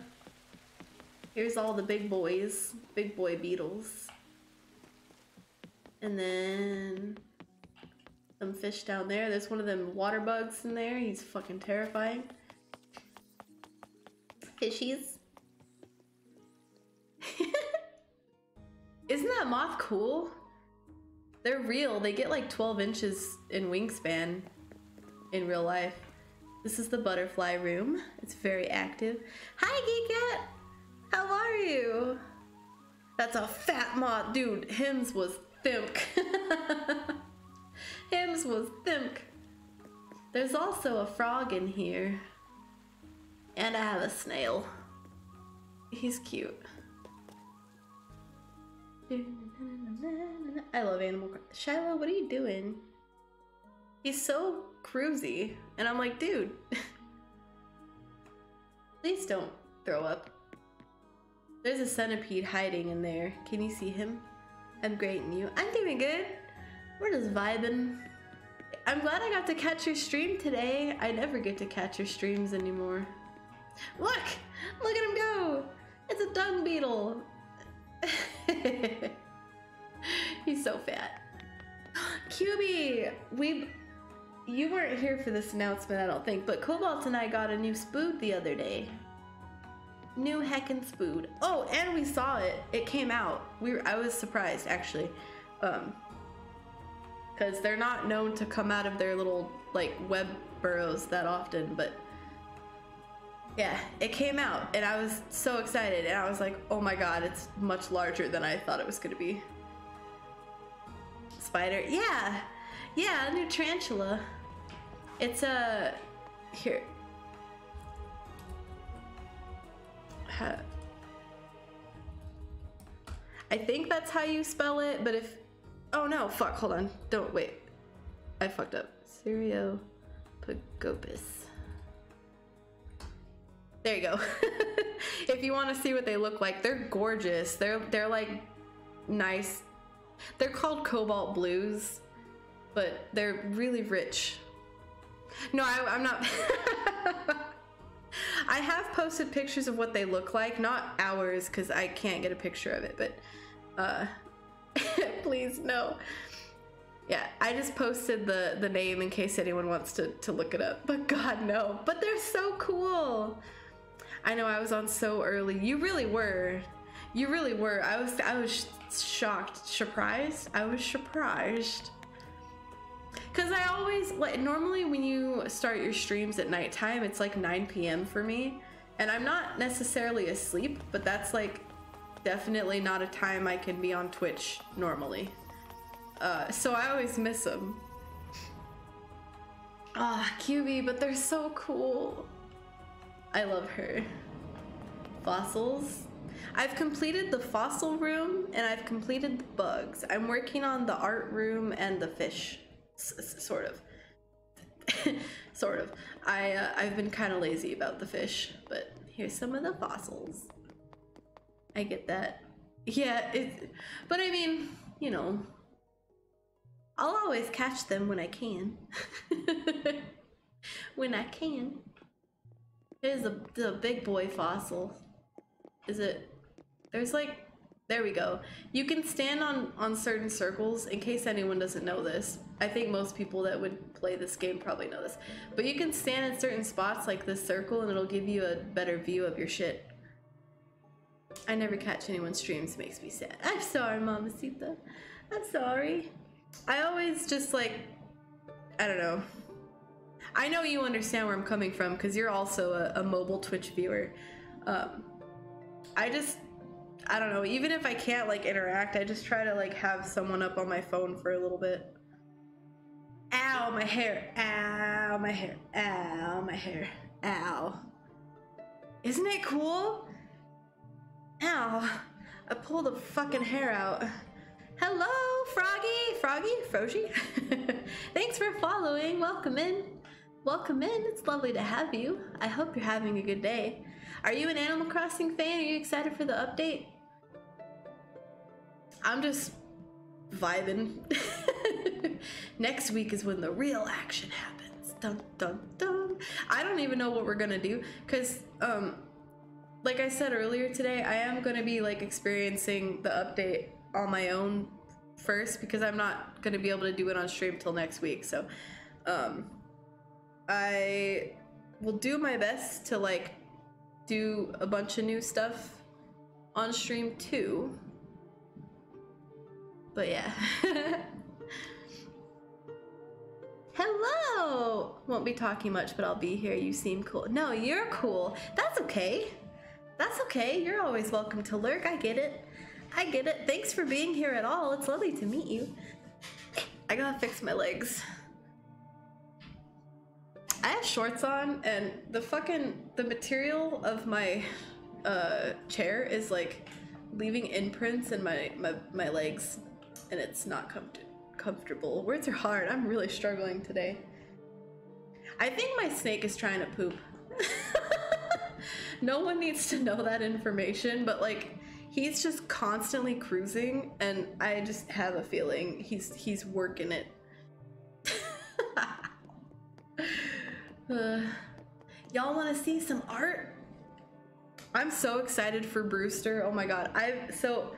Here's all the big boys, big boy beetles. And then some fish down there. There's one of them water bugs in there. He's fucking terrifying. Fishies. Isn't that moth cool? They're real. They get like 12 inches in wingspan in real life. This is the butterfly room. It's very active. Hi, Geekat! How are you? That's a fat moth. Dude, Hims was thimk. Hims was thimk. There's also a frog in here. And I have a snail. He's cute. I love Animal Shiloh, what are you doing? He's so cruisy. And I'm like, dude, please don't throw up. There's a centipede hiding in there. Can you see him? I'm great and you? I'm doing good. We're just vibing. I'm glad I got to catch your stream today. I never get to catch your streams anymore. Look! Look at him go! It's a dung beetle! He's so fat. QB! We... You weren't here for this announcement, I don't think, but Cobalt and I got a new spood the other day. New heckin' spood. Oh, and we saw it. It came out. We were, I was surprised, actually. Um, because they're not known to come out of their little, like, web burrows that often, but yeah, it came out and I was so excited and I was like, oh my god, it's much larger than I thought it was gonna be. Spider. Yeah, yeah, a new tarantula. It's a here. I think that's how you spell it, but if oh no, fuck, hold on, don't wait. I fucked up. Sirio Pagopus. There you go. if you want to see what they look like, they're gorgeous. They're they're like nice. They're called cobalt blues, but they're really rich. No, I, I'm not. I have posted pictures of what they look like, not ours, because I can't get a picture of it. But uh, please no. Yeah, I just posted the the name in case anyone wants to to look it up. But God no. But they're so cool. I know I was on so early. You really were. You really were. I was I was shocked, surprised. I was surprised. Cause I always like normally when you start your streams at nighttime, it's like 9 p.m. for me, and I'm not necessarily asleep, but that's like definitely not a time I can be on Twitch normally. Uh, so I always miss them. Ah, QB, but they're so cool. I love her. Fossils. I've completed the fossil room and I've completed the bugs. I'm working on the art room and the fish, s- sort of. sort of. I uh, I've been kind of lazy about the fish, but here's some of the fossils. I get that. Yeah, it. But I mean, you know, I'll always catch them when I can. when I can. Here's the, the big boy fossil. Is it? There's like, there we go. You can stand on on certain circles. In case anyone doesn't know this, I think most people that would play this game probably know this. But you can stand in certain spots like this circle, and it'll give you a better view of your shit. I never catch anyone's streams. Makes me sad. I'm sorry, Mamacita. I'm sorry. I always just like, I don't know. I know you understand where I'm coming from because you're also a, a, mobile Twitch viewer. Um, I just, I don't know. Even if I can't like interact, I just try to like have someone up on my phone for a little bit. Ow, my hair. Ow, my hair. Ow, my hair. Ow. Isn't it cool? Ow. I pulled the fucking hair out. Hello, Froggy, Froggy, Frogy. Thanks for following. Welcome in. Welcome in. It's lovely to have you. I hope you're having a good day. Are you an Animal Crossing fan? Are you excited for the update? I'm just vibing. Next week is when the real action happens. Dun dun dun. I don't even know what we're gonna do because um like I said earlier today, I am gonna be like experiencing the update on my own first because I'm not gonna be able to do it on stream till next week. So, um, I will do my best to like do a bunch of new stuff on stream too. But yeah. Hello! Won't be talking much, but I'll be here. You seem cool. No, you're cool. That's okay. That's okay. You're always welcome to lurk. I get it. I get it. Thanks for being here at all. It's lovely to meet you. I gotta fix my legs. I have shorts on, and the fucking the material of my uh, chair is like leaving imprints in my my, my legs, and it's not comfortable comfortable. Words are hard. I'm really struggling today. I think my snake is trying to poop. no one needs to know that information, but like he's just constantly cruising and I just have a feeling he's he's working it. uh, y'all want to see some art? I'm so excited for Brewster. Oh my god. I've so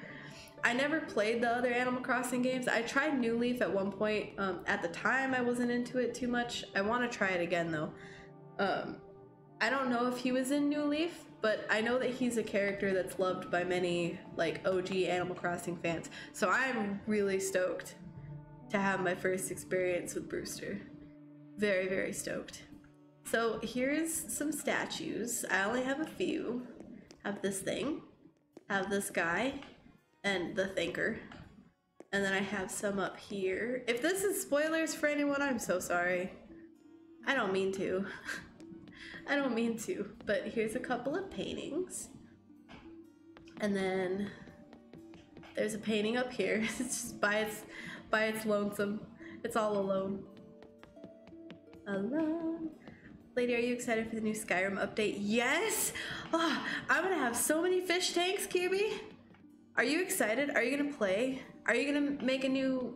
I never played the other Animal Crossing games. I tried New Leaf at one point. Um, at the time, I wasn't into it too much. I want to try it again though. Um, I don't know if he was in New Leaf, but I know that he's a character that's loved by many like OG Animal Crossing fans. So I'm really stoked to have my first experience with Brewster. Very, very stoked. So here's some statues. I only have a few. Have this thing. Have this guy and the thinker And then I have some up here. If this is spoilers for anyone, I'm so sorry. I don't mean to. I don't mean to, but here's a couple of paintings. And then there's a painting up here. it's just by its by its lonesome. It's all alone. Alone. Lady, are you excited for the new Skyrim update? Yes! Oh, I'm gonna have so many fish tanks, Kirby. Are you excited? Are you gonna play? Are you gonna make a new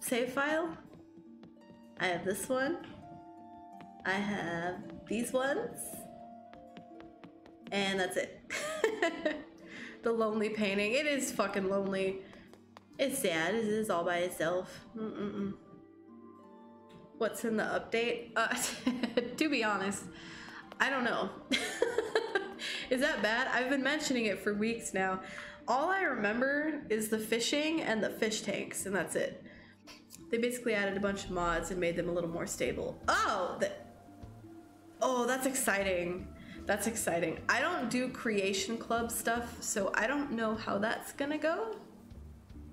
save file? I have this one. I have these ones. And that's it. the lonely painting. It is fucking lonely. It's sad. It is all by itself. Mm-mm-mm. What's in the update? Uh, to be honest, I don't know. is that bad? I've been mentioning it for weeks now. All I remember is the fishing and the fish tanks, and that's it. They basically added a bunch of mods and made them a little more stable. Oh, the, oh, that's exciting. That's exciting. I don't do creation club stuff, so I don't know how that's gonna go.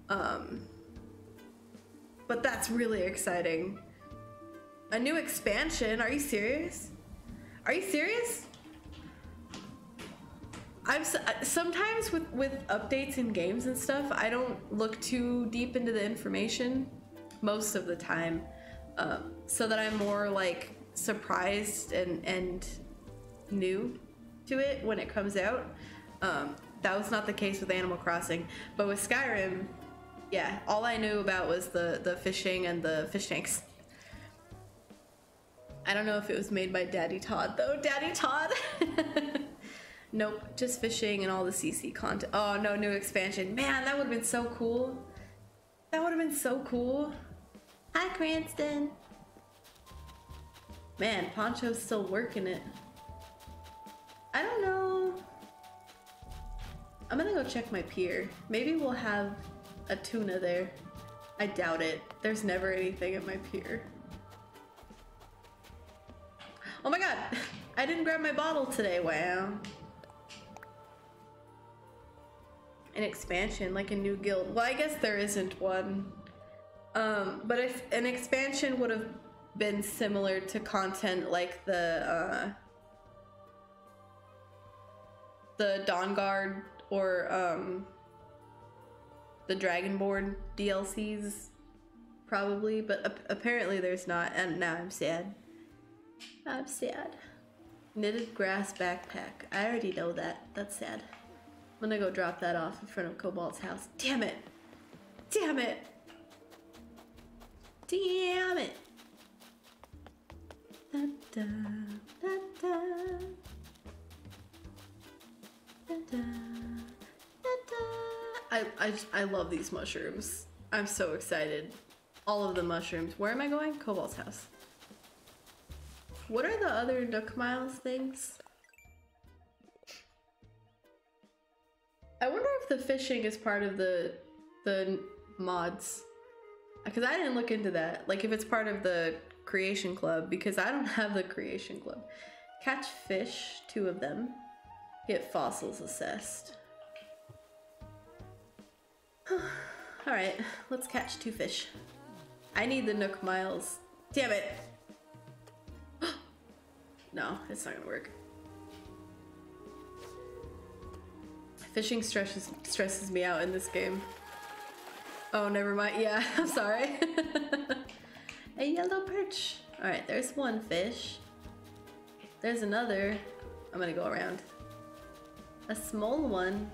Um, but that's really exciting. A new expansion? Are you serious? Are you serious? I'm sometimes with with updates in games and stuff, I don't look too deep into the information most of the time, um, so that I'm more like surprised and and new to it when it comes out. Um, that was not the case with Animal Crossing, but with Skyrim, yeah, all I knew about was the the fishing and the fish tanks. I don't know if it was made by Daddy Todd though. Daddy Todd. nope, just fishing and all the CC content. Oh no, new expansion. Man, that would have been so cool. That would have been so cool. Hi, Cranston. Man, Poncho's still working it. I don't know. I'm gonna go check my pier. Maybe we'll have a tuna there. I doubt it. There's never anything at my pier. Oh my god! I didn't grab my bottle today, wow. An expansion, like a new guild. Well, I guess there isn't one. Um, but if an expansion would have been similar to content like the, uh, the Dawnguard or, um, the Dragonborn DLCs, probably, but apparently there's not, and now I'm sad. I'm sad. Knitted grass backpack. I already know that. That's sad. I'm gonna go drop that off in front of Cobalt's house. Damn it! Damn it! Damn it! I, I, just, I love these mushrooms. I'm so excited. All of the mushrooms. Where am I going? Cobalt's house. What are the other Nook Miles things? I wonder if the fishing is part of the the mods. Because I didn't look into that. Like if it's part of the creation club, because I don't have the creation club. Catch fish, two of them. Get fossils assessed. Alright, let's catch two fish. I need the Nook Miles. Damn it! no, it's not gonna work. Fishing stresses stresses me out in this game. Oh, never mind. Yeah, I'm sorry. A yellow perch. Alright, there's one fish. There's another. I'm gonna go around. A small one.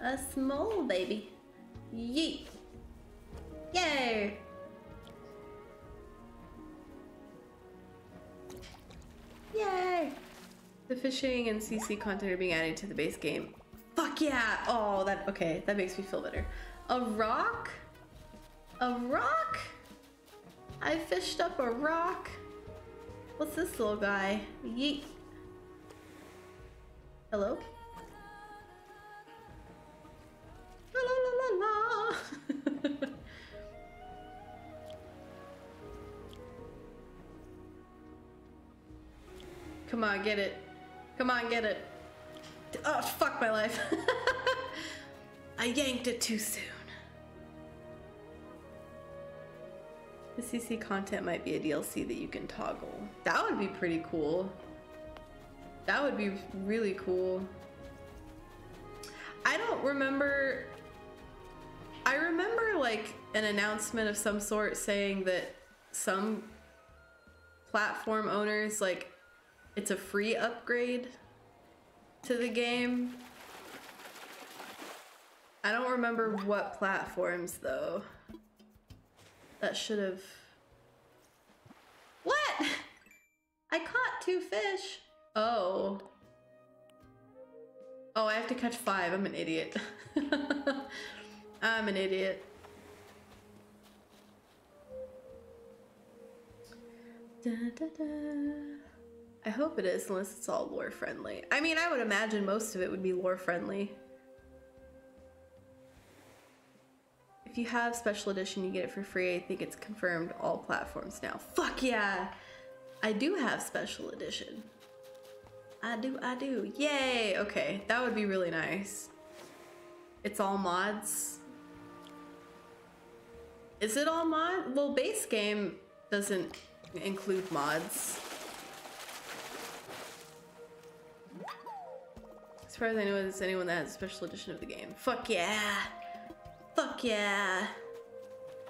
A small baby. Yeet. Yay! Yay! The fishing and CC content are being added to the base game. Fuck yeah! Oh, that, okay, that makes me feel better. A rock? A rock? I fished up a rock. What's this little guy? Yeet. Hello? La la la la Come on, get it. Come on, get it. Oh, fuck my life. I yanked it too soon. The CC content might be a DLC that you can toggle. That would be pretty cool. That would be really cool. I don't remember. I remember like an announcement of some sort saying that some platform owners like it's a free upgrade to the game. I don't remember what platforms though. That should have. What? I caught two fish. Oh. Oh, I have to catch five. I'm an idiot. I'm an idiot. Da, da, da. I hope it is, unless it's all lore friendly. I mean, I would imagine most of it would be lore friendly. If you have special edition, you get it for free. I think it's confirmed all platforms now. Fuck yeah! I do have special edition. I do, I do. Yay! Okay, that would be really nice. It's all mods. Is it all mod? Well, base game doesn't include mods. As far as I know, there's anyone that has a special edition of the game. Fuck yeah! Fuck yeah!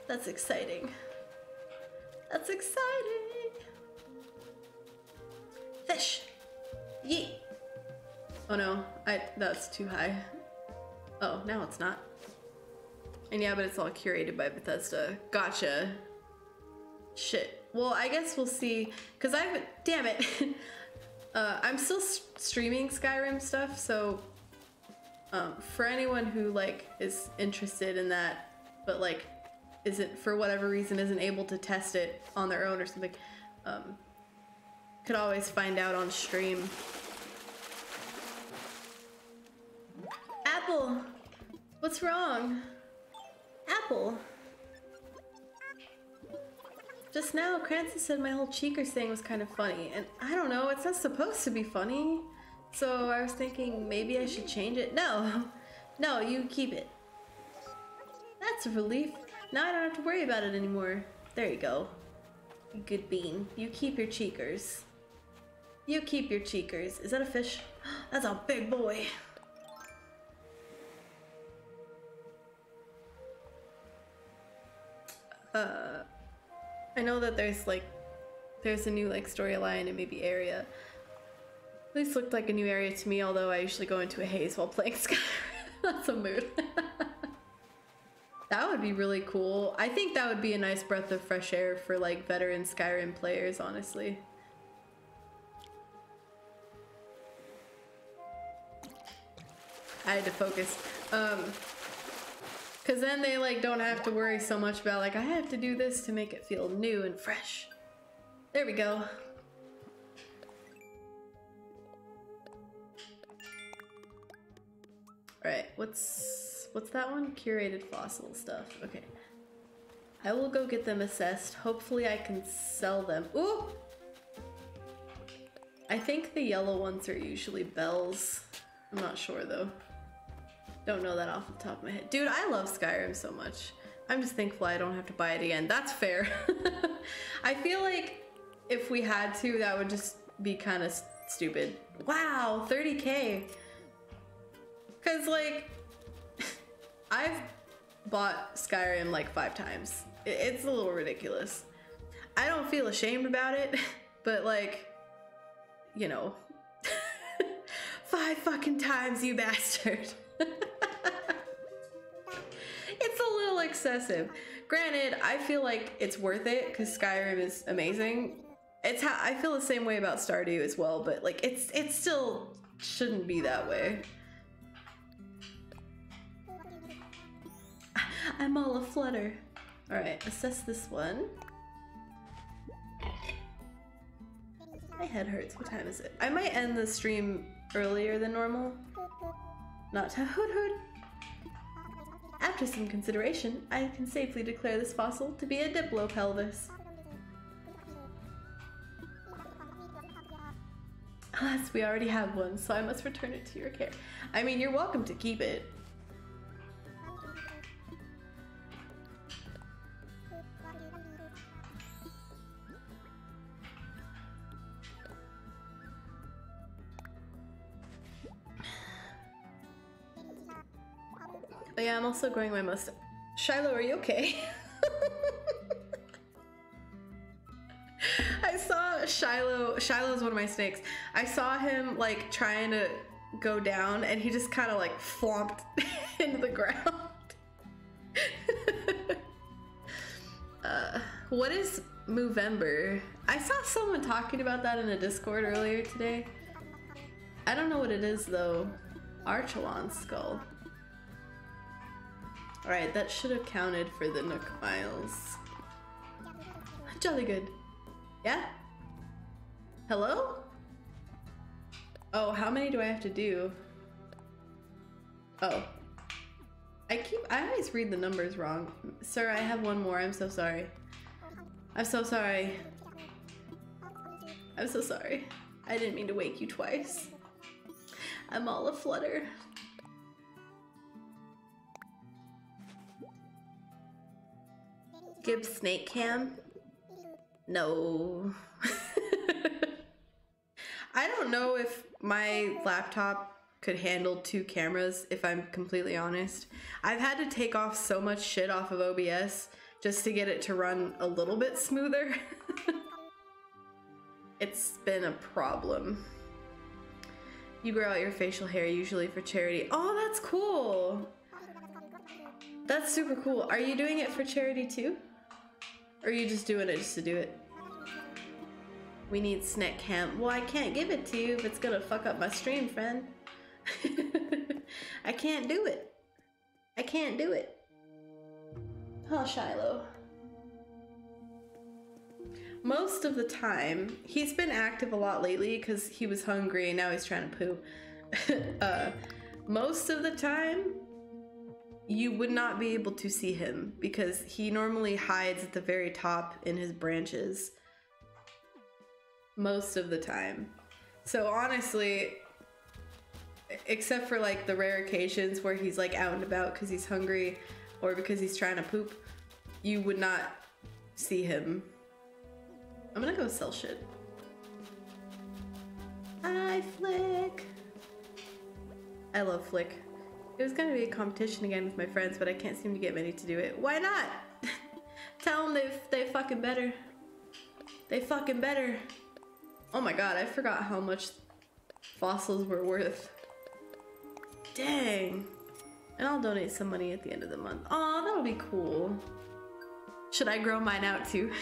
That's exciting. That's exciting! Fish! Yeet! Oh no, I that's too high. Oh, now it's not. And yeah, but it's all curated by Bethesda. Gotcha. Shit. Well, I guess we'll see. Cause I've damn it. uh, I'm still streaming Skyrim stuff, so um, for anyone who like is interested in that, but like isn't for whatever reason isn't able to test it on their own or something, um, could always find out on stream. Apple, what's wrong? Apple. Just now, Cranston said my whole cheekers thing was kind of funny, and I don't know, it's not supposed to be funny. So I was thinking maybe I should change it. No, no, you keep it. That's a relief. Now I don't have to worry about it anymore. There you go. Good bean. You keep your cheekers. You keep your cheekers. Is that a fish? That's a big boy. Uh, I know that there's like, there's a new like storyline and maybe area least looked like a new area to me, although I usually go into a haze while playing Skyrim. That's a mood. that would be really cool. I think that would be a nice breath of fresh air for like veteran Skyrim players, honestly. I had to focus. Um, Cause then they like don't have to worry so much about like I have to do this to make it feel new and fresh. There we go. What's what's that one? Curated fossil stuff. Okay. I will go get them assessed. Hopefully I can sell them. Ooh! I think the yellow ones are usually bells. I'm not sure though. Don't know that off the top of my head. Dude, I love Skyrim so much. I'm just thankful I don't have to buy it again. That's fair. I feel like if we had to, that would just be kind of stupid. Wow, 30k. Cause like, I've bought Skyrim like five times. It's a little ridiculous. I don't feel ashamed about it, but like, you know, five fucking times, you bastard. it's a little excessive. Granted, I feel like it's worth it because Skyrim is amazing. It's how I feel the same way about Stardew as well, but like it's it still shouldn't be that way. I'm all aflutter. Alright, assess this one. My head hurts. What time is it? I might end the stream earlier than normal. Not to hoot hoot. After some consideration, I can safely declare this fossil to be a Diplopelvis. Alas, we already have one, so I must return it to your care. I mean, you're welcome to keep it. Yeah, I'm also growing my mustache. Shiloh, are you okay? I saw Shiloh. Shiloh's one of my snakes. I saw him like trying to go down, and he just kind of like flomped into the ground. uh, what is Movember? I saw someone talking about that in a Discord earlier today. I don't know what it is though. Archelon skull. Alright, that should have counted for the Nook Miles. Jolly good. Yeah? Hello? Oh, how many do I have to do? Oh. I keep- I always read the numbers wrong. Sir, I have one more. I'm so sorry. I'm so sorry. I'm so sorry. I didn't mean to wake you twice. I'm all aflutter. Give snake cam? No. I don't know if my laptop could handle two cameras, if I'm completely honest. I've had to take off so much shit off of OBS just to get it to run a little bit smoother. it's been a problem. You grow out your facial hair usually for charity. Oh, that's cool. That's super cool. Are you doing it for charity too? Or are you just doing it just to do it? We need snack camp. Well, I can't give it to you if it's gonna fuck up my stream, friend. I can't do it. I can't do it. Oh, Shiloh. Most of the time, he's been active a lot lately because he was hungry and now he's trying to poo. uh, most of the time, you would not be able to see him because he normally hides at the very top in his branches. Most of the time. So honestly, except for like the rare occasions where he's like out and about because he's hungry or because he's trying to poop, you would not see him. I'm gonna go sell shit. Hi, Flick. I love Flick. It was gonna be a competition again with my friends, but I can't seem to get many to do it. Why not? Tell them they they fucking better. They fucking better. Oh my god, I forgot how much fossils were worth. Dang. And I'll donate some money at the end of the month. Aw, that'll be cool. Should I grow mine out too?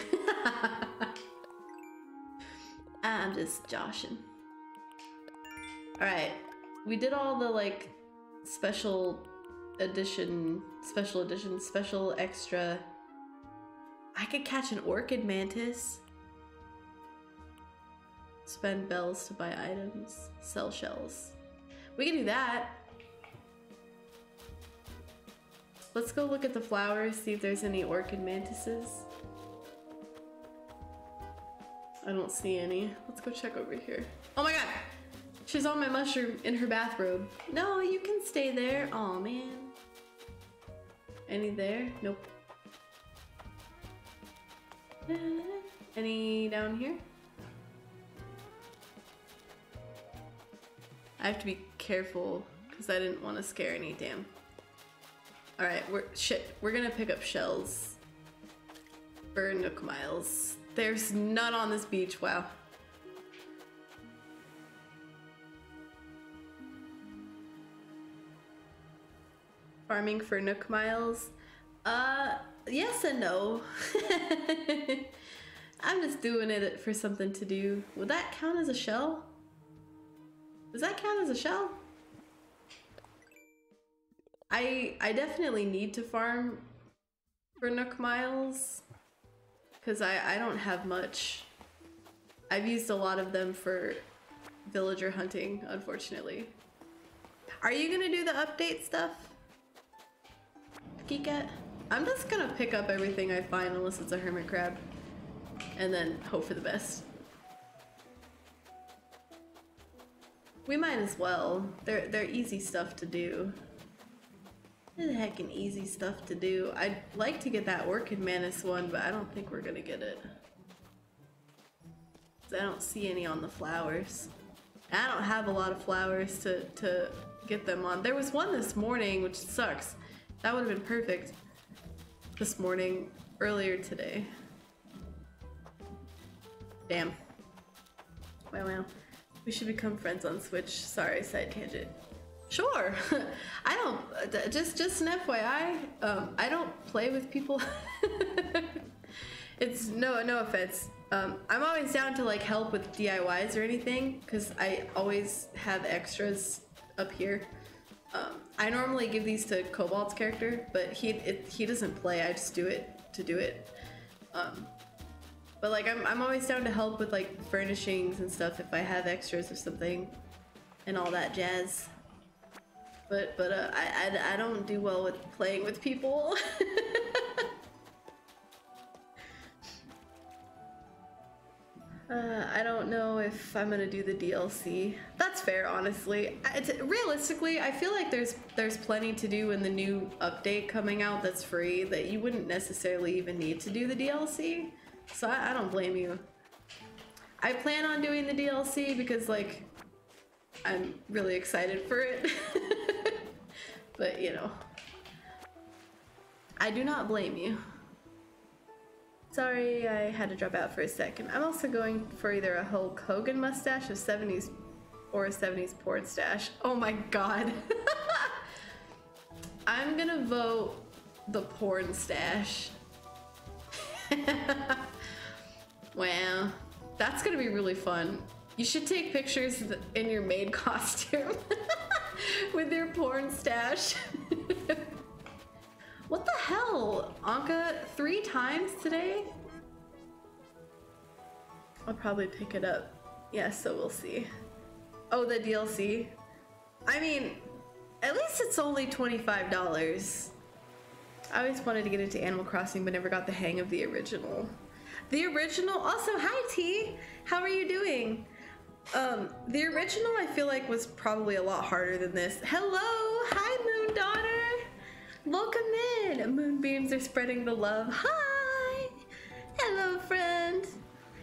I'm just joshing. Alright, we did all the like special edition, special edition, special extra. I could catch an orchid mantis. Spend bells to buy items, sell shells. We can do that. Let's go look at the flowers, see if there's any orchid mantises. I don't see any. Let's go check over here. Oh my god! She's on my mushroom in her bathrobe. No, you can stay there. Oh man. Any there? Nope. Any down here? I have to be careful because I didn't want to scare any damn. All right, we're shit. We're gonna pick up shells for Nook Miles. There's none on this beach. Wow. Farming for Nook Miles. Uh, yes and no. I'm just doing it for something to do. Would that count as a shell? Does that count as a shell? I I definitely need to farm for Nook Miles because I, I don't have much. I've used a lot of them for villager hunting, unfortunately. Are you gonna do the update stuff? Geekat? I'm just gonna pick up everything I find unless it's a hermit crab. And then hope for the best. We might as well. They're they're easy stuff to do. They're heckin' easy stuff to do. I'd like to get that Orchid Mantis one, but I don't think we're gonna get it. I don't see any on the flowers. I don't have a lot of flowers to, to get them on. There was one this morning, which sucks, That would have been perfect this morning, earlier today. Damn. Wow, wow. We should become friends on Switch. Sorry, side tangent. Sure. I don't. Just, just an FYI. Um, I don't play with people. it's no, no offense. Um, I'm always down to like help with DIYs or anything because I always have extras up here. Um, I normally give these to Cobalt's character, but he it, he doesn't play. I just do it to do it. Um, but like I'm I'm always down to help with like furnishings and stuff if I have extras or something, and all that jazz. But but uh, I, I I don't do well with playing with people. Uh, I don't know if I'm gonna do the DLC. That's fair, honestly. It's, realistically, I feel like there's there's plenty to do in the new update coming out that's free that you wouldn't necessarily even need to do the DLC. So I, I don't blame you. I plan on doing the DLC because like I'm really excited for it. but you know, I do not blame you. Sorry, I had to drop out for a second. I'm also going for either a Hulk Hogan mustache, a 70s, or a 70s porn stash. Oh my god. I'm gonna vote the porn stash. wow, that's gonna be really fun. You should take pictures in your maid costume with your porn stash. What the hell? Ankha, three times today? I'll probably pick it up. Yeah, so we'll see. Oh, the DLC? I mean, at least it's only $25. I always wanted to get into Animal Crossing, but never got the hang of the original. The original, also, hi T! How are you doing? Um, the original I feel like was probably a lot harder than this. Hello! Hi, Moon Daughter! Welcome in! Moonbeams are spreading the love. Hi! Hello, friend!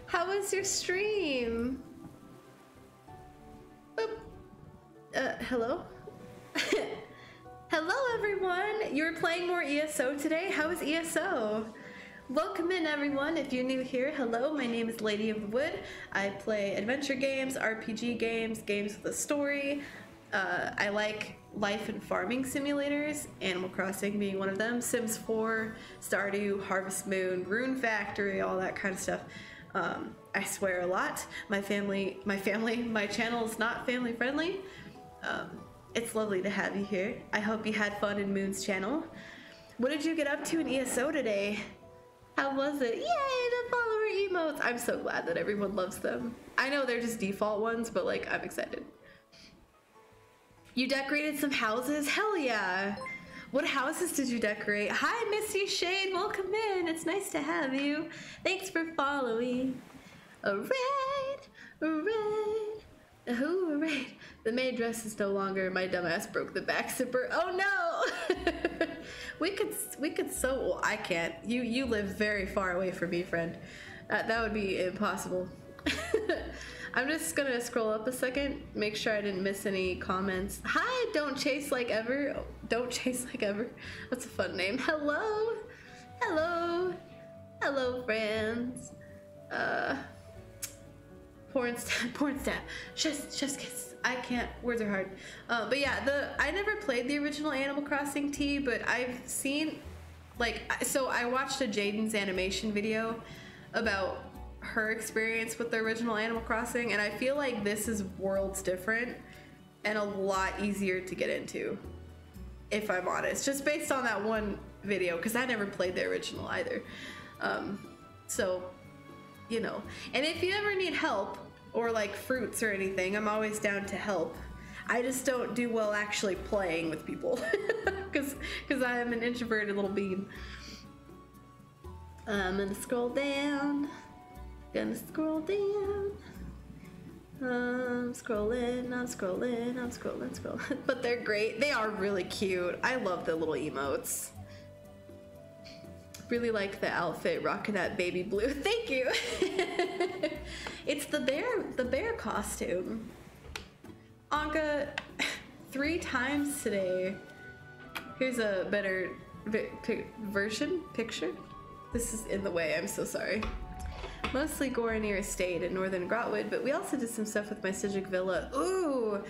How was your stream? Boop. Uh, hello? hello, everyone! You're playing more ESO today? How is ESO? Welcome in, everyone. If you're new here, hello. My name is Lady of the Wood. I play adventure games, RPG games, games with a story. Uh, I like life and farming simulators, Animal Crossing being one of them, Sims 4, Stardew, Harvest Moon, Rune Factory, all that kind of stuff. Um, I swear a lot. My family, my family, my channel is not family friendly. Um, it's lovely to have you here. I hope you had fun in Moon's channel. What did you get up to in ESO today? How was it? Yay, the follower emotes! I'm so glad that everyone loves them. I know they're just default ones, but like, I'm excited. You decorated some houses? Hell yeah! What houses did you decorate? Hi, Missy Shade. Welcome in. It's nice to have you. Thanks for following. Alright, alright. Alright. The maid dress is no longer. My dumbass broke the back zipper. Oh no! we could, we could so. Well, I can't. You, you live very far away from me, friend. Uh, that would be impossible. I'm just gonna scroll up a second, make sure I didn't miss any comments. Hi, don't chase like ever. Don't chase like ever. That's a fun name. Hello, hello, hello, friends. Uh, porn stat, porn stat. Just, just kiss. I can't. Words are hard. Uh, but yeah, the I never played the original Animal Crossing T, but I've seen, like, so I watched a Jaiden's animation video about her experience with the original Animal Crossing, and I feel like this is worlds different and a lot easier to get into, if I'm honest, just based on that one video, because I never played the original either. Um, so, you know, and if you ever need help or like fruits or anything, I'm always down to help. I just don't do well actually playing with people because because I am an introverted little bean. I'm gonna scroll down. Gonna scroll down. I'm scrolling, I'm scrolling, I'm scrolling, scrolling. but they're great. They are really cute. I love the little emotes. Really like the outfit, rocking that baby blue. Thank you. it's the bear, the bear costume. Ankha, three times today. Here's a better version picture. This is in the way. I'm so sorry. Mostly Gorinir Estate in Northern Grahtwood, but we also did some stuff with my Psijic Villa. Ooh,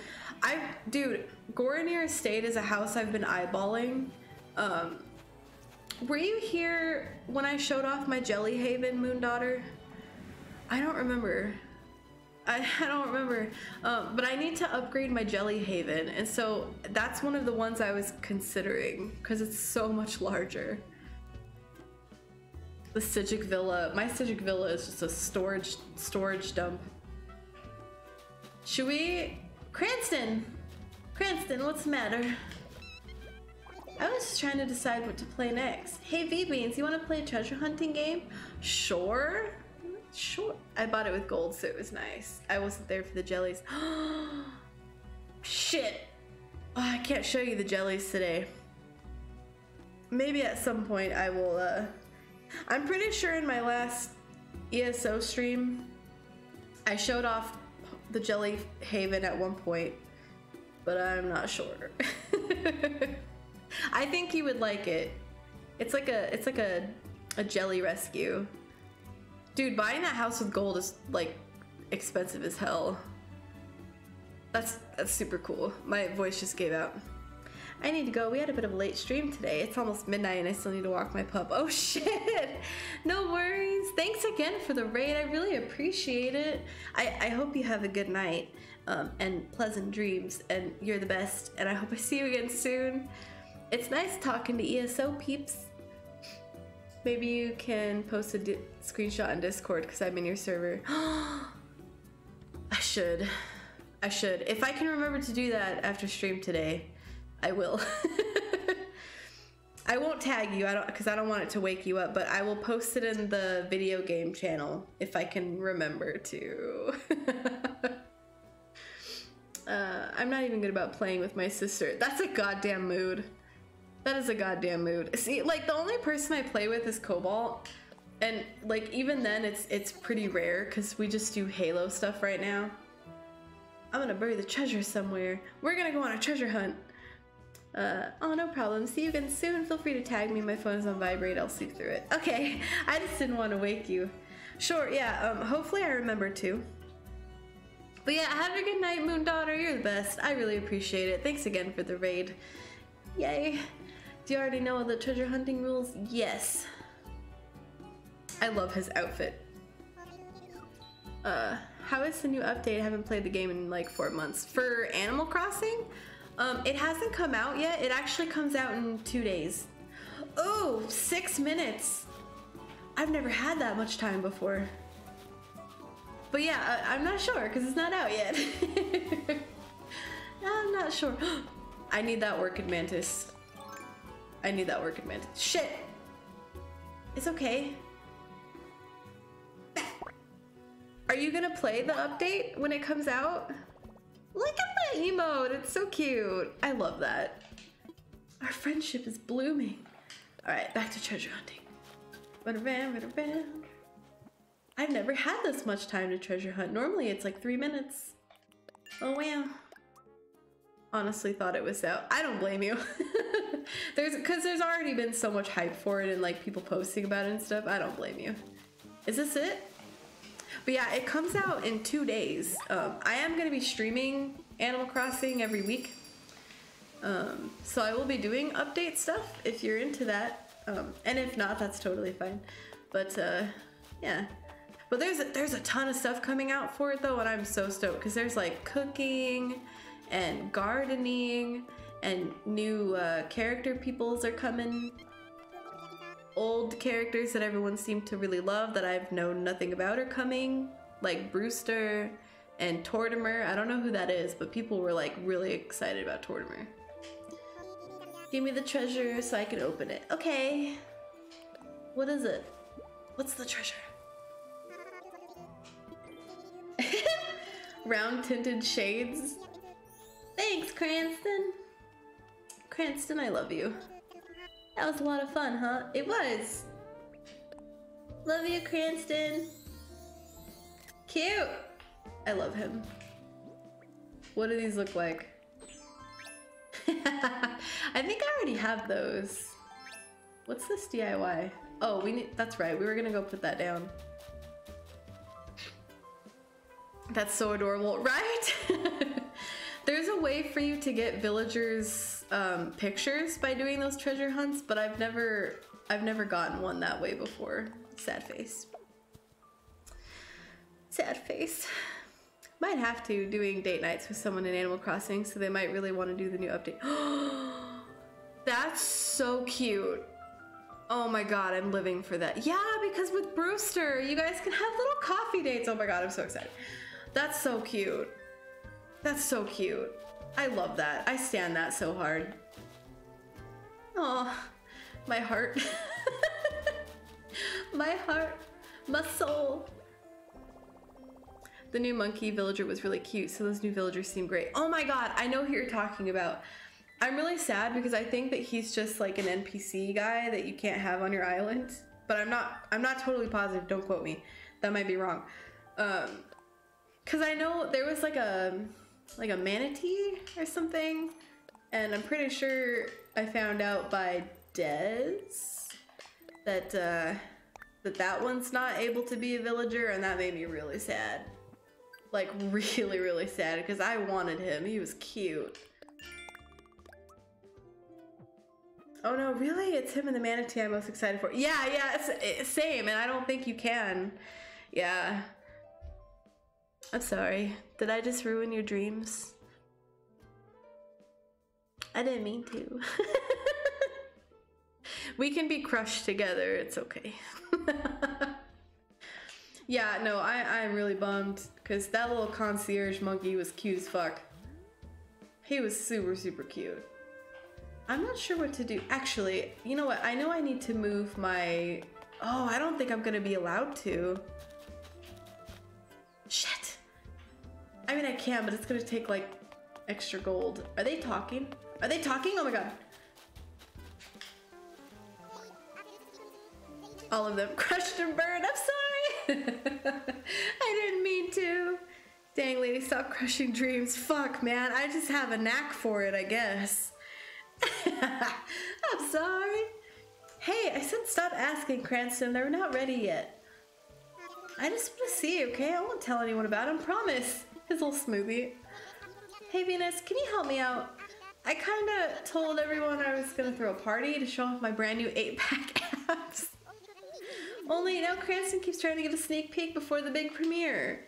I dude, Gorinir Estate is a house I've been eyeballing. Um, were you here when I showed off my Jelly Haven Moon Daughter? I don't remember. I, I don't remember. Um, but I need to upgrade my Jelly Haven, and so that's one of the ones I was considering because it's so much larger. The Psijic Villa. My Psijic Villa is just a storage storage dump. Should we? Cranston! Cranston, what's the matter? I was just trying to decide what to play next. Hey V-Beans, you want to play a treasure hunting game? Sure. Sure. I bought it with gold, so it was nice. I wasn't there for the jellies. Shit. Oh, I can't show you the jellies today. Maybe at some point I will, uh... I'm pretty sure in my last ESO stream, I showed off the Jelly Haven at one point, but I'm not sure. I think you would like it. It's like a it's like a a jelly rescue. Dude, buying that house with gold is like expensive as hell. That's that's super cool. My voice just gave out. I need to go. We had a bit of a late stream today. It's almost midnight and I still need to walk my pup. Oh shit! No worries. Thanks again for the raid. I really appreciate it. I, I hope you have a good night um, and pleasant dreams and you're the best. And I hope I see you again soon. It's nice talking to ESO peeps. Maybe you can post a screenshot on Discord because I'm in your server. I should. I should. If I can remember to do that after stream today, I will. I won't tag you. I don't because I don't want it to wake you up, but I will post it in the video game channel if I can remember to. uh, I'm not even good about playing with my sister. That's a goddamn mood. That is a goddamn mood. See, like the only person I play with is Cobalt, and like even then, it's it's pretty rare because we just do Halo stuff right now. I'm gonna bury the treasure somewhere. We're gonna go on a treasure hunt. Uh, oh, no problem. See you again soon. Feel free to tag me. My phone is on vibrate. I'll sleep through it. Okay, I just didn't want to wake you. Sure, yeah. Um, hopefully I remember to. But yeah, have a good night, Moon Daughter. You're the best. I really appreciate it. Thanks again for the raid. Yay. Do you already know the treasure hunting rules? Yes. I love his outfit. Uh, how is the new update? I haven't played the game in like four months. For Animal Crossing, um, it hasn't come out yet. It actually comes out in two days. Oh, six minutes. I've never had that much time before. But yeah, I, I'm not sure because it's not out yet. I'm not sure. I need that Orchid Mantis. I need that Orchid Mantis. Shit! It's okay. Are you gonna play the update when it comes out? Look at that emote, it's so cute. I love that. Our friendship is blooming. All right, back to treasure hunting. I've never had this much time to treasure hunt. Normally it's like three minutes. Oh wow. Honestly thought it was out. I don't blame you. there's because there's already been so much hype for it and like people posting about it and stuff. I don't blame you. Is this it? But yeah, it comes out in two days. Um, I am going to be streaming Animal Crossing every week. Um, so I will be doing update stuff if you're into that. Um, and if not, that's totally fine. But uh, yeah. But there's a, there's a ton of stuff coming out for it though, and I'm so stoked because there's like cooking and gardening and new uh, character peoples are coming old characters that everyone seemed to really love that I've known nothing about are coming, like Brewster and Tortimer. I don't know who that is, but people were like really excited about Tortimer. Give me the treasure so I can open it. Okay. What is it? What's the treasure? Round tinted shades. Thanks, Cranston. Cranston, I love you. That was a lot of fun, huh? It was. Love you, Cranston. Cute. I love him. What do these look like? I think I already have those. What's this DIY? Oh, we need, that's right. We were gonna go put that down. That's so adorable, right? There's a way for you to get villagers um, pictures by doing those treasure hunts, but I've never, I've never gotten one that way before. Sad face. Sad face. Might have to doing date nights with someone in Animal Crossing, so they might really want to do the new update. That's so cute. Oh my god, I'm living for that. Yeah, because with Brewster, you guys can have little coffee dates. Oh my god, I'm so excited. That's so cute. That's so cute. I love that. I stand that so hard. Oh, my heart. my heart. My soul. The new monkey villager was really cute, so those new villagers seem great. Oh my god, I know who you're talking about. I'm really sad because I think that he's just like an NPC guy that you can't have on your island. But I'm not I'm not totally positive, don't quote me. That might be wrong. Um cuz I know there was like a like a manatee or something and I'm pretty sure I found out by Dez that uh that that one's not able to be a villager and that made me really sad. Like really really sad because I wanted him. He was cute. Oh no, really? It's him and the manatee I'm most excited for. Yeah, yeah, it's, it's same, and I don't think you can. Yeah. I'm sorry. Did I just ruin your dreams? I didn't mean to. we can be crushed together. It's okay. yeah, no, I, I'm really bummed because that little concierge monkey was cute as fuck. He was super, super cute. I'm not sure what to do. Actually, you know what? I know I need to move my... Oh, I don't think I'm gonna be allowed to. Shit. I mean, I can, but it's gonna take like extra gold. Are they talking? Are they talking? Oh my god. All of them crushed and burned. I'm sorry. I didn't mean to. Dang, lady, stop crushing dreams. Fuck, man. I just have a knack for it, I guess. I'm sorry. Hey, I said stop asking, Cranston. They're not ready yet. I just want to see, okay? I won't tell anyone about him, promise. His little smoothie. Hey, Venus, can you help me out? I kind of told everyone I was to throw a party to show off my brand new 8-pack abs. Only now Cranston keeps trying to get a sneak peek before the big premiere.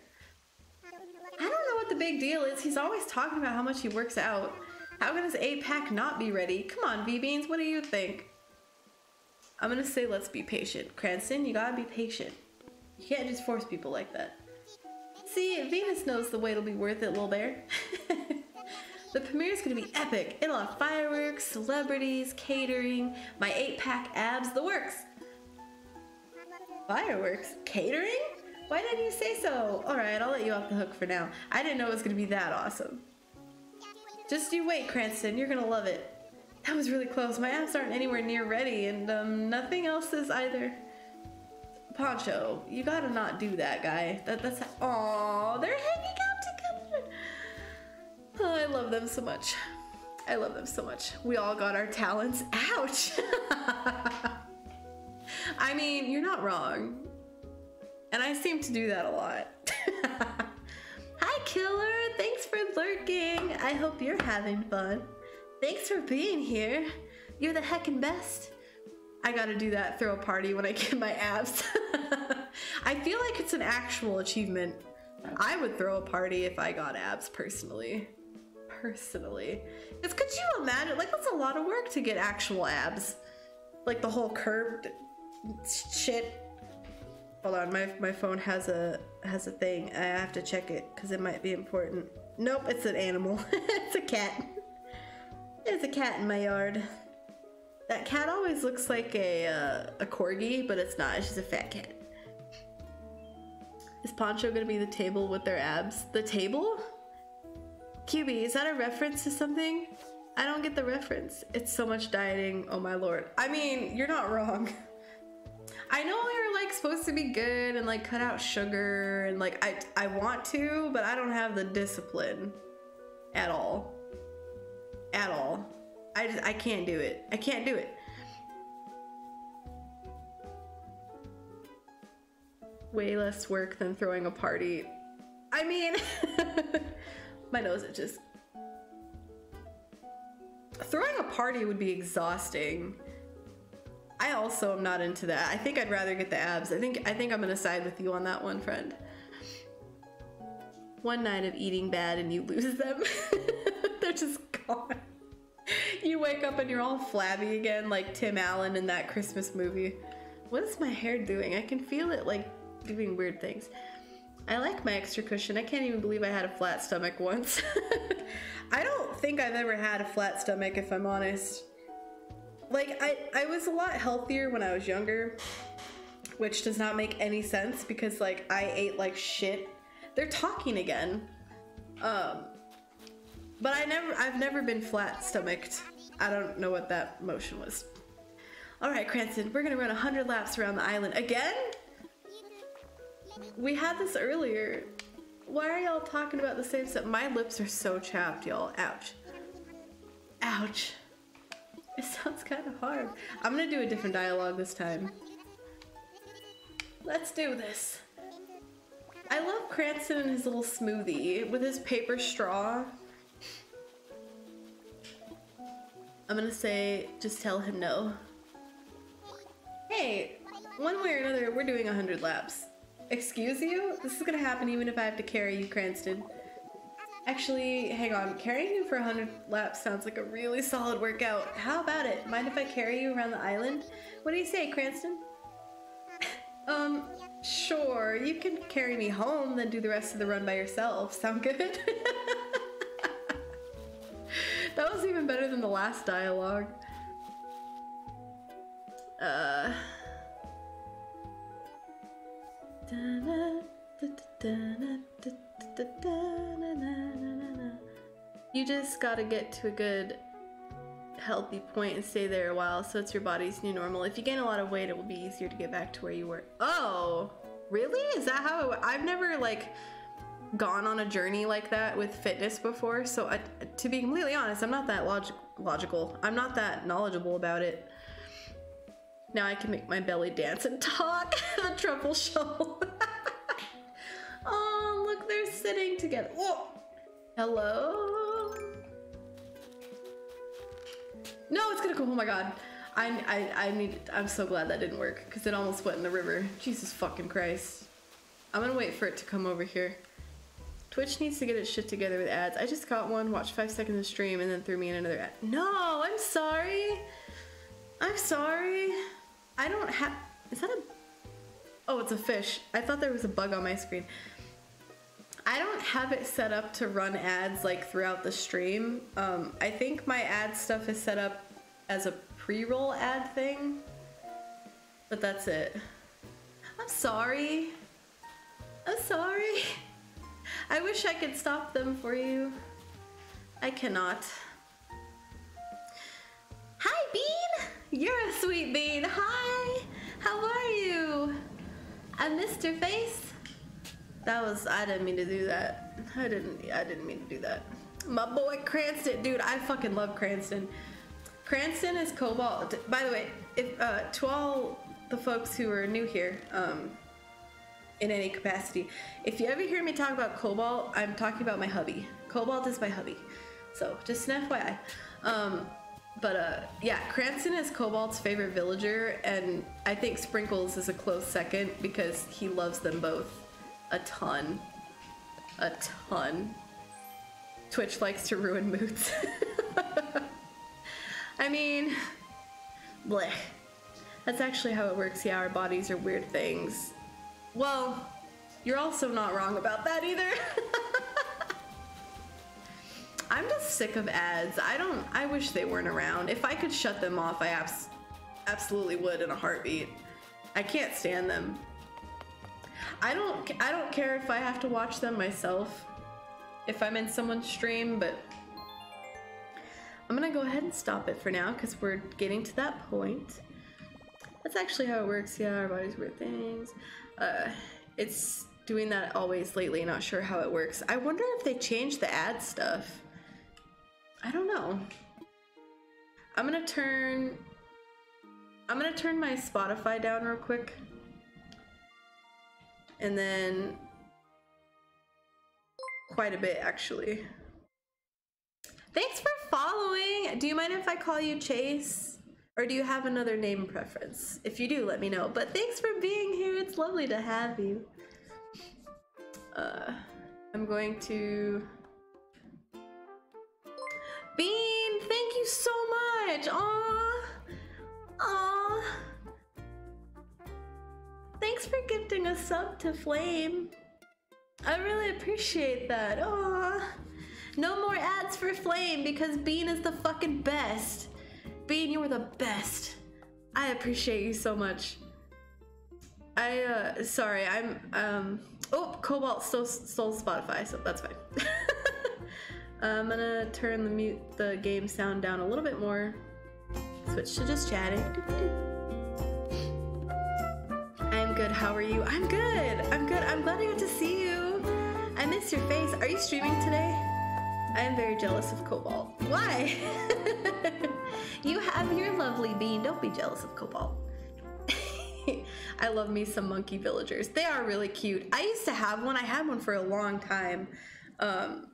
I don't know what the big deal is. He's always talking about how much he works out. How can his 8-pack not be ready? Come on, V-Beans, what do you think? I'm gonna say let's be patient. Cranston, you gotta be patient. You can't just force people like that. See, Venus knows the wait'll be worth it, little bear. the premiere's gonna be epic. It'll have fireworks, celebrities, catering, my 8-pack abs, the works. Fireworks? Catering? Why didn't you say so? Alright, I'll let you off the hook for now. I didn't know it was gonna be that awesome. Just you wait, Cranston. You're gonna love it. That was really close. My abs aren't anywhere near ready, and um, nothing else is either. Poncho, you gotta not do that, guy. That that's. Aww, they're hanging out together. Oh, I love them so much. I love them so much. We all got our talents. Ouch. I mean, you're not wrong. And I seem to do that a lot. Hi, Killer. Thanks for lurking. I hope you're having fun. Thanks for being here. You're the heckin' best. I gotta do that, throw a party when I get my abs. I feel like it's an actual achievement. I would throw a party if I got abs personally. Personally. Because could you imagine? Like, that's a lot of work to get actual abs. Like the whole curved shit. Hold on, my, my phone has a has a thing. I have to check it because it might be important. Nope, it's an animal. it's a cat. There's a cat in my yard. That cat always looks like a uh, a corgi, but it's not. It's just a fat cat. Is Poncho gonna be the table with their abs? The table? QB, is that a reference to something? I don't get the reference. It's so much dieting. Oh my lord. I mean, you're not wrong. I know you're like supposed to be good and like cut out sugar and like I I want to, but I don't have the discipline at all. At all. I just, I can't do it. I can't do it. Way less work than throwing a party. I mean, my nose is just. Throwing a party would be exhausting. I also am not into that. I think I'd rather get the abs. I think I think I'm gonna side with you on that one, friend. One night of eating bad and you lose them. They're just gone. You wake up and you're all flabby again, like Tim Allen in that Christmas movie. What is my hair doing? I can feel it like doing weird things. I like my extra cushion. I can't even believe I had a flat stomach once. I don't think I've ever had a flat stomach, if I'm honest. Like, I, I was a lot healthier when I was younger, which does not make any sense because, like, I ate like shit. They're talking again. Um, but I never, I've never been flat stomached. I don't know what that motion was. All right, Cranston, we're gonna run 100 laps around the island. Again? We had this earlier. Why are y'all talking about the same stuff? My lips are so chapped, y'all. Ouch. Ouch. It sounds kind of hard. I'm gonna do a different dialogue this time. Let's do this. I love Cranston and his little smoothie with his paper straw. I'm gonna say, just tell him no. Hey, one way or another, we're doing 100 laps. Excuse you? This is gonna happen even if I have to carry you, Cranston. Actually, hang on. Carrying you for 100 laps sounds like a really solid workout. How about it? Mind if I carry you around the island? What do you say, Cranston? um, sure. You can carry me home, then do the rest of the run by yourself. Sound good? that was even better than the last dialogue. Uh. You just gotta get to a good healthy point and stay there a while so it's your body's new normal. If you gain a lot of weight, it will be easier to get back to where you were. Oh, really? Is that how it, I've never like gone on a journey like that with fitness before. So I, to be completely honest, I'm not that log- logical. I'm not that knowledgeable about it. Now I can make my belly dance and talk. the truffle show. oh, look, they're sitting together. Whoa. Hello? No, it's gonna go. Oh my god. I, I, I need. I'm so glad that didn't work because it almost went in the river. Jesus fucking Christ. I'm gonna wait for it to come over here. Twitch needs to get its shit together with ads. I just got one, watched five seconds of stream, and then threw me in another ad. No, I'm sorry. I'm sorry. I don't have. Is that a. Oh, it's a fish. I thought there was a bug on my screen. I don't have it set up to run ads like throughout the stream. Um, I think my ad stuff is set up as a pre-roll ad thing, but that's it. I'm sorry. I'm sorry. I wish I could stop them for you. I cannot. Hi, Bean! You're a sweet bean. Hi! How are you? I missed your face. That was I didn't mean to do that. I didn't I didn't mean to do that. My boy Cranston, dude, I fucking love Cranston. Cranston is Cobalt. By the way, if uh, to all the folks who are new here, um, in any capacity, if you ever hear me talk about Cobalt, I'm talking about my hubby. Cobalt is my hubby. So just an FYI. Um, but uh, yeah, Cranston is Cobalt's favorite villager, and I think Sprinkles is a close second because he loves them both a ton. A ton. Twitch likes to ruin moods. I mean, bleh. That's actually how it works. Yeah, our bodies are weird things. Well, you're also not wrong about that either. I'm just sick of ads. I don't. I wish they weren't around. If I could shut them off, I abs- absolutely would in a heartbeat. I can't stand them. I don't. I don't care if I have to watch them myself. If I'm in someone's stream, but I'm gonna go ahead and stop it for now because we're getting to that point. That's actually how it works. Yeah, our bodies weird things. Uh, it's doing that always lately. Not sure how it works. I wonder if they changed the ad stuff. I don't know. I'm gonna turn. I'm gonna turn my Spotify down real quick. And then. Quite a bit, actually. Thanks for following. Do you mind if I call you Chase? Or do you have another name preference? If you do, let me know. But thanks for being here. It's lovely to have you. Uh, I'm going to. Bean, thank you so much. Aw. Aw. Thanks for gifting a sub to Flame. I really appreciate that. Aw. No more ads for Flame because Bean is the fucking best. Bean, you are the best. I appreciate you so much. I uh sorry, I'm um oh Cobalt stole, stole Spotify, so that's fine. I'm gonna turn the mute the game sound down a little bit more. Switch to just chatting. I'm good. How are you? I'm good. I'm good. I'm glad I got to see you. I miss your face. Are you streaming today? I am very jealous of Cobalt. Why? you have your lovely bean. Don't be jealous of Cobalt. I love me some monkey villagers. They are really cute. I used to have one. I had one for a long time. Um,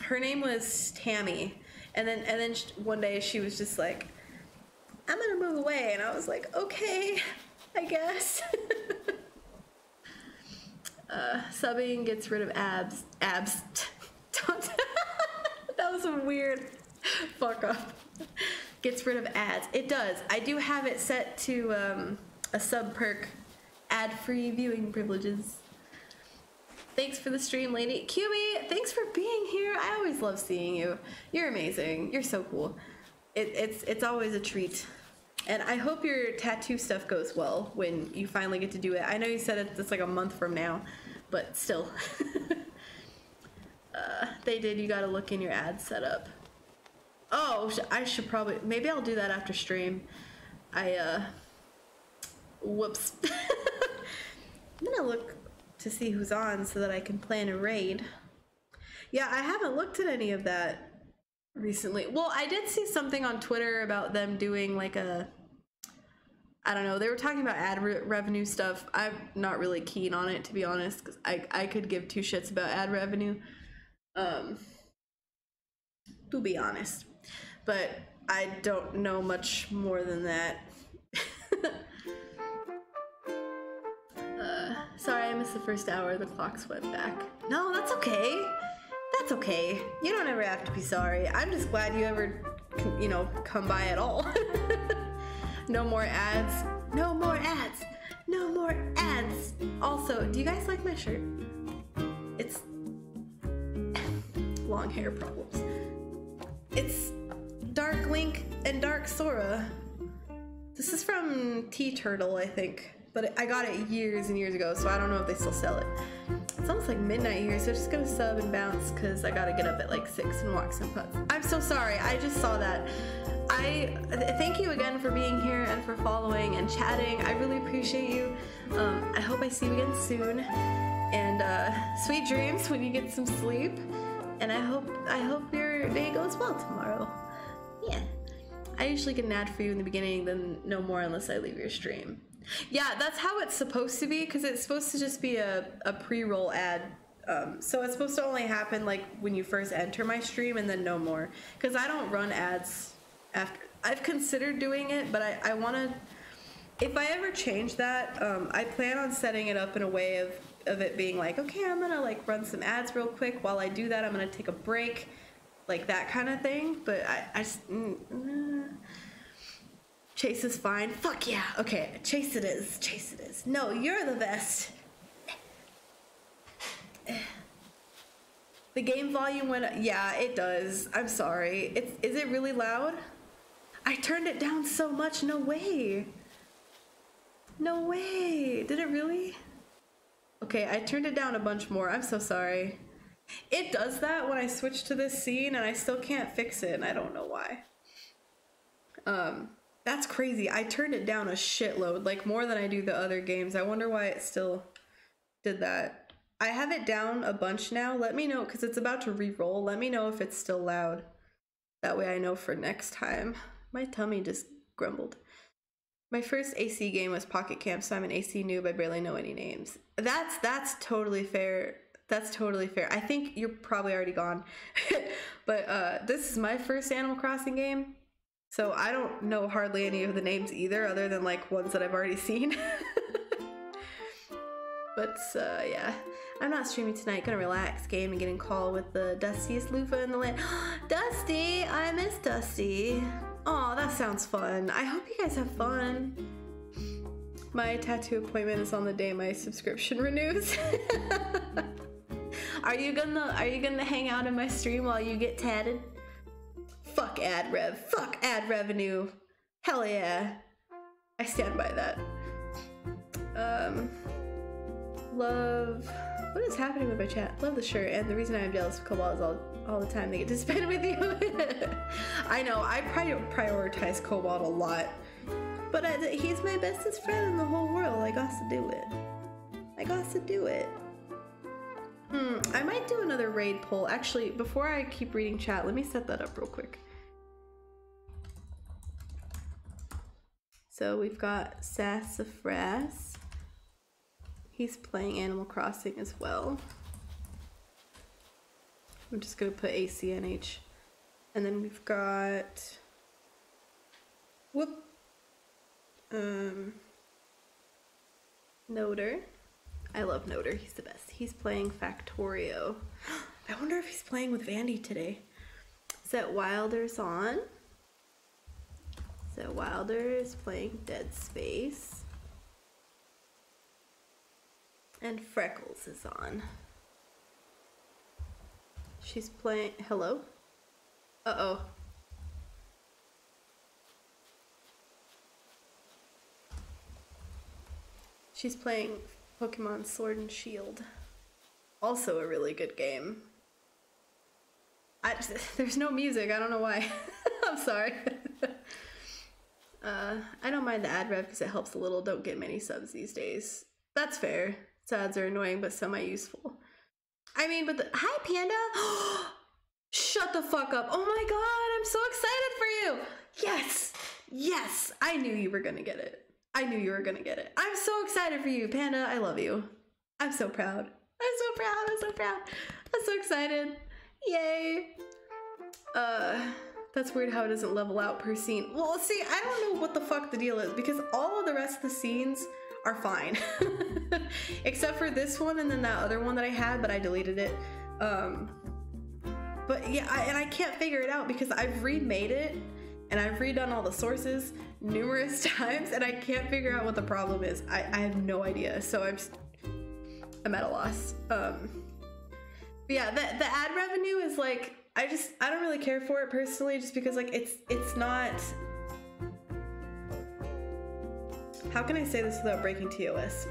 her name was Tammy, and then and then one day she was just like, "I'm gonna move away," and I was like, "Okay, I guess." uh, subbing gets rid of abs. Abs. Don't- was a weird fuck up. Gets rid of ads. It does. I do have it set to um, a sub perk, ad-free viewing privileges. Thanks for the stream, lady. QB, thanks for being here. I always love seeing you. You're amazing. You're so cool. It, it's it's always a treat. And I hope your tattoo stuff goes well when you finally get to do it. I know you said it's like a month from now, but still. they did. You got to look in your ad setup. Oh, I should probably maybe I'll do that after stream. I uh whoops. I'm gonna look to see who's on so that I can plan a raid. Yeah, I haven't looked at any of that recently. Well, I did see something on Twitter about them doing like a I don't know. They were talking about ad re- revenue stuff. I'm not really keen on it to be honest cuz I I could give two shits about ad revenue. Um to be honest. But I don't know much more than that. uh, sorry, I missed the first hour. The clocks went back. No, that's okay. That's okay. You don't ever have to be sorry. I'm just glad you ever, you know, come by at all. no more ads. No more ads. No more ads. Also, do you guys like my shirt? Long hair problems. It's Dark Link and Dark Sora. This is from TeeTurtle, I think. But I got it years and years ago, so I don't know if they still sell it. It's almost like midnight here, so I'm just gonna sub and bounce because I gotta get up at like 6 and walk some putts. I'm so sorry, I just saw that. I th- thank you again for being here and for following and chatting. I really appreciate you. Um, I hope I see you again soon. And uh, sweet dreams when you get some sleep. And I hope I hope your day goes well tomorrow. Yeah. I usually get an ad for you in the beginning, then no more unless I leave your stream. Yeah, that's how it's supposed to be because it's supposed to just be a, a pre roll ad. Um, so it's supposed to only happen like when you first enter my stream and then no more. Because I don't run ads after. I've considered doing it, but I, I want to. If I ever change that, um, I plan on setting it up in a way of, of it being like, okay, I'm gonna like run some ads real quick. While I do that, I'm gonna take a break, like that kind of thing. But I, I just. Mm. Chase is fine. Fuck yeah. Okay, Chase it is. Chase it is. No, you're the best. The game volume went up. Yeah, it does. I'm sorry. It's is it really loud? I turned it down so much. No way. No way. Did it really? Okay, I turned it down a bunch more. I'm so sorry. It does that when I switch to this scene and I still can't fix it and I don't know why. Um that's crazy. I turned it down a shitload, like more than I do the other games. I wonder why it still did that. I have it down a bunch now. Let me know because it's about to re-roll. Let me know if it's still loud. That way I know for next time. My tummy just grumbled. My first AC game was Pocket Camp, so I'm an AC noob. I barely know any names. That's that's totally fair. That's totally fair. I think you're probably already gone. but uh, this is my first Animal Crossing game. So I don't know hardly any of the names either, other than like ones that I've already seen. but uh, yeah, I'm not streaming tonight. Gonna relax, game, and get in call with the dustiest loofah in the land. Dusty, I miss Dusty. Oh, that sounds fun. I hope you guys have fun. My tattoo appointment is on the day my subscription renews. are you gonna Are you gonna hang out in my stream while you get tatted? Fuck ad rev. Fuck ad revenue. Hell yeah. I stand by that. Um, love. What is happening with my chat? Love the shirt, and the reason I'm jealous of Cobalt is all, all the time they get to spend with you. I know, I prioritize Cobalt a lot, but I, he's my bestest friend in the whole world. I got to do it. I got to do it. Hmm, I might do another raid poll. Actually, before I keep reading chat, let me set that up real quick. So we've got Sassafras. He's playing Animal Crossing as well. I'm just gonna put ACNH. And then we've got whoop um. I love Noder, he's the best. He's playing Factorio. I wonder if he's playing with Vandy today. Set Wilder's on. So Wilder is playing Dead Space. And Freckles is on. She's playing. Hello? Uh oh. She's playing Pokemon Sword and Shield. Also a really good game. I, there's no music, I don't know why. I'm sorry. uh, I don't mind the ad rev because it helps a little. Don't get many subs these days. That's fair. Ads are annoying but semi-useful. I mean, but the, hi Panda! Shut the fuck up. Oh my god, I'm so excited for you! Yes! Yes! I knew you were gonna get it. I knew you were gonna get it. I'm so excited for you, Panda. I love you. I'm so proud. I'm so proud. I'm so proud. I'm so excited. Yay. Uh, that's weird how it doesn't level out per scene. Well, see, I don't know what the fuck the deal is because all of the rest of the scenes are fine. Except for this one and then that other one that I had, but I deleted it. Um, but yeah, I, and I can't figure it out because I've remade it and I've redone all the sources numerous times and I can't figure out what the problem is. I, I have no idea. So I'm, I'm at a loss. Um, yeah, the, the ad revenue is like, I just, I don't really care for it personally just because like it's, it's not, how can I say this without breaking TOS?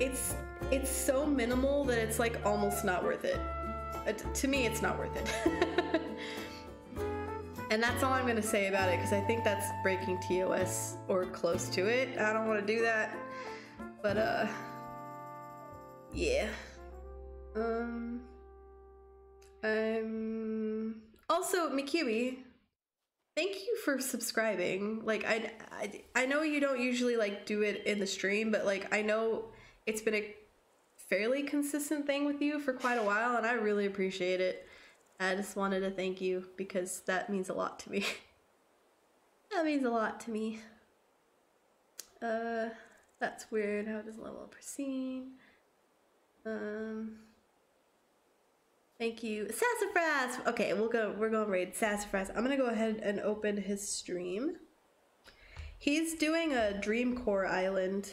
It's it's so minimal that it's like almost not worth it. Uh, to me, it's not worth it. and that's all I'm gonna say about it because I think that's breaking TOS or close to it. I don't want to do that, but uh, yeah. Um, I'm also McCubey thank you for subscribing. Like I, I i know you don't usually like do it in the stream but like i know it's been a fairly consistent thing with you for quite a while and i really appreciate it. I just wanted to thank you because that means a lot to me. That means a lot to me. Uh that's weird. How does level scene um Thank you. Sassafras! Okay, we'll go we're gonna raid Sassafras. I'm gonna go ahead and open his stream. He's doing a Dream Core Island.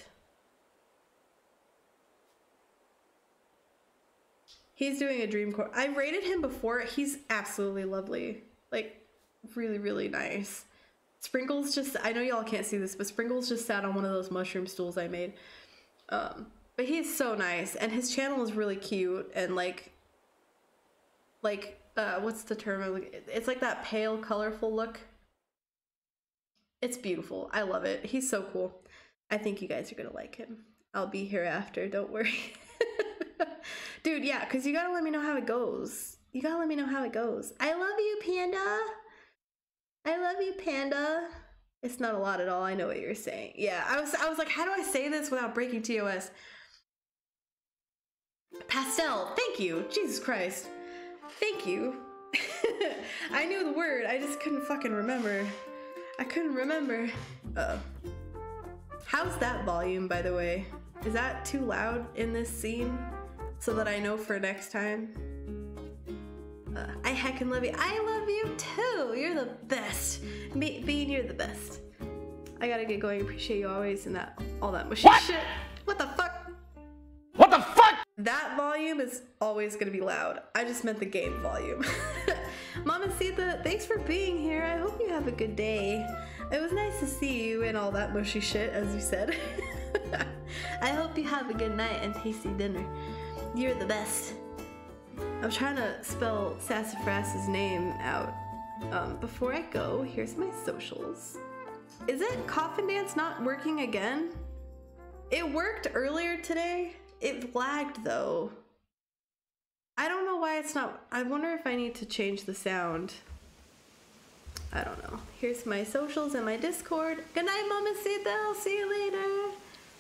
He's doing a Dream Core. I rated him before. He's absolutely lovely. Like, really, really nice. Sprinkles just, I know y'all can't see this, but Sprinkles just sat on one of those mushroom stools I made. Um, but he's so nice, and his channel is really cute, and like, like uh, what's the term? It's like that pale, colorful look. It's beautiful. I love it. He's so cool. I think you guys are gonna like him. I'll be here after. Don't worry, dude. Yeah, because you gotta let me know how it goes. You gotta let me know how it goes. I love you, Panda. I love you, Panda. It's not a lot at all. I know what you're saying. Yeah, I was I was like, how do I say this without breaking TOS? Pastel, thank you. Jesus Christ. Thank you. I knew the word, I just couldn't fucking remember. I couldn't remember. Uh How's that volume, by the way? Is that too loud in this scene? So that I know for next time? Uh, I heckin' love you. I love you too. You're the best. Be- Bean, you're the best. I gotta get going. Appreciate you always and that all that mushy What? shit. That volume is always gonna be loud. I just meant the game volume. Mamacita, thanks for being here. I hope you have a good day. It was nice to see you and all that mushy shit, as you said. I hope you have a good night and tasty dinner. You're the best. I'm trying to spell Sassafras's name out. Um, before I go, here's my socials. Is it Coffin Dance not working again? It worked earlier today. It lagged though. I don't know why it's not. I wonder if I need to change the sound. I don't know. Here's my socials and my Discord. Good night, Mama Sita. I'll see you later.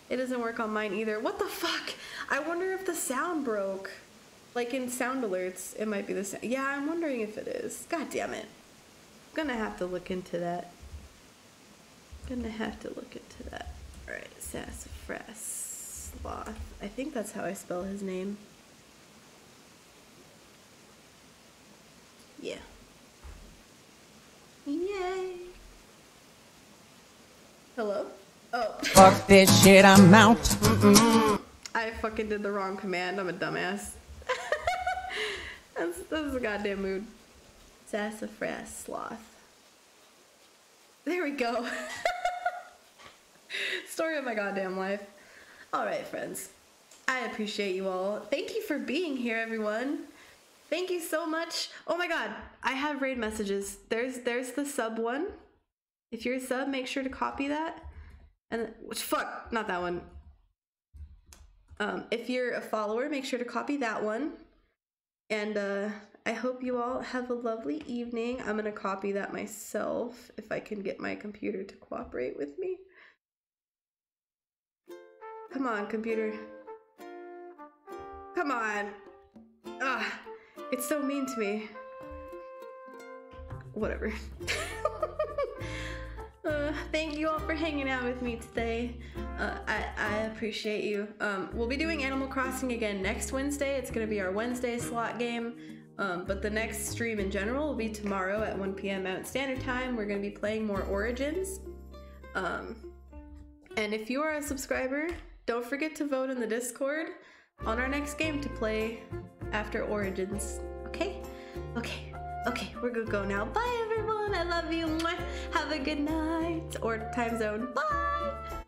It doesn't work on mine either. What the fuck? I wonder if the sound broke. Like in sound alerts, it might be the same. Yeah, I'm wondering if it is. God damn it. I'm Gonna have to look into that. I'm Gonna have to look into that. Alright, Sassafras Sloth. I think that's how I spell his name. Yeah. Yay. Hello? Oh. Fuck this shit, I'm out. I fucking did the wrong command. I'm a dumbass. that's, that's a goddamn mood. Sassafras sloth. There we go. Story of my goddamn life. All right, friends. I appreciate you all. Thank you for being here, everyone. Thank you so much. Oh my god, I have raid messages. There's there's the sub one. If you're a sub, make sure to copy that. And which fuck, not that one. Um, if you're a follower, make sure to copy that one. And uh, I hope you all have a lovely evening. I'm gonna copy that myself if I can get my computer to cooperate with me. Come on, computer. Come on. Ah, it's so mean to me. Whatever. Uh, thank you all for hanging out with me today. Uh, I, I appreciate you. Um, we'll be doing Animal Crossing again next Wednesday. It's going to be our Wednesday slot game. Um, but the next stream in general will be tomorrow at 1 p.m. Mountain Standard Time. We're going to be playing more Origins. Um, and if you are a subscriber, don't forget to vote in the Discord on our next game to play after Origins. Okay? Okay. Okay, we're gonna go now. Bye everyone. I love you. Have a good night. Or time zone. Bye.